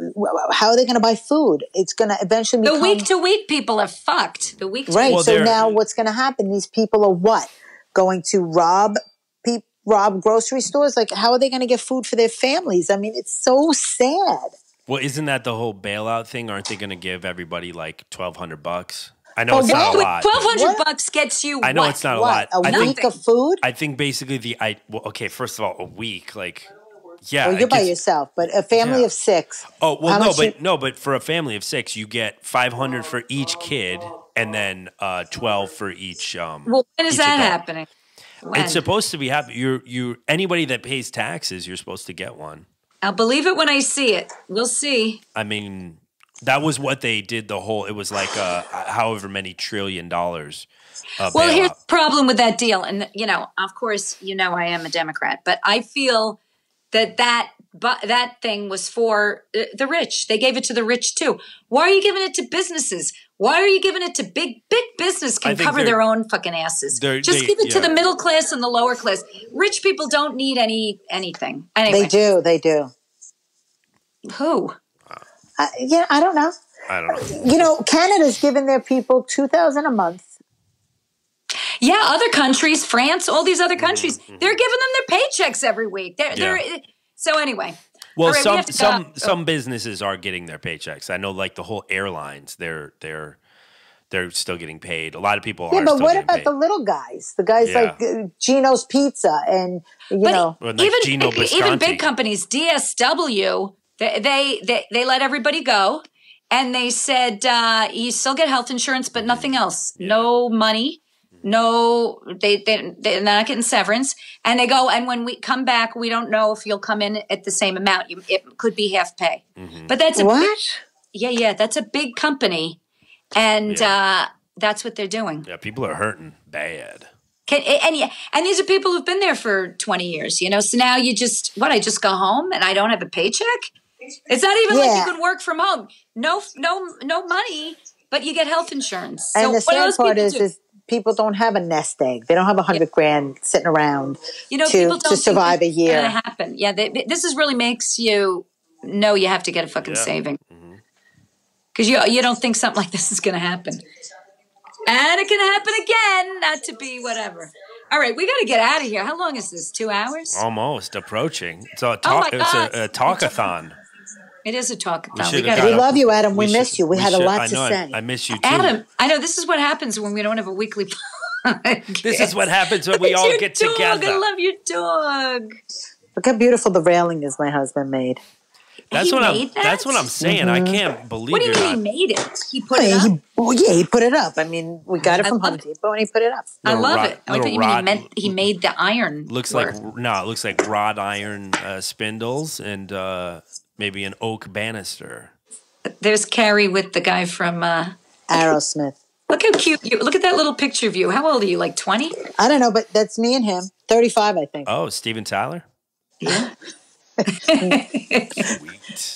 how are they going to buy food? It's going to eventually The week to week people are fucked. The week to right. Well, so now what's going to happen? These people are what going to rob peop rob grocery stores? Like, how are they going to get food for their families? I mean, it's so sad. well, isn't that the whole bailout thing? Aren't they going to give everybody like twelve hundred bucks? I know it's not a lot. Twelve hundred bucks gets you. I know what? it's not a lot. a I Nothing. week of food? I think basically the I well, okay. First of all, a week, like yeah. well, you're by gets- yourself, but a family Yeah. of six. Oh well, no, but you- no, but for a family of six, you get five hundred for each kid, and then uh, twelve for each. Um, Well, when is that adult. happening? When? It's supposed to be happening. You you anybody that pays taxes, you're supposed to get one. I'll believe it when I see it. We'll see. I mean, that was what they did. The whole it was like uh, however many trillion dollars. Uh, Well, here's the problem with that deal, and you know, of course, you know, I am a Democrat, but I feel that that but that thing was for uh, the rich. They gave it to the rich too. Why are you giving it to businesses? Why are you giving it to big big business can cover their own fucking asses? Just they- give it to the middle class and the lower class. Rich people don't need any anything. Anyway, They do. They do. who? Uh, yeah, I don't know. I don't know. You know, Canada's giving their people two thousand a month. Yeah, other countries, France, all these other countries, Mm-hmm. they're giving them their paychecks every week. They're, they're so anyway. Well, All right, we some have to some go. some businesses are getting their paychecks. I know, like the whole airlines, they're they're they're still getting paid. A lot of people Yeah, are. but still what getting about paid. the little guys? The guys Yeah. like uh, Gino's Pizza and you But know. Like even Gino even big companies, DSW, they they they, they let everybody go, and they said uh, you still get health insurance, but nothing else. No money. No, they they they're not getting severance, and they go. And when we come back, we don't know if you'll come in at the same amount. You, it could be half pay, Mm-hmm. but that's a big, What? yeah, yeah. That's a big company, and uh, that's what they're doing. Yeah, people are hurting bad. Can, and yeah, and these are people who've been there for 20 years, you know. So now you just what? I just go home and I don't have a paycheck. It's not even like you can work from home. No, no, no money, but you get health insurance. And the what sad those part people is, do? is people don't have a nest egg. They don't have a hundred grand sitting around you know, to, people don't to survive a this gonna year. happen. Yeah, they, this is really makes you know you have to get a fucking Yeah. saving mm-hmm. because you you don't think something like this is going to happen, and it can happen again. Not to be whatever. All right, we got to get out of here. How long is this? Two hours? Almost approaching. It's a Oh talk. my it's a, a talkathon. It is a talk. We We, got have We love you, Adam. We, miss should- you. We, had should- a lot I to know, I- say. I, miss you too. Adam, I know this is what happens when we don't have a weekly podcast. This is what happens when we all get dog. together. I love your dog. Look how beautiful the railing is my husband made. That's He what I'm. that? That's what I'm saying. I can't believe What do you mean not. he made it? He put Oh, it yeah, up? he, well, yeah, he put it up. I mean, we got it I from love Home. Depot, and he put it up. I love rod- it. I thought you mean he rod- meant he made the iron. Looks work. like no. It looks like wrought iron uh, spindles and uh, maybe an oak banister. there's Carie with the guy from. Uh, Aerosmith. look how cute you. Look at that little picture of you. How old are you? Like twenty? I don't know, but that's me and him. Thirty-five, I think. Oh, Steven Tyler. Yeah.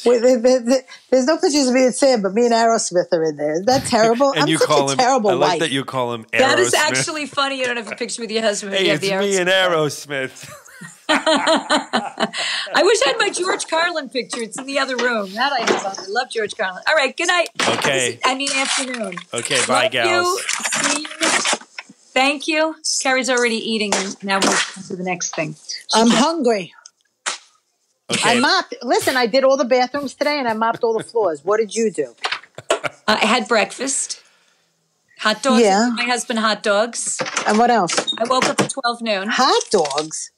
There's no pictures of me and Sam, but me and Aerosmith are in there. Is that terrible? And I'm you such call a him. terrible I like wife. that you call him. That is actually funny. You don't have a picture with your husband. Hey, you have it's the me and Aerosmith. I wish I had my George Carlin picture. It's in the other room. That I have. on. I love George Carlin. All right. Good night. Okay. I mean afternoon. Okay, bye, Love gals. You. See you. Thank you. Carie's already eating, and now we're on to the next thing. I'm hungry. Okay. I mopped. Listen, I did all the bathrooms today, and I mopped all the floors. What did you do? Uh, I had breakfast. Hot dogs. Yeah. My husband hot dogs. And what else? I woke up at twelve noon. Hot dogs.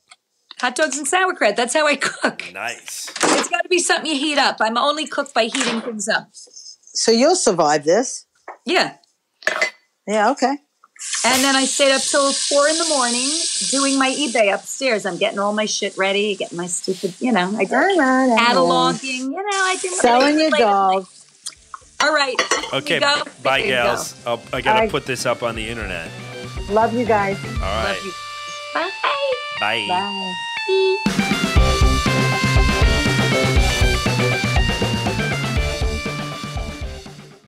Hot dogs and sauerkraut. That's how I cook. nice. It's got to be something you heat up. I'm only cooked by heating things up. So you'll survive this. Yeah. Yeah. Okay. And then I stayed up till four in the morning doing my eBay upstairs. I'm getting all my shit ready, getting my stupid, you know, I did cataloging. You know, I did Selling your late at night. dog. All right. Okay. You go. Bye, There you gals. I'll, I gotta Bye. put this up on the internet. Love you guys. All right. Love you. Bye. 拜。拜、